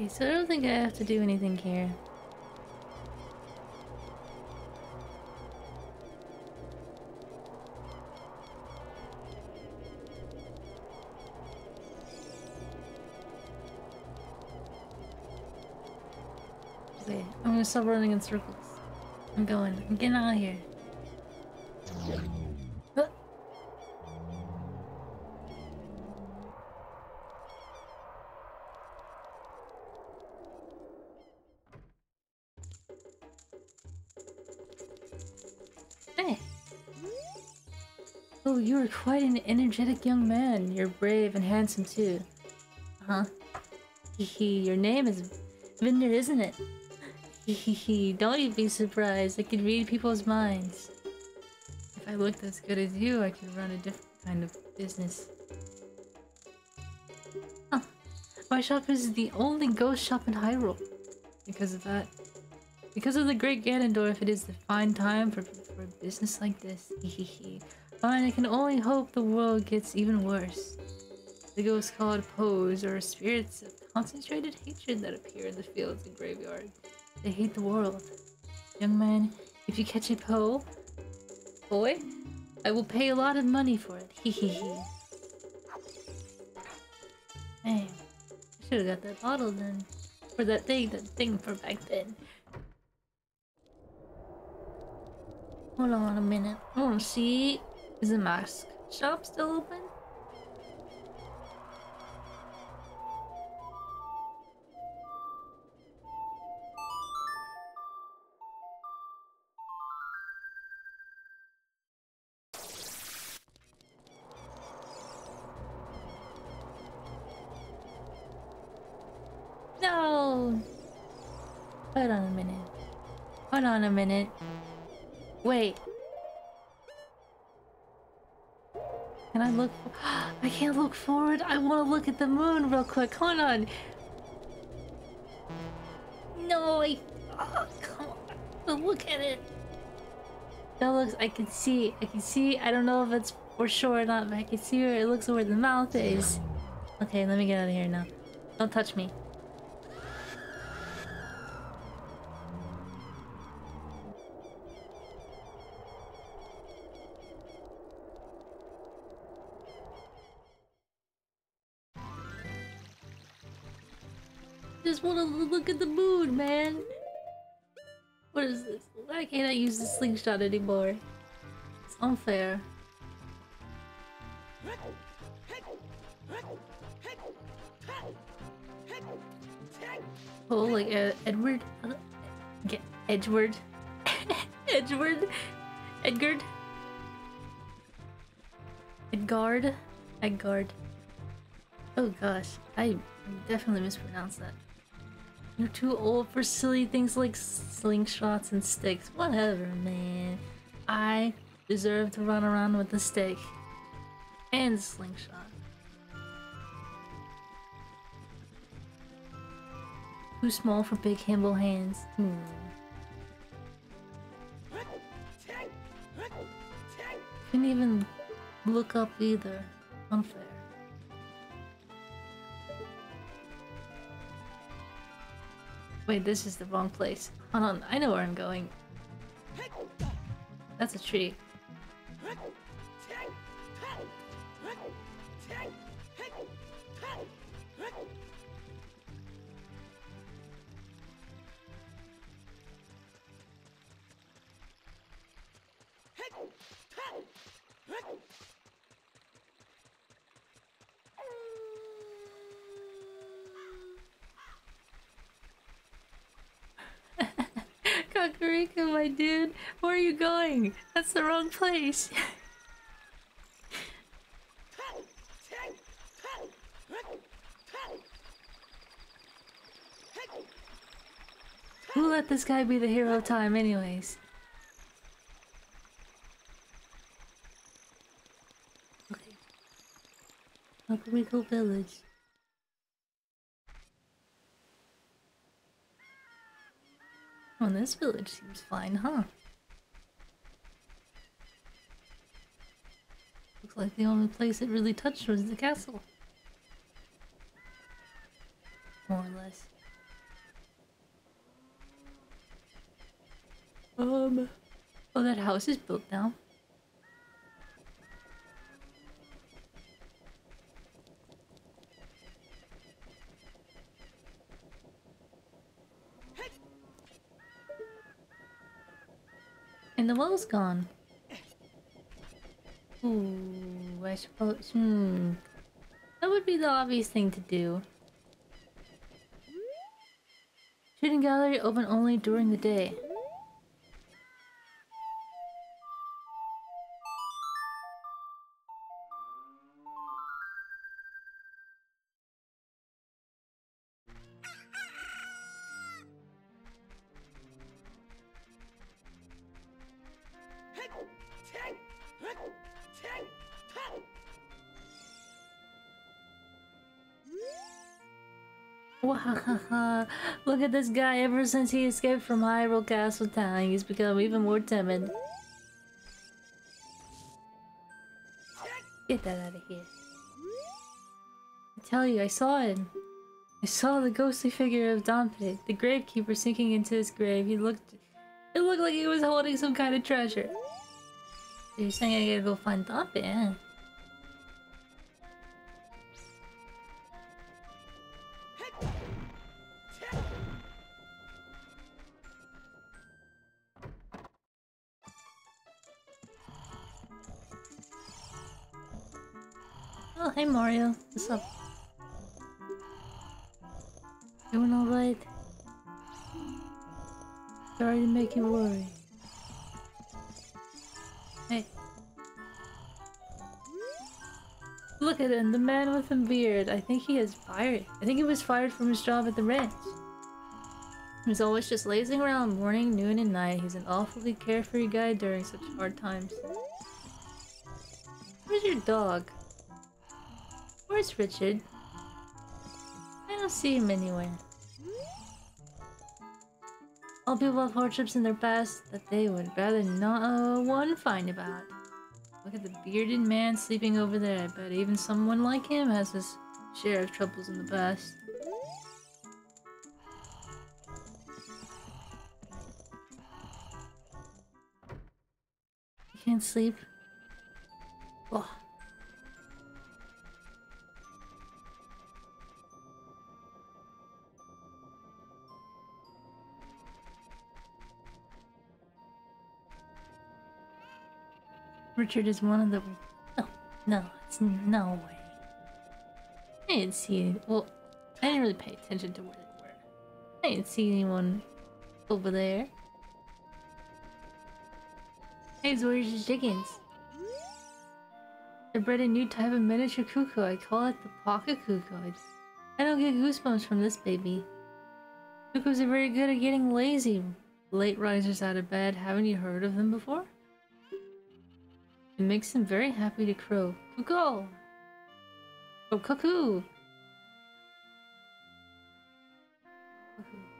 So I don't think I have to do anything here. Okay, I'm gonna stop running in circles. I'm going. I'm getting out of here. Are quite an energetic young man. You're brave and handsome too. Huh? Hee your name is Vindr, isn't it? Hehehe, don't you be surprised. I can read people's minds. If I looked as good as you, I could run a different kind of business. Huh. My shop is the only ghost shop in Hyrule. Because of that. Because of the great Ganondorf, it is the fine time for, for a business like this. Hehehe. Fine, I can only hope the world gets even worse. The ghosts called Poes are spirits of concentrated hatred that appear in the fields and graveyards. They hate the world. Young man, if you catch a Poe, boy, I will pay a lot of money for it. Hee hee hee. Man, I should have got that bottle then. For that thing, that thing for back then. Hold on a minute. I wanna see. Is the mask shop still open? No! Hold on a minute. Hold on a minute. Wait. Can I look? I can't look forward. I want to look at the moon real quick. Hold on. No, I. Oh, come on. Look at it. That looks. I can see. I can see. I don't know if it's for sure or not, but I can see where it looks where the mouth is. Okay, let me get out of here now. Don't touch me. I use the slingshot anymore? It's unfair. Oh, like uh, Edward? Uh, get Edward? Edward? Edgard? Edgard? Edgard. Oh gosh, I definitely mispronounced that. You're too old for silly things like slingshots and sticks. Whatever, man. I deserve to run around with a stick. And slingshot. Too small for big humble hands. Hmm. Couldn't even look up either. Unfair. Wait, this is the wrong place. Hold on, I know where I'm going. That's a tree. Kakariko, my dude, where are you going? That's the wrong place. Who let this guy be the hero of time anyways? Okay. Kakariko Village. Well, this village seems fine, huh? Looks like the only place it really touched was the castle. More or less. Um... Oh, that house is built now. And the well's gone. Ooh, I suppose. Hmm. That would be the obvious thing to do. Shooting gallery open only during the day. At this guy. Ever since he escaped from Hyrule Castle Town, he's become even more timid. Get that out of here. I tell you, I saw him. I saw the ghostly figure of Dampé, the gravekeeper sinking into his grave. He looked... It looked like he was holding some kind of treasure. So you're saying I gotta go find Dampé, Mario. What's up? Doing alright? Sorry to make you worry. Hey. Look at him, the man with the beard. I think he is fired. I think he was fired from his job at the ranch. He's always just lazing around morning, noon, and night. He's an awfully carefree guy during such hard times. Where's your dog? Where's Richard? I don't see him anywhere. All people have hardships in their past that they would rather not uh, one find about. Look at the bearded man sleeping over there. I bet even someone like him has his share of troubles in the past. You can't sleep? Oh. Richard is one of the... No, no, it's no way. I didn't see... Well, I didn't really pay attention to where they were. I didn't see anyone over there. Hey, where's your chickens? I bred a new type of miniature cuckoo. I call it the pocket cuckoo. I don't get goosebumps from this baby. Cuckoos are very good at getting lazy. Late risers out of bed. Haven't you heard of them before? It makes him very happy to crow. Cuckoo! Oh, cuckoo!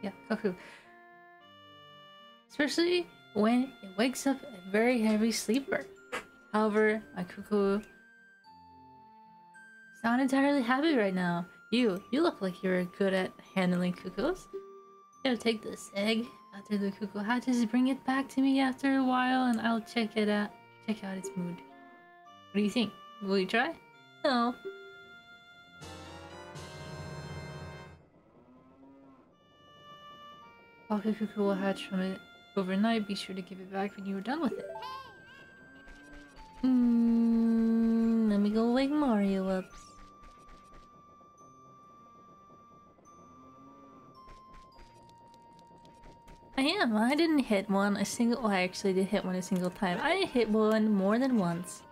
Yeah, cuckoo. Especially when it wakes up a very heavy sleeper. However, my cuckoo is not entirely happy right now. You, you look like you're good at handling cuckoos. Gotta take this egg after the cuckoo hatches, bring it back to me after a while, and I'll check it out. Check out its mood. What do you think? Will you try? No. Pocket cuckoo will hatch from it overnight. Be sure to give it back when you are done with it. Hmm. Let me go wake Mario up. I am. I didn't hit one a single. Oh, I actually did hit one a single time. I hit one more than once.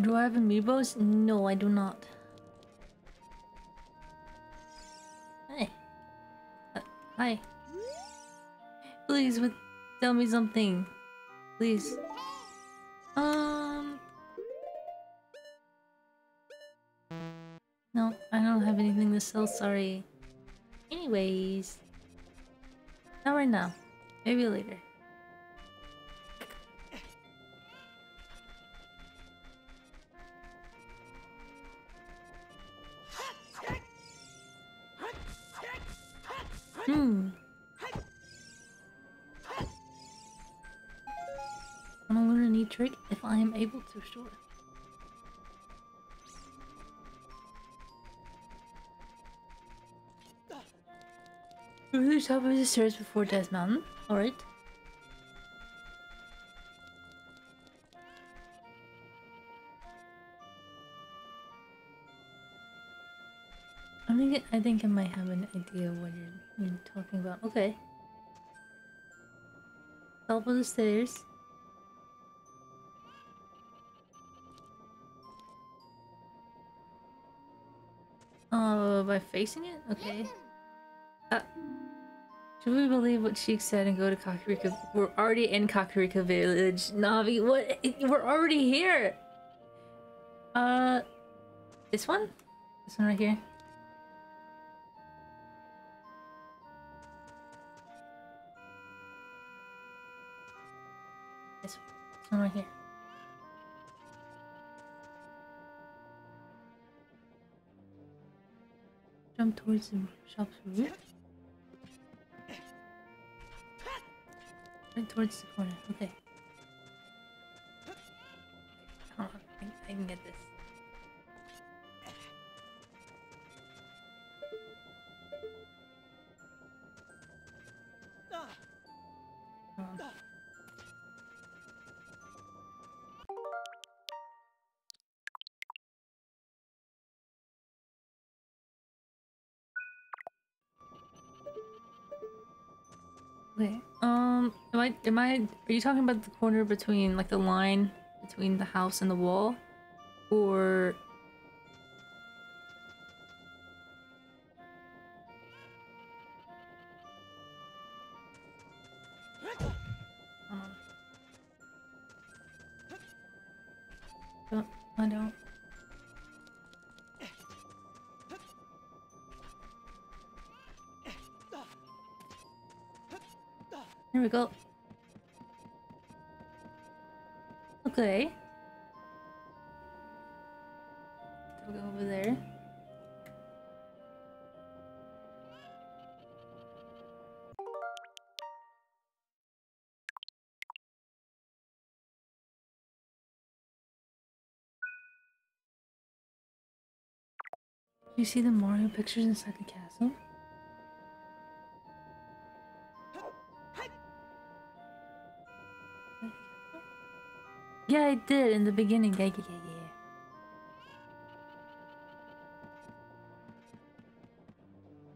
Do I have amiibos? No, I do not. Hey. Uh, hi. Please, with, tell me something. Please. Um. Sell, sorry. Anyways. Not right now. Maybe later. Hmm. I'm gonna learn a new trick if I am able to, sure. To the top of the stairs before Death Mountain. Alright. I think I think I might have an idea what you're, you're talking about. Okay. Top of the stairs. Oh, by facing it? Okay. Uh, should we believe what Sheik said and go to Kakariko? We're already in Kakariko Village. Navi, what? We're already here! Uh, this one? This one right here? This, this one right here. Jump towards the shop's roof. Right towards the corner. Okay. Hold on. I, I can get this. I? Am I? Are you talking about the corner between, like, the line between the house and the wall, or? I don't. Here we go. Okay. We'll go over there. You see the Mario pictures inside the castle? Yeah, I did in the beginning. Yeah, yeah, yeah,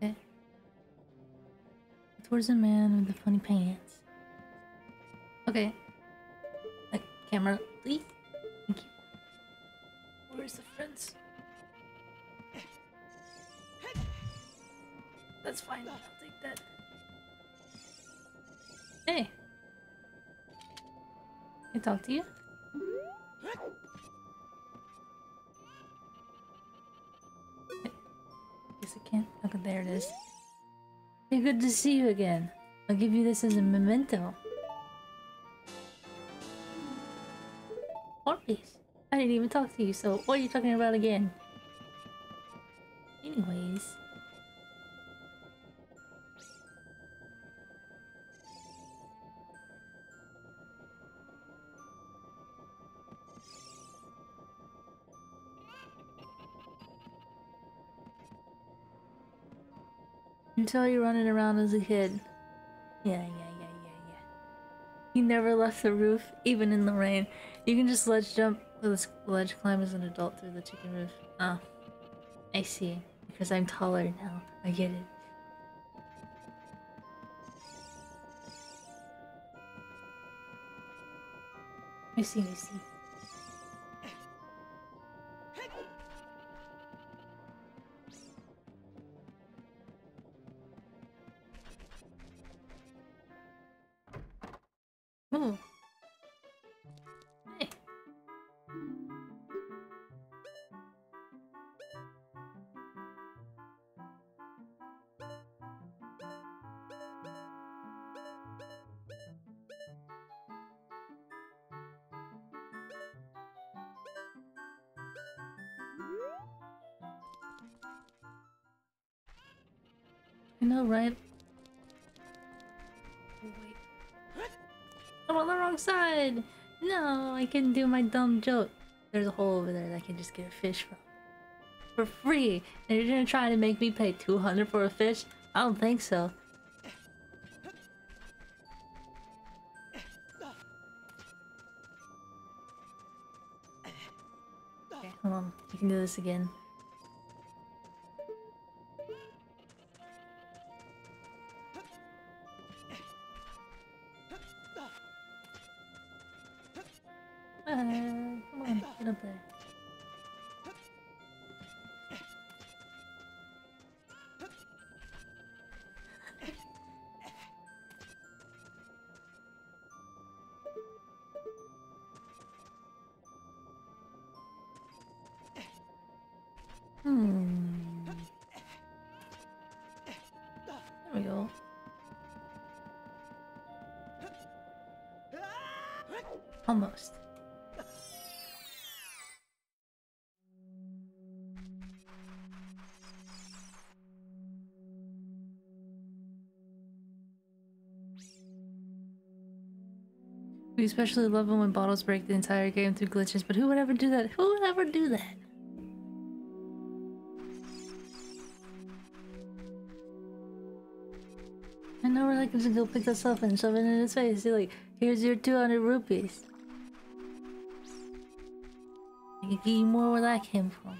yeah. Okay. Towards the man with the funny pants. Okay. Camera, please. Thank you. Where's the friends? That's fine. I'll take that. Hey. Can I talk to you? Guess I can't. Okay, there it is. Hey, good to see you again. I'll give you this as a memento. Orpheus, I didn't even talk to you, so what are you talking about again? Until you're running around as a kid. Yeah, yeah, yeah, yeah, yeah. You never left the roof, even in the rain. You can just ledge jump, let's ledge climb as an adult through the chicken roof. Oh, I see. Because I'm taller now. I get it. I see, I see. Wait. I'm on the wrong side! No, I can do my dumb joke. There's a hole over there that I can just get a fish from. For free! And you're gonna try to make me pay 200 for a fish? I don't think so. Okay, hold on. You can do this again. We especially love it when bottles break the entire game through glitches, but who would ever do that? Who would ever do that? I know we're like just go pick this up and shove it in his face. You're like, here's your 200 rupees. I can give you more where that came from.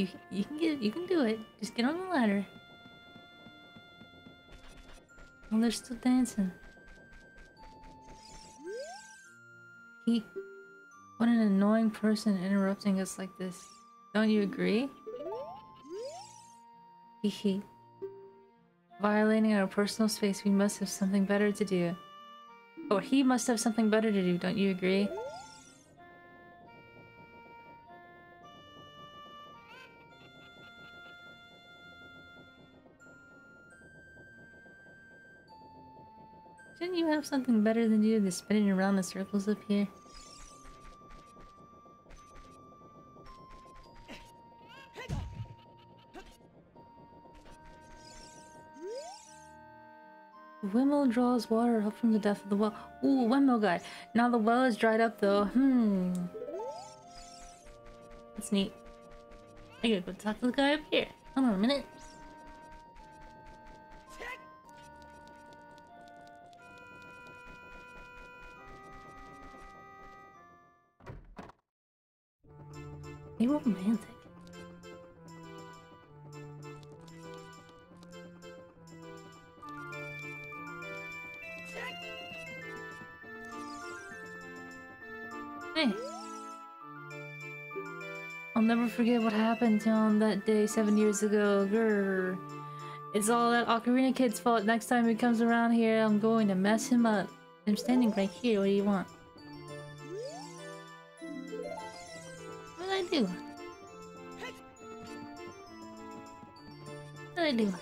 You you can get you can do it. Just get on the ladder. Oh, they're still dancing. He, what an annoying person interrupting us like this. Don't you agree? Hehe. Violating our personal space, we must have something better to do. Or he must have something better to do, don't you agree? Shouldn't you have something better than you than spinning around the circles up here? Wimmo draws water up from the depth of the well. Ooh, Wimmo guy. Now the well is dried up though. Hmm. That's neat. I gotta go talk to the guy up here. Hold on a minute. Be romantic. Hey. I'll never forget what happened him that day seven years ago. Grr. It's all that Ocarina Kid's fault. Next time he comes around here, I'm going to mess him up. I'm standing right here. What do you want? I do?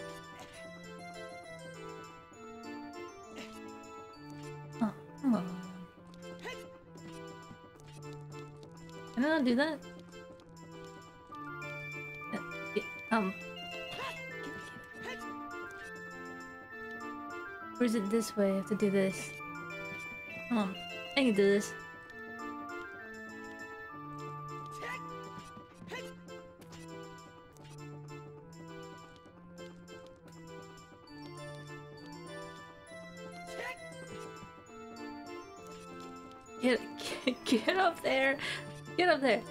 Oh, come on. Can I not do that? Uh, yeah, um. Or is it this way? I have to do this. Come on. I can do this. Get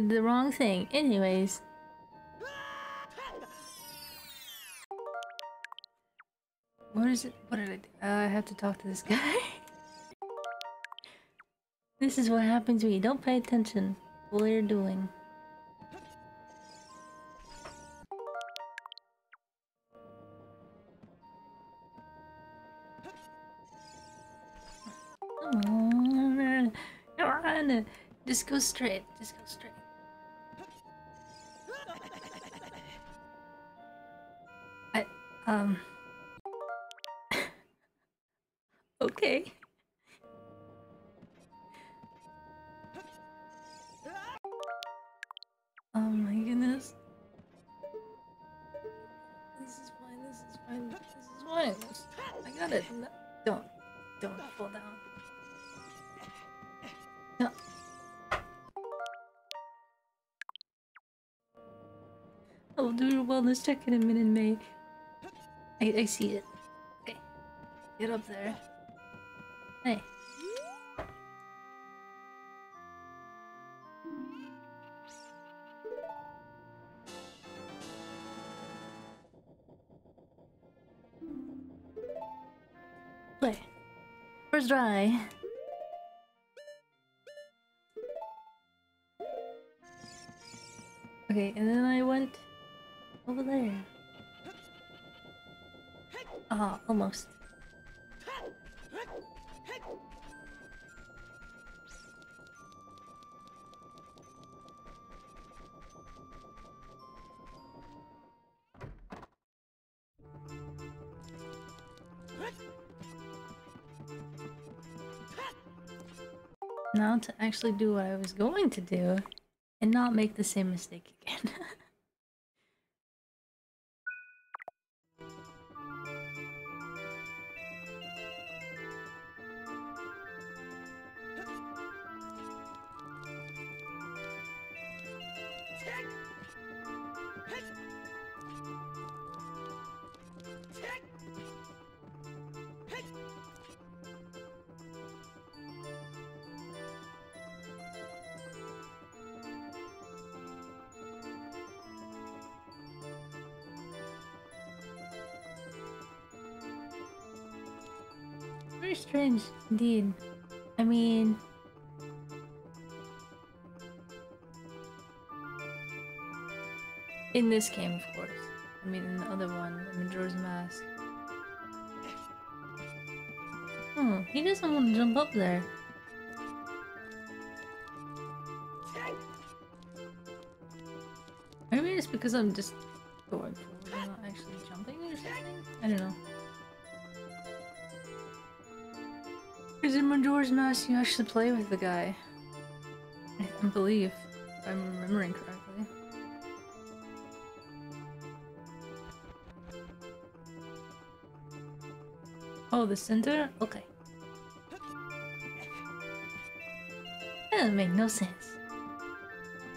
The wrong thing. Anyways. What is it? What did I do? Uh, I have to talk to this guy. this is what happens when you don't pay attention to what you're doing. Just go straight. Just go straight. I Um. Wellness check in a minute, May. I, I see it. Okay. Get up there. Hey. Play. First dry. Okay, and then almost. Now to actually do what I was going to do and not make the same mistake this game, of course. I mean, in the other one, Majora's Mask. Hmm, he doesn't want to jump up there. Maybe it's because I'm just going forward and not actually jumping or something? I don't know. Because in Majora's Mask, you actually play with the guy. I believe, if I'm remembering correctly. The center? Okay. That doesn't make no sense.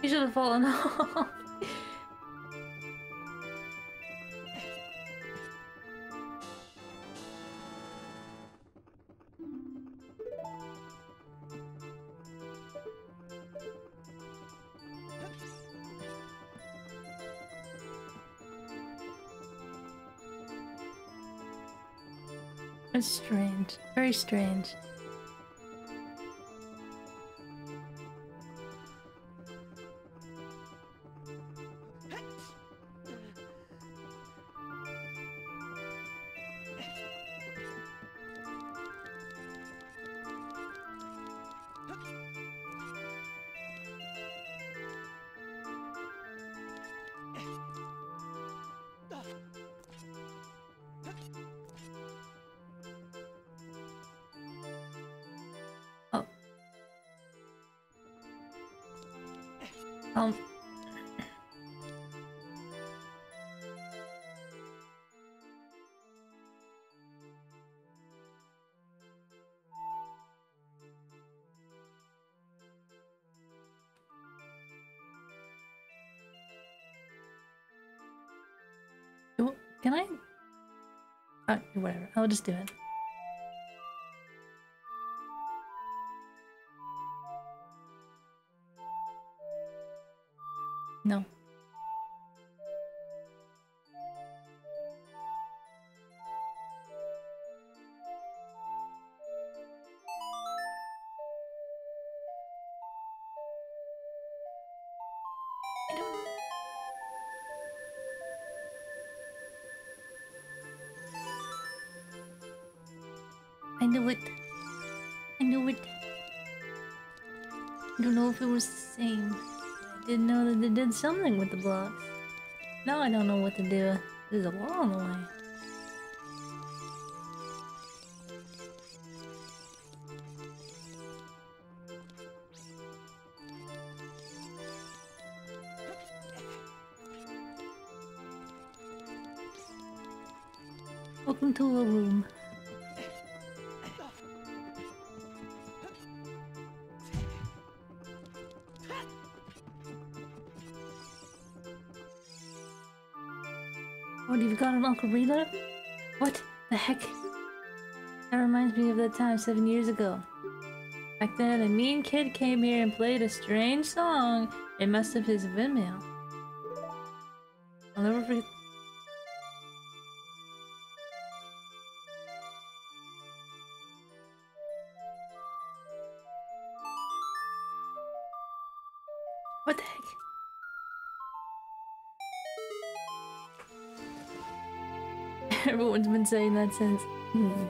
You should have fallen off. Strange. Whatever. I'll just do it. No. knew it. I knew it. I don't know if it was the same. I didn't know that they did something with the blocks. Now I don't know what to do. There's a wall on the way. Welcome to a room. Ocarina? What the heck? That reminds me of that time seven years ago. Back then, a mean kid came here and played a strange song. It must have his windmill. Everyone's been saying that since. Hmm.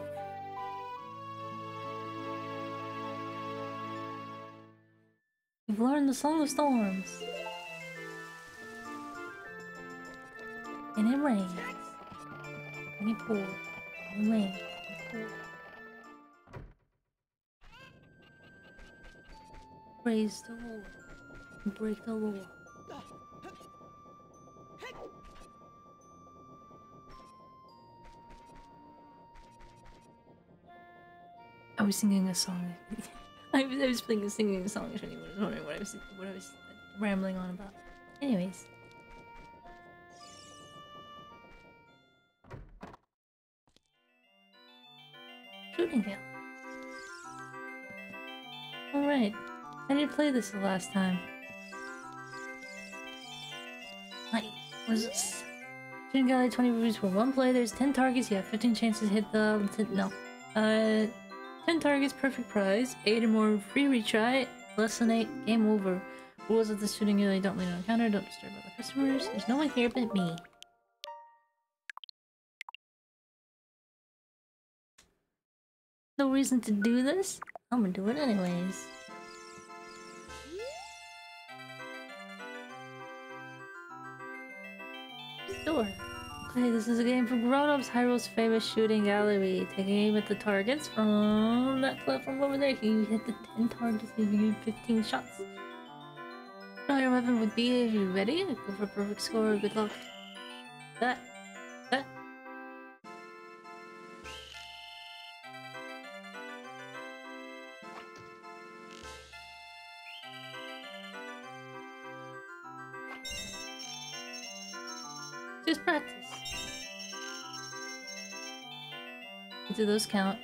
You've learned the Song of Storms. And it rains. And it pours. And it rains. And. Praise the Lord. Break the law. Was singing a song. I was, I was playing, singing a song. Anyone was wondering what I was, what I was rambling on about. Anyways. Shooting gallery. Alright. I didn't play this the last time. Like, was this? Shooting gallery 20 rupees for one play. There's 10 targets. You have 15 chances to hit the... No. Uh... 10 targets, perfect prize. 8 or more, free retry. Less than 8, game over. Rules of the shooting gallery don't leave no encounter, don't disturb other customers. There's no one here but me. No reason to do this. I'm gonna do it anyways. Okay, this is a game for grown-ups, Hyrule's famous shooting gallery. Take aim at the targets from that platform over there. You hit the 10 targets and you get 15 shots. Know your weapon would be if you're ready. Go for a perfect score. Good luck. That. Do those count?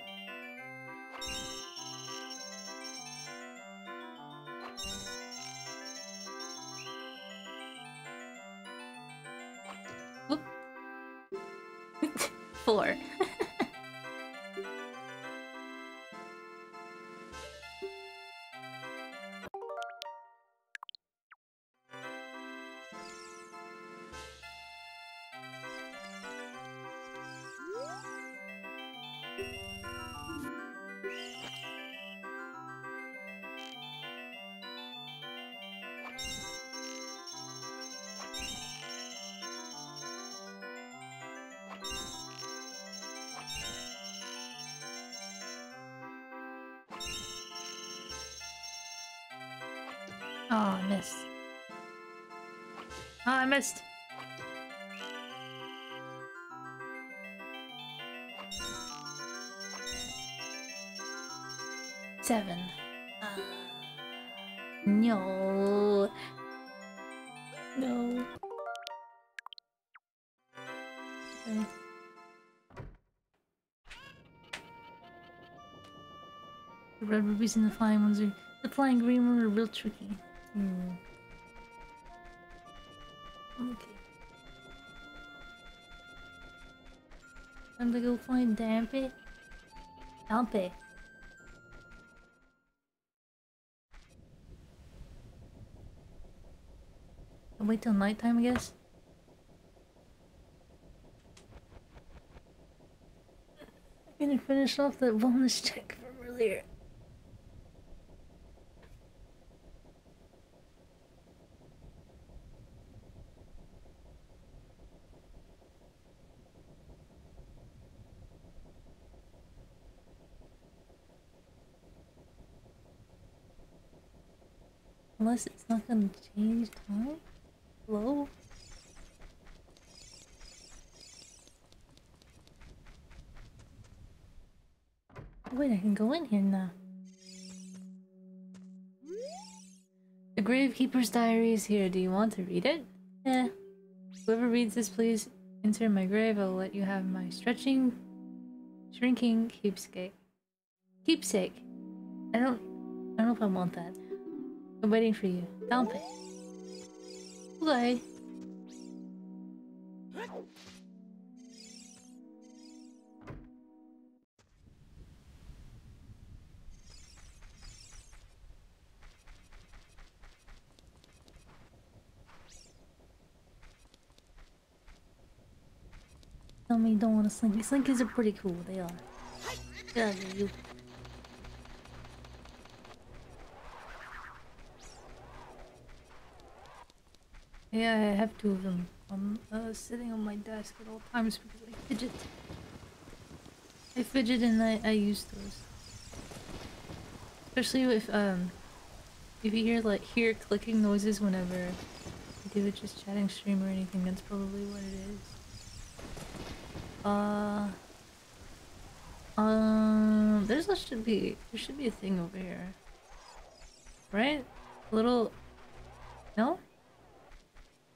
Seven. Uh, no. No. The red rupees and the flying ones are... The flying green ones are real tricky. Hmm. To go find. Dampé. I'll wait till nighttime, I guess. I'm gonna finish off that wellness check from earlier. Unless it's not gonna change time? Hello? Wait, I can go in here now. The Gravekeeper's Diary is here. Do you want to read it? Yeah. Whoever reads this, please enter my grave. I'll let you have my stretching, shrinking keepsake. Keepsake. I don't. I don't know if I want that. I'm waiting for you. Dampé. Okay. Tell me you don't want to slinky. Slinkies are pretty cool. They are. Yeah, you. Yeah, I have two of them. I'm uh, sitting on my desk at all times because I fidget. I fidget and I, I use those. Especially if um if you hear like hear clicking noises whenever you do it just chatting stream or anything, that's probably what it is. Uh um there's a should be there should be a thing over here. Right? A little No?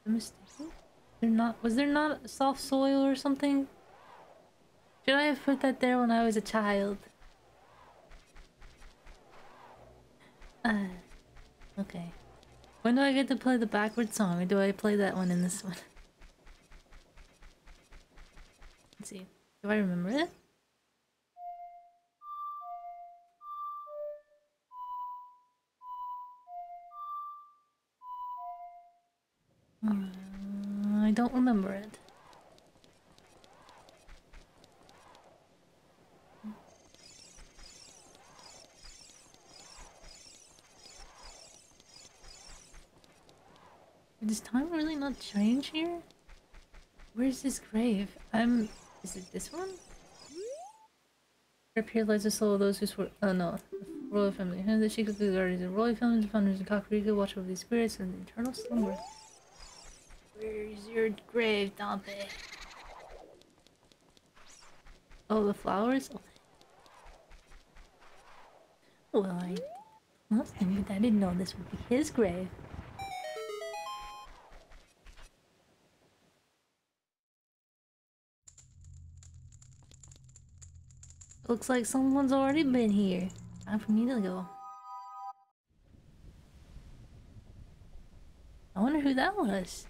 Mistaken? There not was there not soft soil or something? Should I have put that there when I was a child? Uh, okay. When do I get to play the backward song, or do I play that one in this one? Let's see. Do I remember it? Don't remember it. Does time really not change here? Where's this grave? Um, is it this one? Here lies the soul of those who swore- oh no. Royal family. The Sheikah guardians the royal family, the founders of Kakariko watch over these spirits and eternal slumber. Where's your grave, Dampé? Oh, the flowers? Oh. oh well, I must admit I didn't know this would be his grave. Looks like someone's already been here. Time for me to go. I wonder who that was.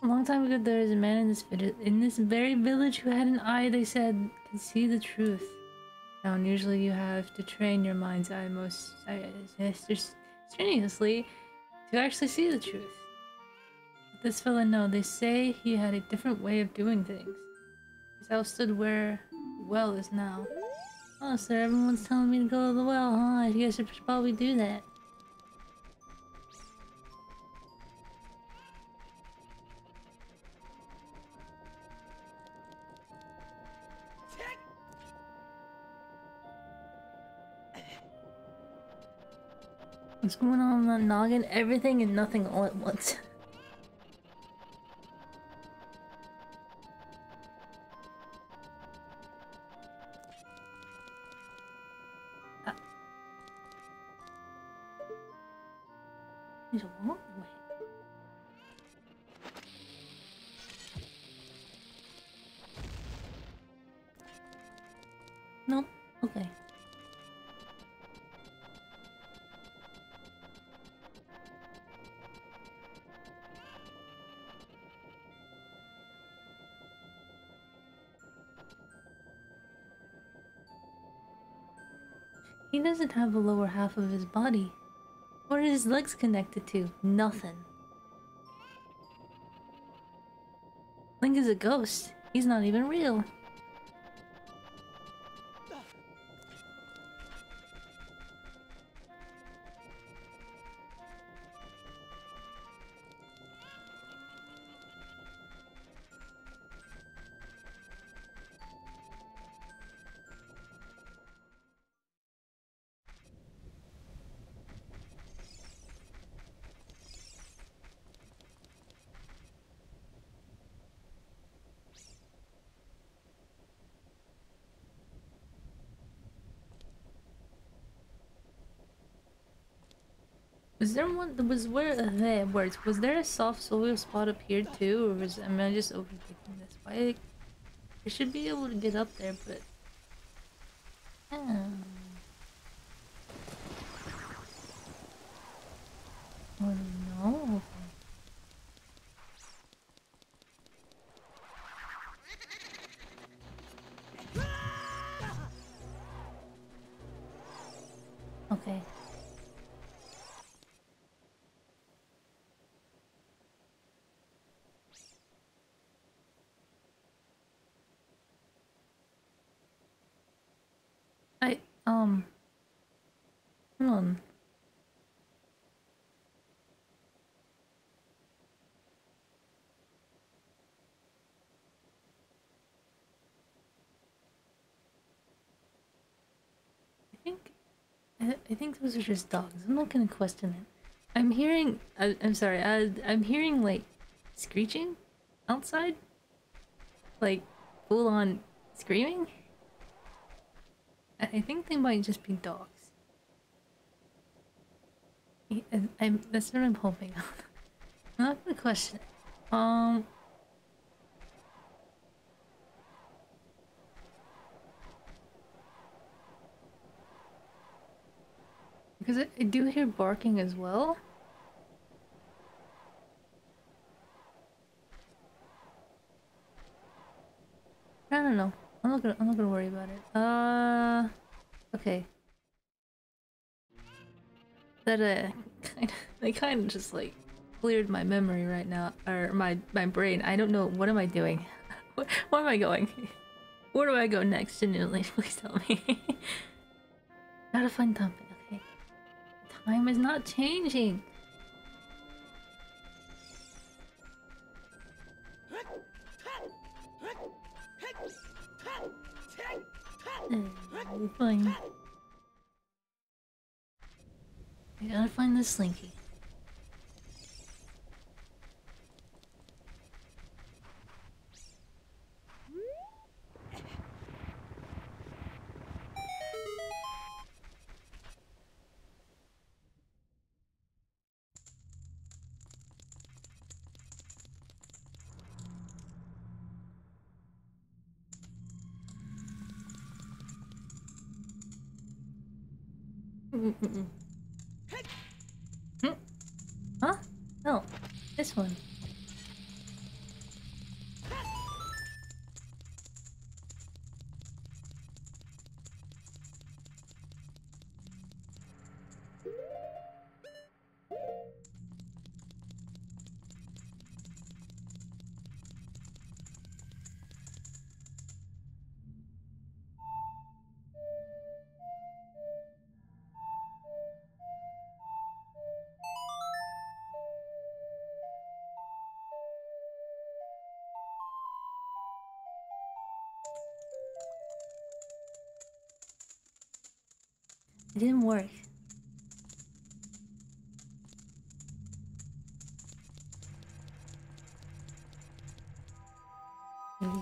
A long time ago, there was a man in this in this very village who had an eye. They said could see the truth. Now, usually, you have to train your mind's eye most strenuously to actually see the truth. But this fella, no, they say he had a different way of doing things. His house stood where well is now. Oh, sir, everyone's telling me to go to the well, huh? I guess I should probably do that. What's going on in that noggin? Everything and nothing all at once. He doesn't have the lower half of his body. What are his legs connected to? Nothing. Link is a ghost. He's not even real. Was there one? Was where there words? Was there a soft soil spot up here too, or was am I just overthinking this? Why? I should be able to get up there, but. On. I think I, think those are just dogs. I'm not gonna question it. I'm hearing I, I'm sorry. I, I'm hearing like screeching outside, like full on screaming. I think they might just be dogs. I'm, that's what I'm hoping on. I'm not gonna question. Um. Because I, I do hear barking as well. I don't know. I'm not gonna. I'm not gonna worry about it. Uh, okay. That uh, kind of, they kind of just like cleared my memory right now, or my my brain. I don't know. What am I doing? Where, where am I going? Where do I go next? Genuinely, please tell me. Gotta find something. Okay. Time is not changing. Uh, Fine. I gotta find this slinky. Mm-mm-mm. Hmm? Huh? No, this one. Work.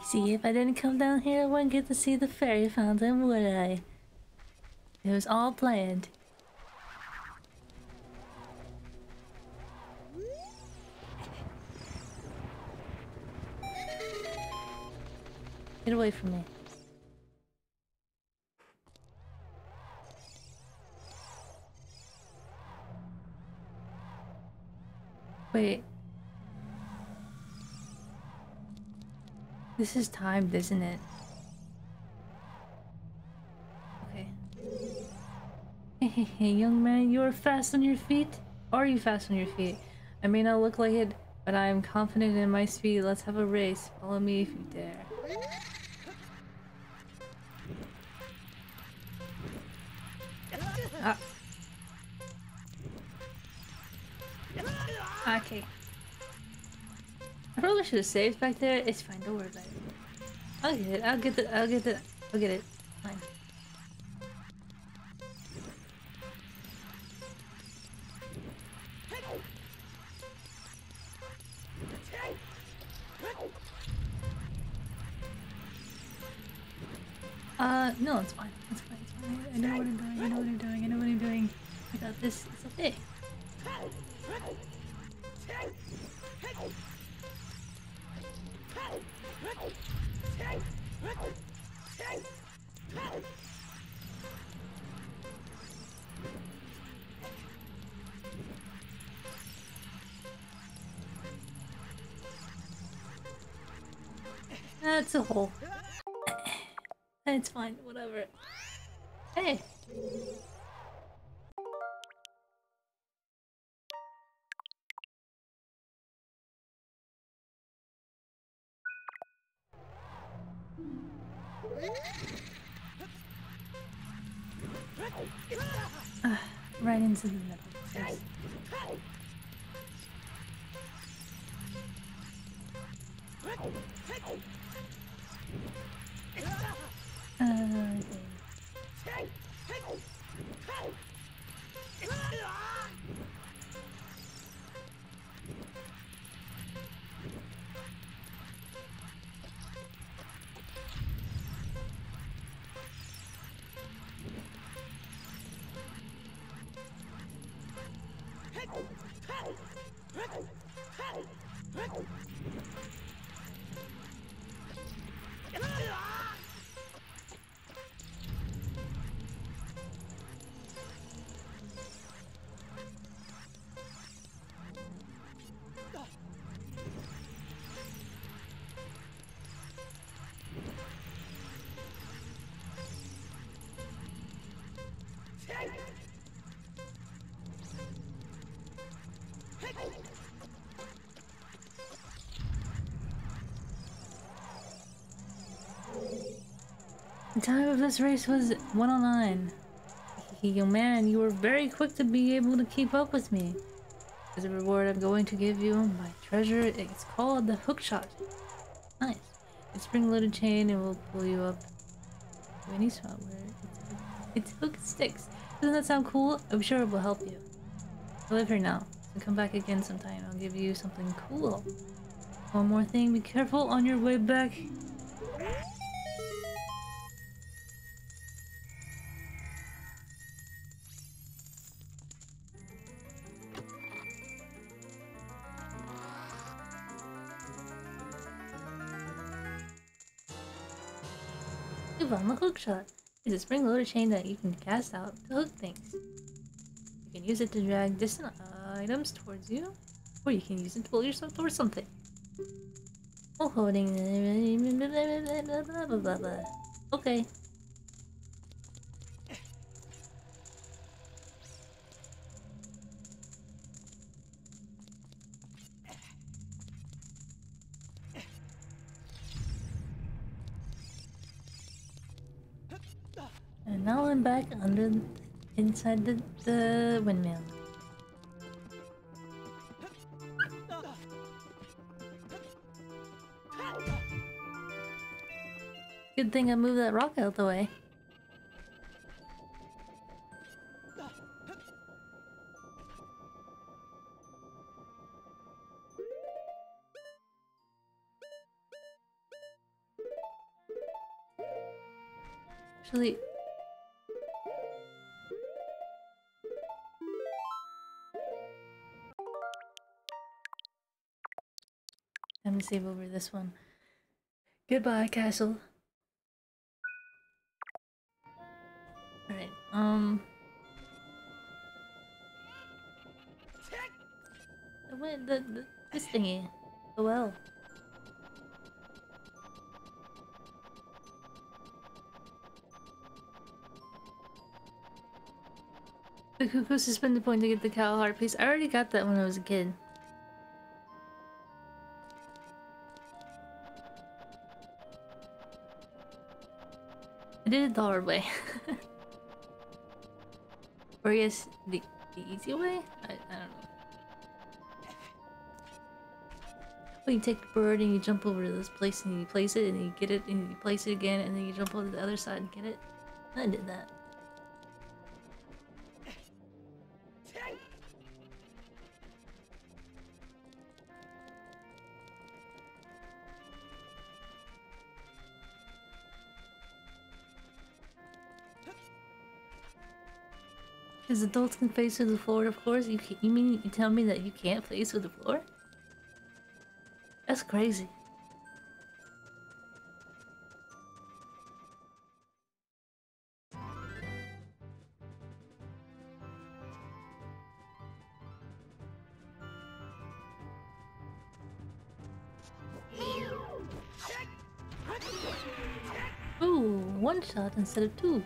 See, if I didn't come down here, I wouldn't get to see the fairy fountain, would I? It was all planned. Get away from me. Wait. This is timed, isn't it? Okay. Hey, young man, you are fast on your feet? Are you fast on your feet? I may not look like it, but I am confident in my speed. Let's have a race. Follow me if you dare. Ah. Okay. I probably should have saved back there. It's fine, don't worry about it. I'll get it. I'll get the. I'll get the. I'll get it. Hole. It's fine, whatever. Hey! The time of this race was 109. Yo man, you were very quick to be able to keep up with me. As a reward, I'm going to give you my treasure. It's called the Hookshot. Nice. It's spring-loaded chain and will pull you up to any spot where it's, it's hook sticks. Doesn't that sound cool? I'm sure it will help you. I live here now. So come back again sometime. I'll give you something cool. One more thing. Be careful on your way back. You found the Hookshot. It's a spring-loaded chain that you can cast out to hook things. You can use it to drag distant items towards you, or you can use it to pull yourself towards something. While holding. Okay. Inside the, the windmill. Good thing I moved that rock out the way. Actually, save over this one. Goodbye, castle. Alright, um... The, the, the, this thingy. The well. The cuckoo suspended point to get the cow heart piece. I already got that when I was a kid. I did it the hard way. or yes, the, the easy way? I, I don't know. Well, you take the bird and you jump over to this place and you place it and you get it and you place it again and then you jump over to the other side and get it. I did that. Because adults can face with the floor, of course. You, can, you mean you tell me that you can't face with the floor? That's crazy. Ooh, one shot instead of two.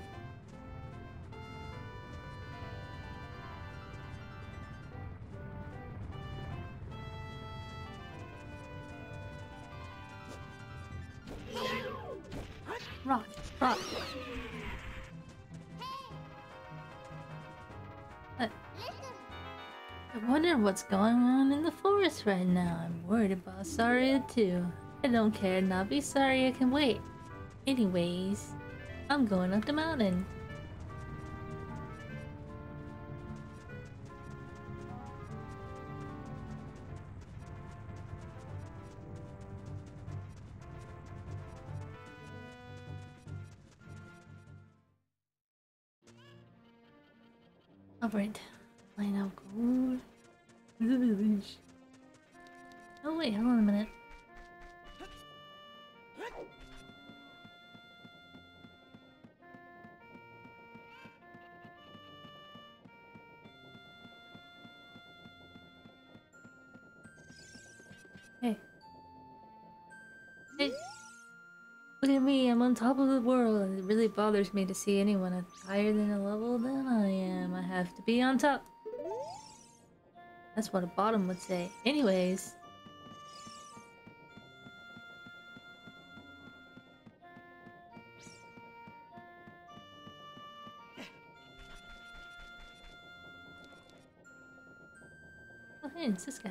What's going on in the forest right now. I'm worried about Saria too. I don't care, Navi. Saria can wait. Anyways, I'm going up the mountain. At me, I'm on top of the world. It really bothers me to see anyone higher than a level than I am. I have to be on top. That's what a bottom would say. Anyways. Oh, hey, it's this guy.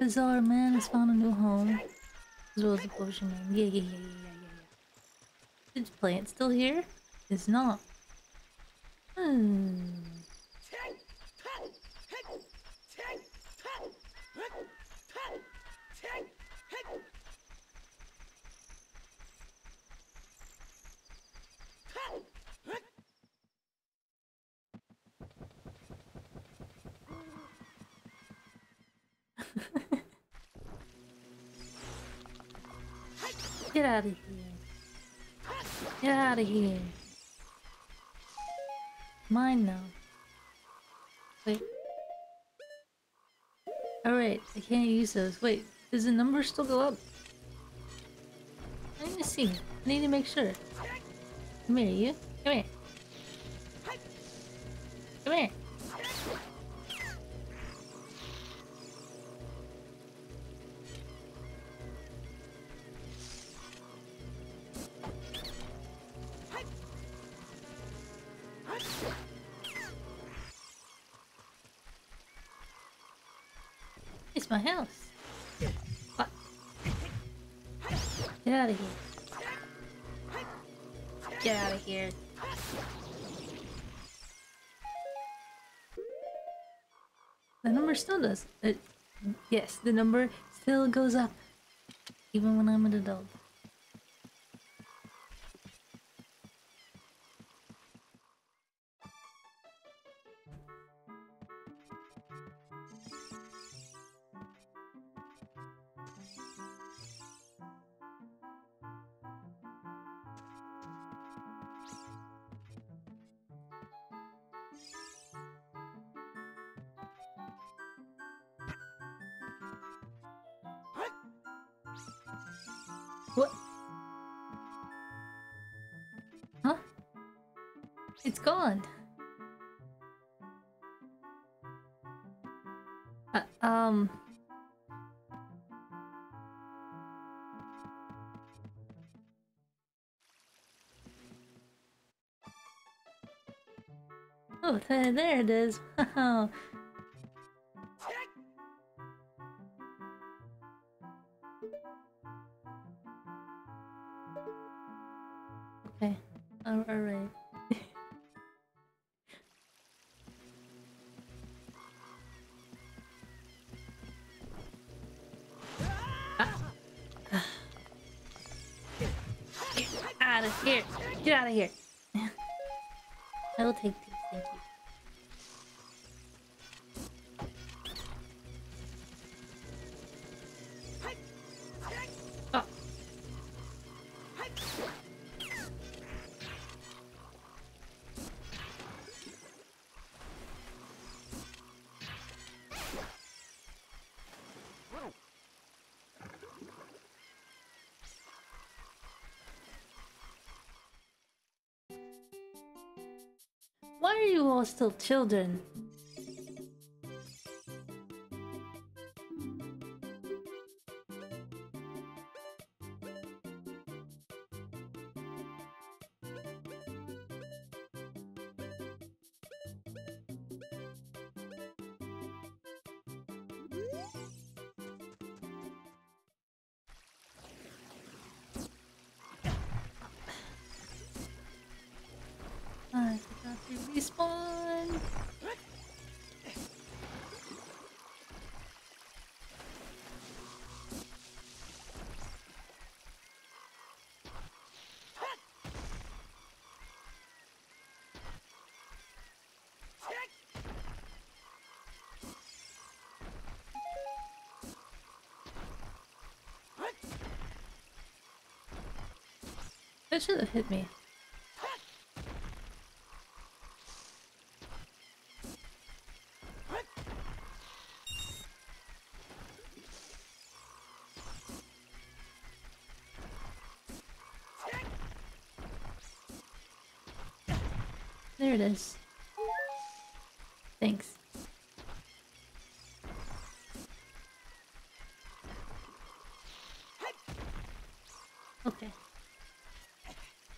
Bizarre man has found a new home. As well as the potion man. Yeah, yeah, yeah, yeah, yeah, yeah. Is plant still here? It's not. Those. Wait, does the number still go up? I need to see. I need to make sure. Come here, you. Come here. Come here. It's my house. Number still does. It, yes, the number still goes up. Even when I'm an adult. Uh, there it is. Wow. Oh. Okay. All right. Get out of here! Get out of here! I will take these, you all still children? That should have hit me. There it is.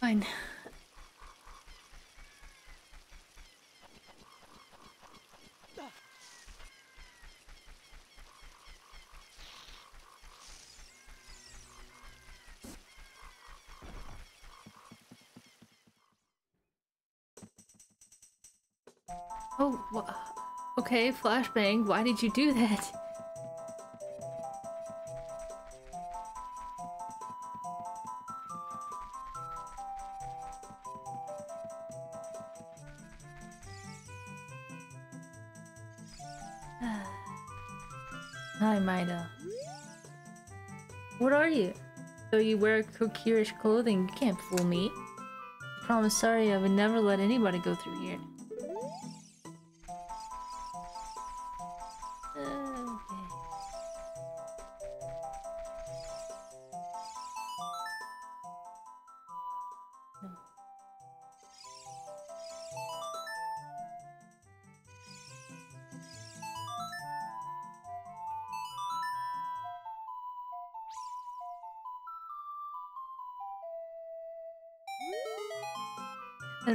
Fine. Oh, okay, flashbang. Why did you do that? Wear Kokirish clothing, you can't fool me. Promise Saria, I would never let anybody go through here.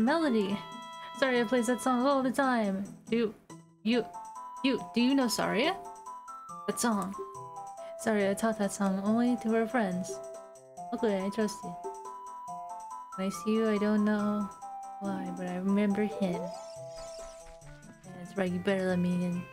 Melody. Saria, I play that song all the time. Do you, you, do you know Saria? That song. Saria, I taught that song only to her friends. Luckily, I trust you. When I see you, I don't know why, but I remember him. Yeah, that's right, you better let me in.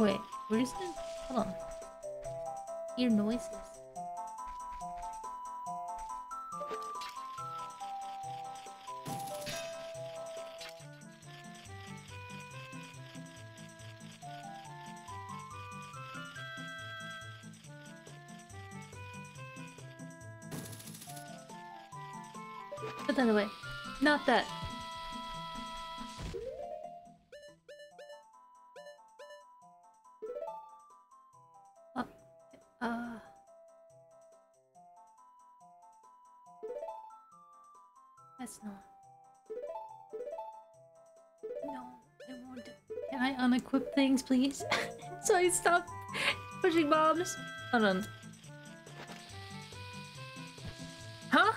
Wait, where is it? Hold on. Hear noises. Put that away. Not that. Please? so I stop pushing bombs. Hold on. Huh?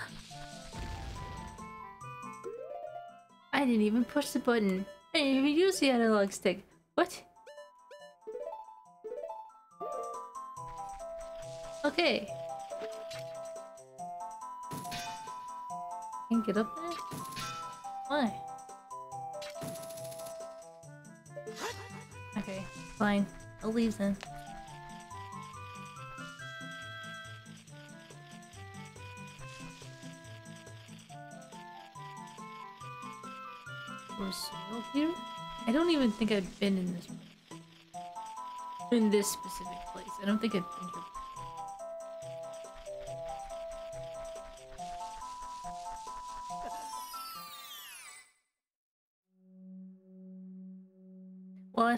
I didn't even push the button. I didn't even use the analog stick. What? Okay. Can't get up there? Fine. I'll leave then. Or soil here? I don't even think I've been in this in this specific place. I don't think I've been here.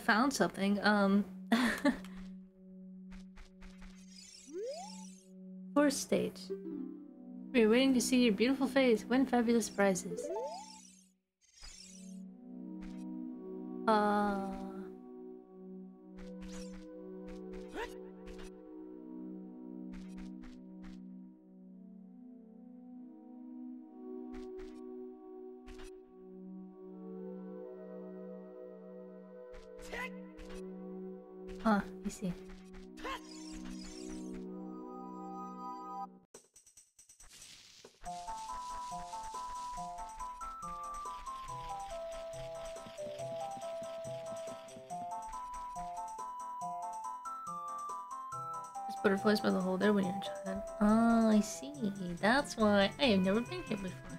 Found something. Um First stage. We're waiting to see your beautiful face. Win fabulous prizes. By the hole there when you're a child. Oh, I see. That's why I have never been here before.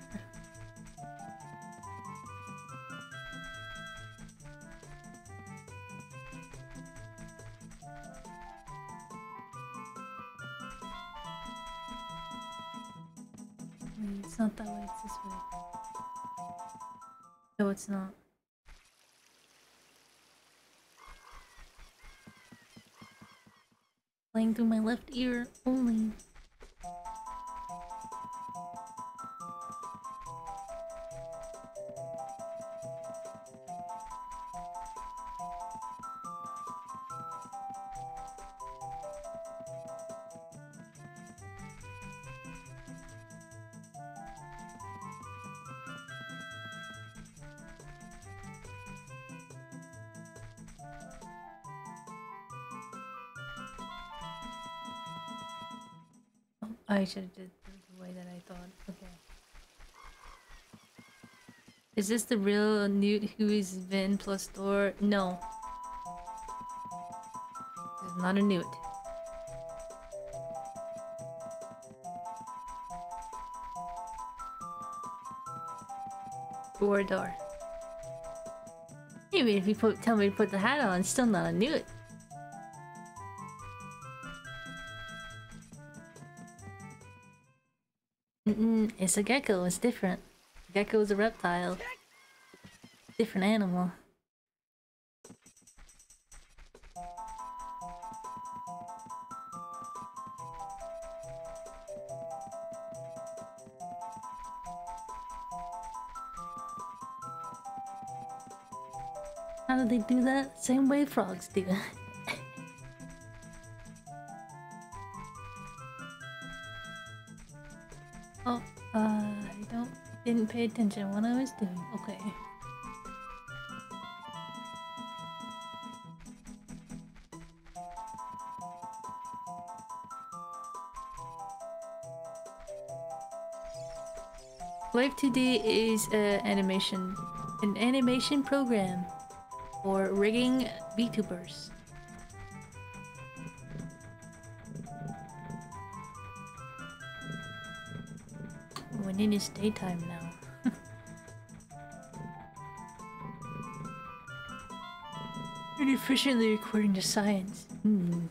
I should have did it the way that I thought. Okay. Is this the real Newt who is Vin plus Thor? No. It's not a Newt. Or door. Even if you put, tell me to put the hat on, it's still not a Newt. It's a gecko, it's different. Gecko is a reptile. Different animal. How do they do that? Same way frogs do. didn't pay attention what I was doing. Okay. Live2D is an animation, an animation program for rigging VTubers. When it is daytime now. Efficiently according to science. Hmm.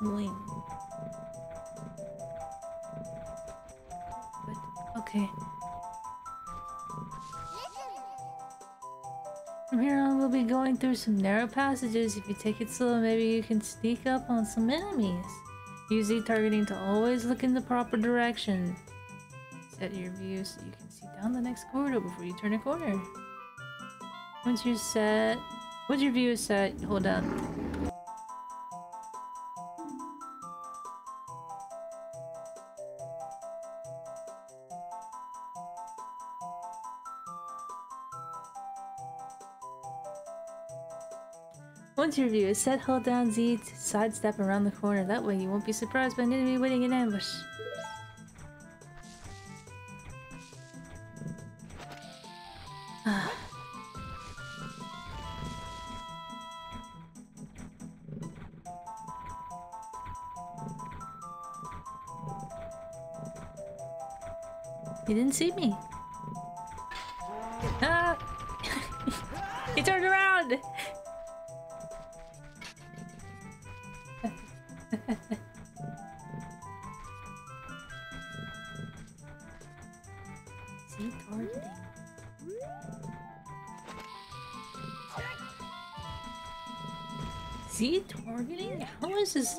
Wing. But okay. From here on, we'll be going through some narrow passages. If you take it slow, maybe you can sneak up on some enemies. Use Z targeting to always look in the proper direction. Set your view so you can see down the next corridor before you turn a corner. Once you're set, once your view is set, hold down. Once your view is set, hold down Z to sidestep around the corner. That way you won't be surprised by an enemy waiting in ambush. Didn't see me. Ah! he turned around! Z targeting. Z targeting? How is this?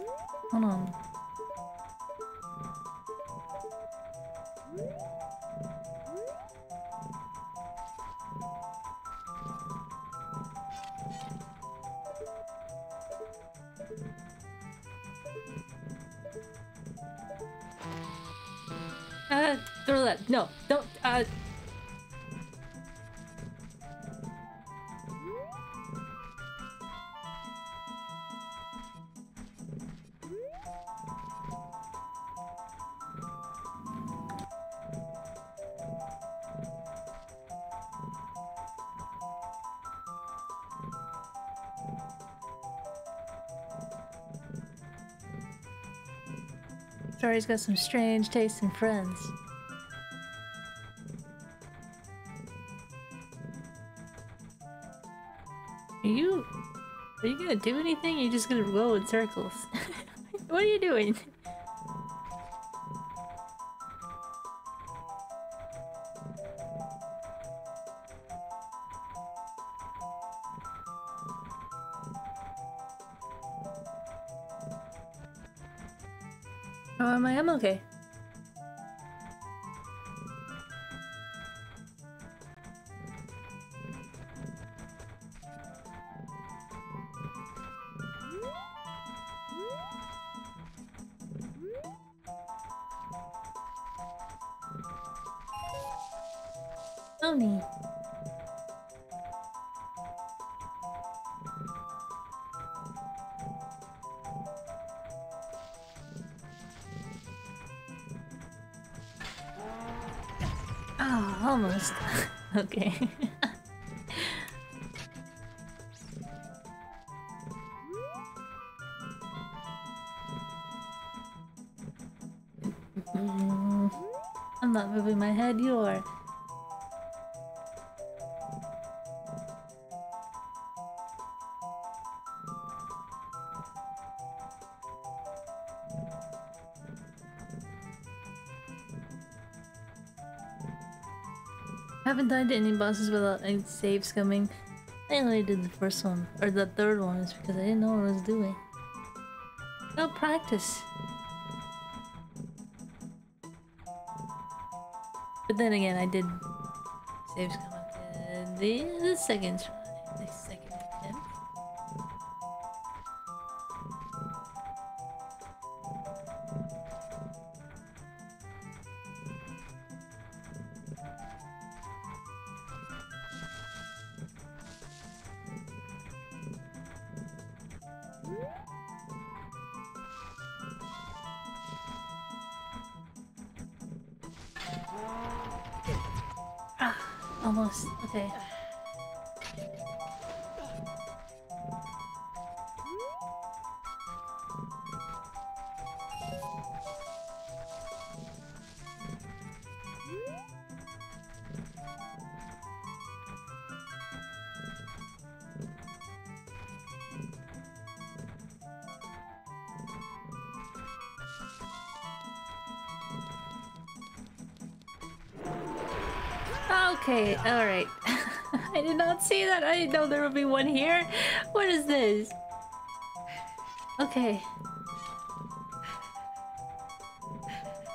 He's got some strange tastes in friends. Are you... Are you gonna do anything? You're just gonna roll in circles? what are you doing? Am I? I'm okay. Died to any bosses without any saves coming. I only did the first one, or the third one, is because I didn't know what I was doing. No practice. But then again, I did saves up to the, the second try. Okay, alright. I did not see that. I didn't know there would be one here. What is this? Okay.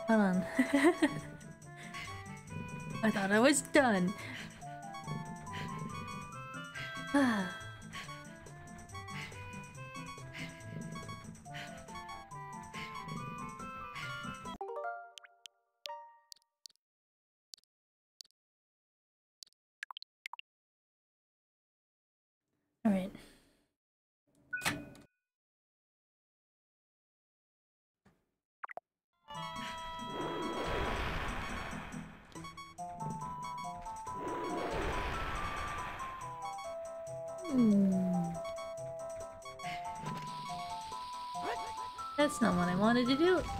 Hold on. I thought I was done. Not what I wanted to do.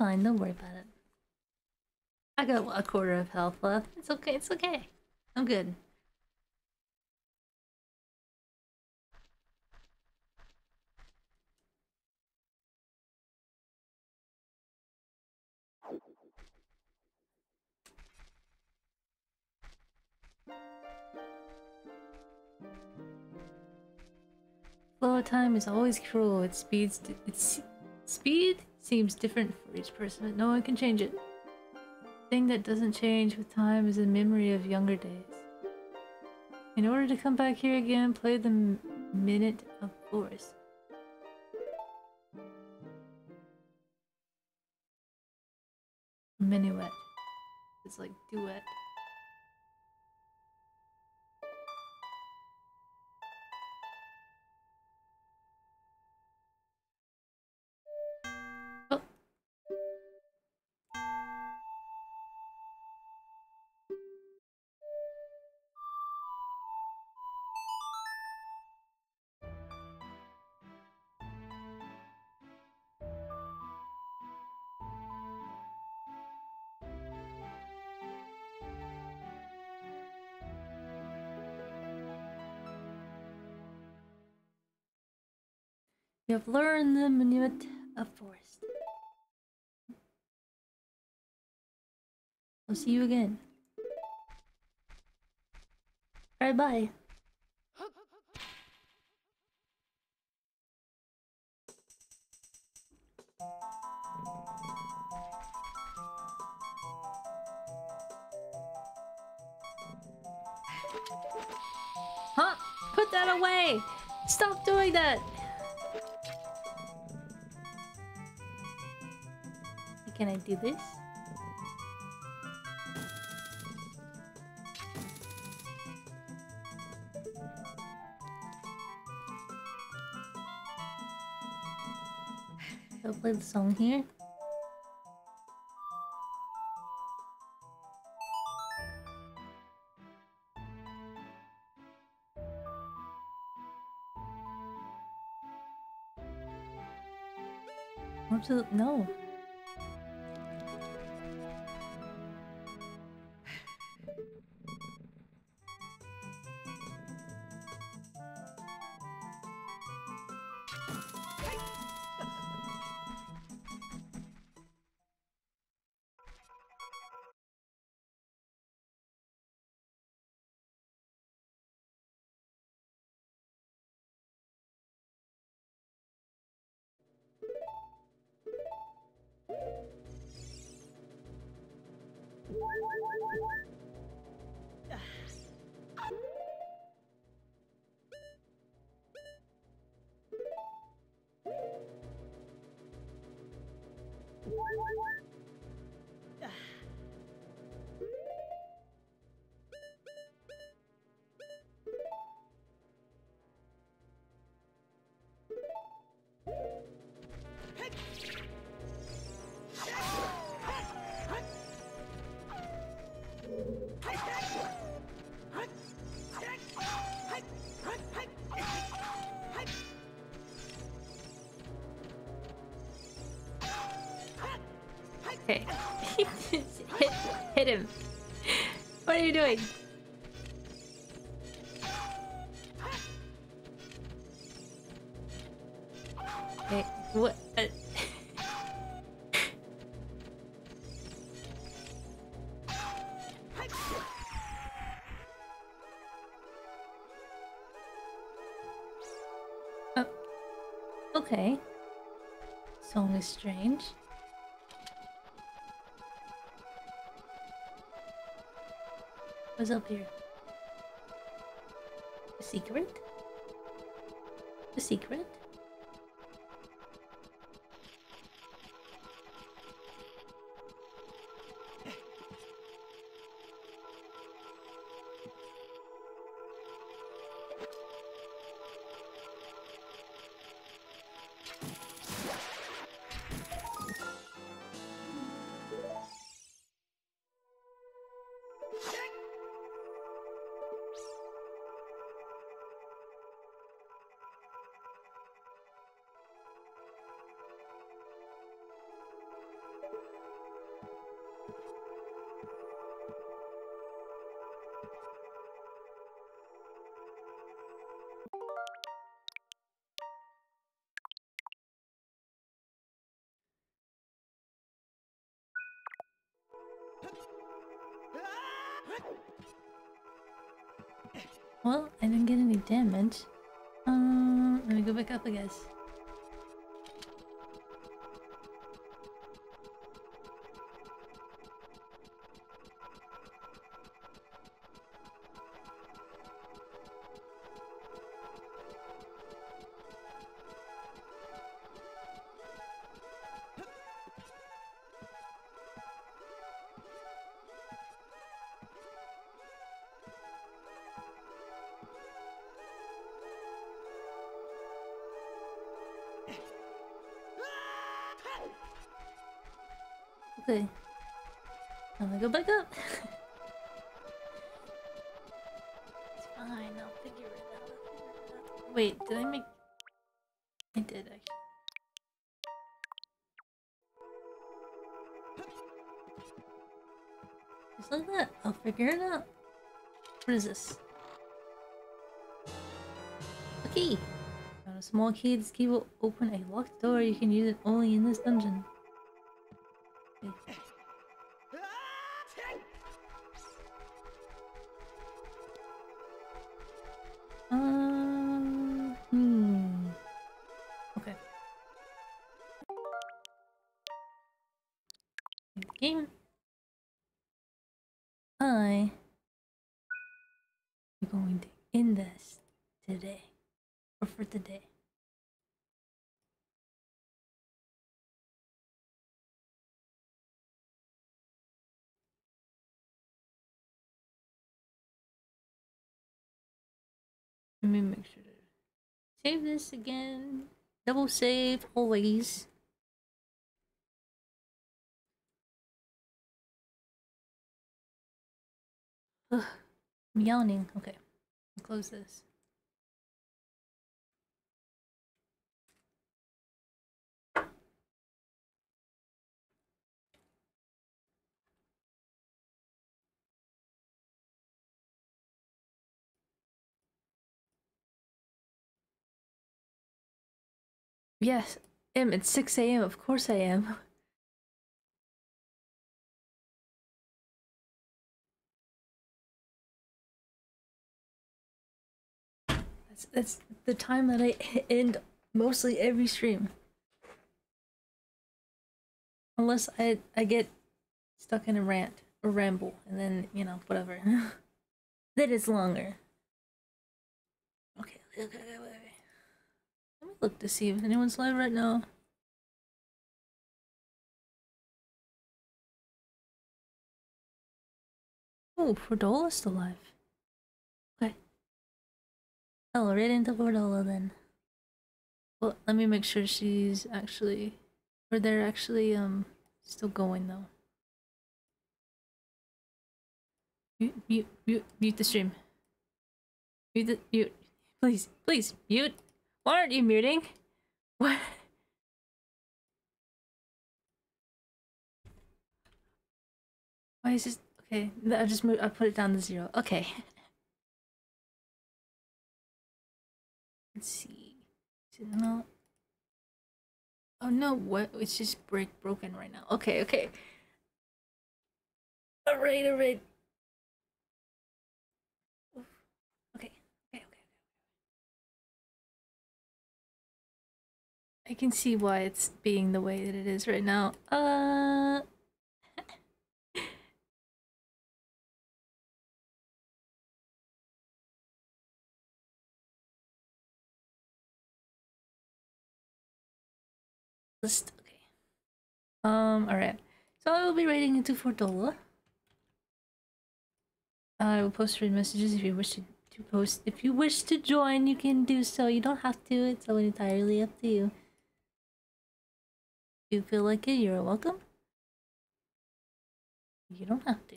Fine, don't worry about it. I got a quarter of health left. It's okay, it's okay. I'm good. Flow of time is always cruel. Its speeds, its speed seems different for each person, but no one can change it. thing that doesn't change with time is a memory of younger days. In order to come back here again, play the Minute of Force. Minuet. It's like duet. You have learned the Minuet of Forest. I'll see you again. Alright, bye. Can I do this? I'll play the song here. No. Okay. hit, hit him. What are you doing? Okay, what? Uh, oh. Okay. Song is strange. What's up here? A secret? A secret? Get any damage. Um, let me go back up, I guess. That, I'll it out. What is this? A key! A small key. This key will open a locked door. You can use it only in this dungeon. Let me make sure to save this again. Double save always. Ugh, I'm yawning. Okay, I'll close this. Yes, Em, it's 6 a.m. Of course I am. That's, that's the time that I end mostly every stream. Unless I, I get stuck in a rant or ramble, and then, you know, whatever. then it's longer. Okay, okay, okay, look to see if anyone's live right now. Oh, Fordola's still alive. Okay. Oh, right into Fordola then. Well, let me make sure she's actually, or they're actually um still going though. Mute, mute, mute, mute the stream. Mute the, mute. Please, please, mute. Why aren't you muting? What? Why is this? Okay, I just moved. I put it down to zero. Okay. Let's see. Not? Oh no! What? It's just break broken right now. Okay, okay. Alright, All right, all right. Okay, okay, okay. I can see why it's being the way that it is right now. Uh. list. Okay. Um. All right. So I will be raiding into Fordola. I will post read messages if you wish to, to post. If you wish to join, you can do so. You don't have to. It's all entirely up to you. You feel like it, you're welcome. You don't have to.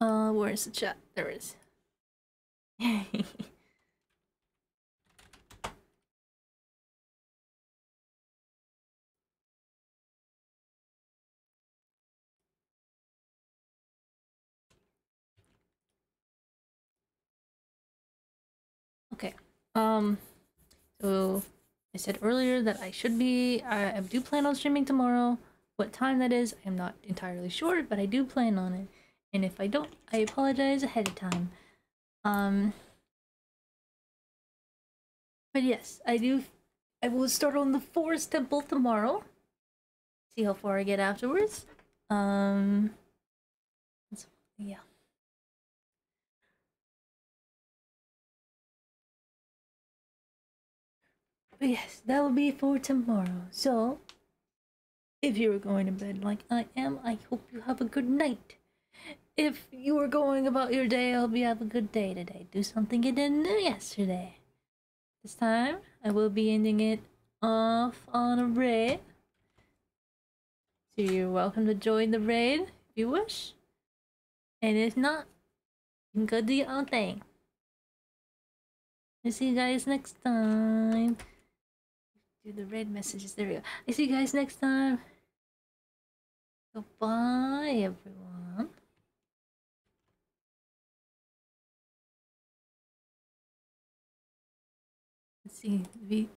Uh, where is the chat? There is. Okay. Um. So I said earlier that I should be. I, do plan on streaming tomorrow. What time that is, I'm not entirely sure, but I do plan on it. And if I don't, I apologize ahead of time. Um. But yes, I do. I will start on the Forest Temple tomorrow. See how far I get afterwards. Um. Yeah. But yes, that will be for tomorrow. So, if you are going to bed like I am, I hope you have a good night. If you are going about your day, I hope you have a good day today. Do something you didn't do yesterday. This time, I will be ending it off on a raid. So you're welcome to join the raid if you wish. And if not, you can go do your own thing. I'll see you guys next time do the red messages. There we go. I see you guys next time. Goodbye, everyone. Let's see.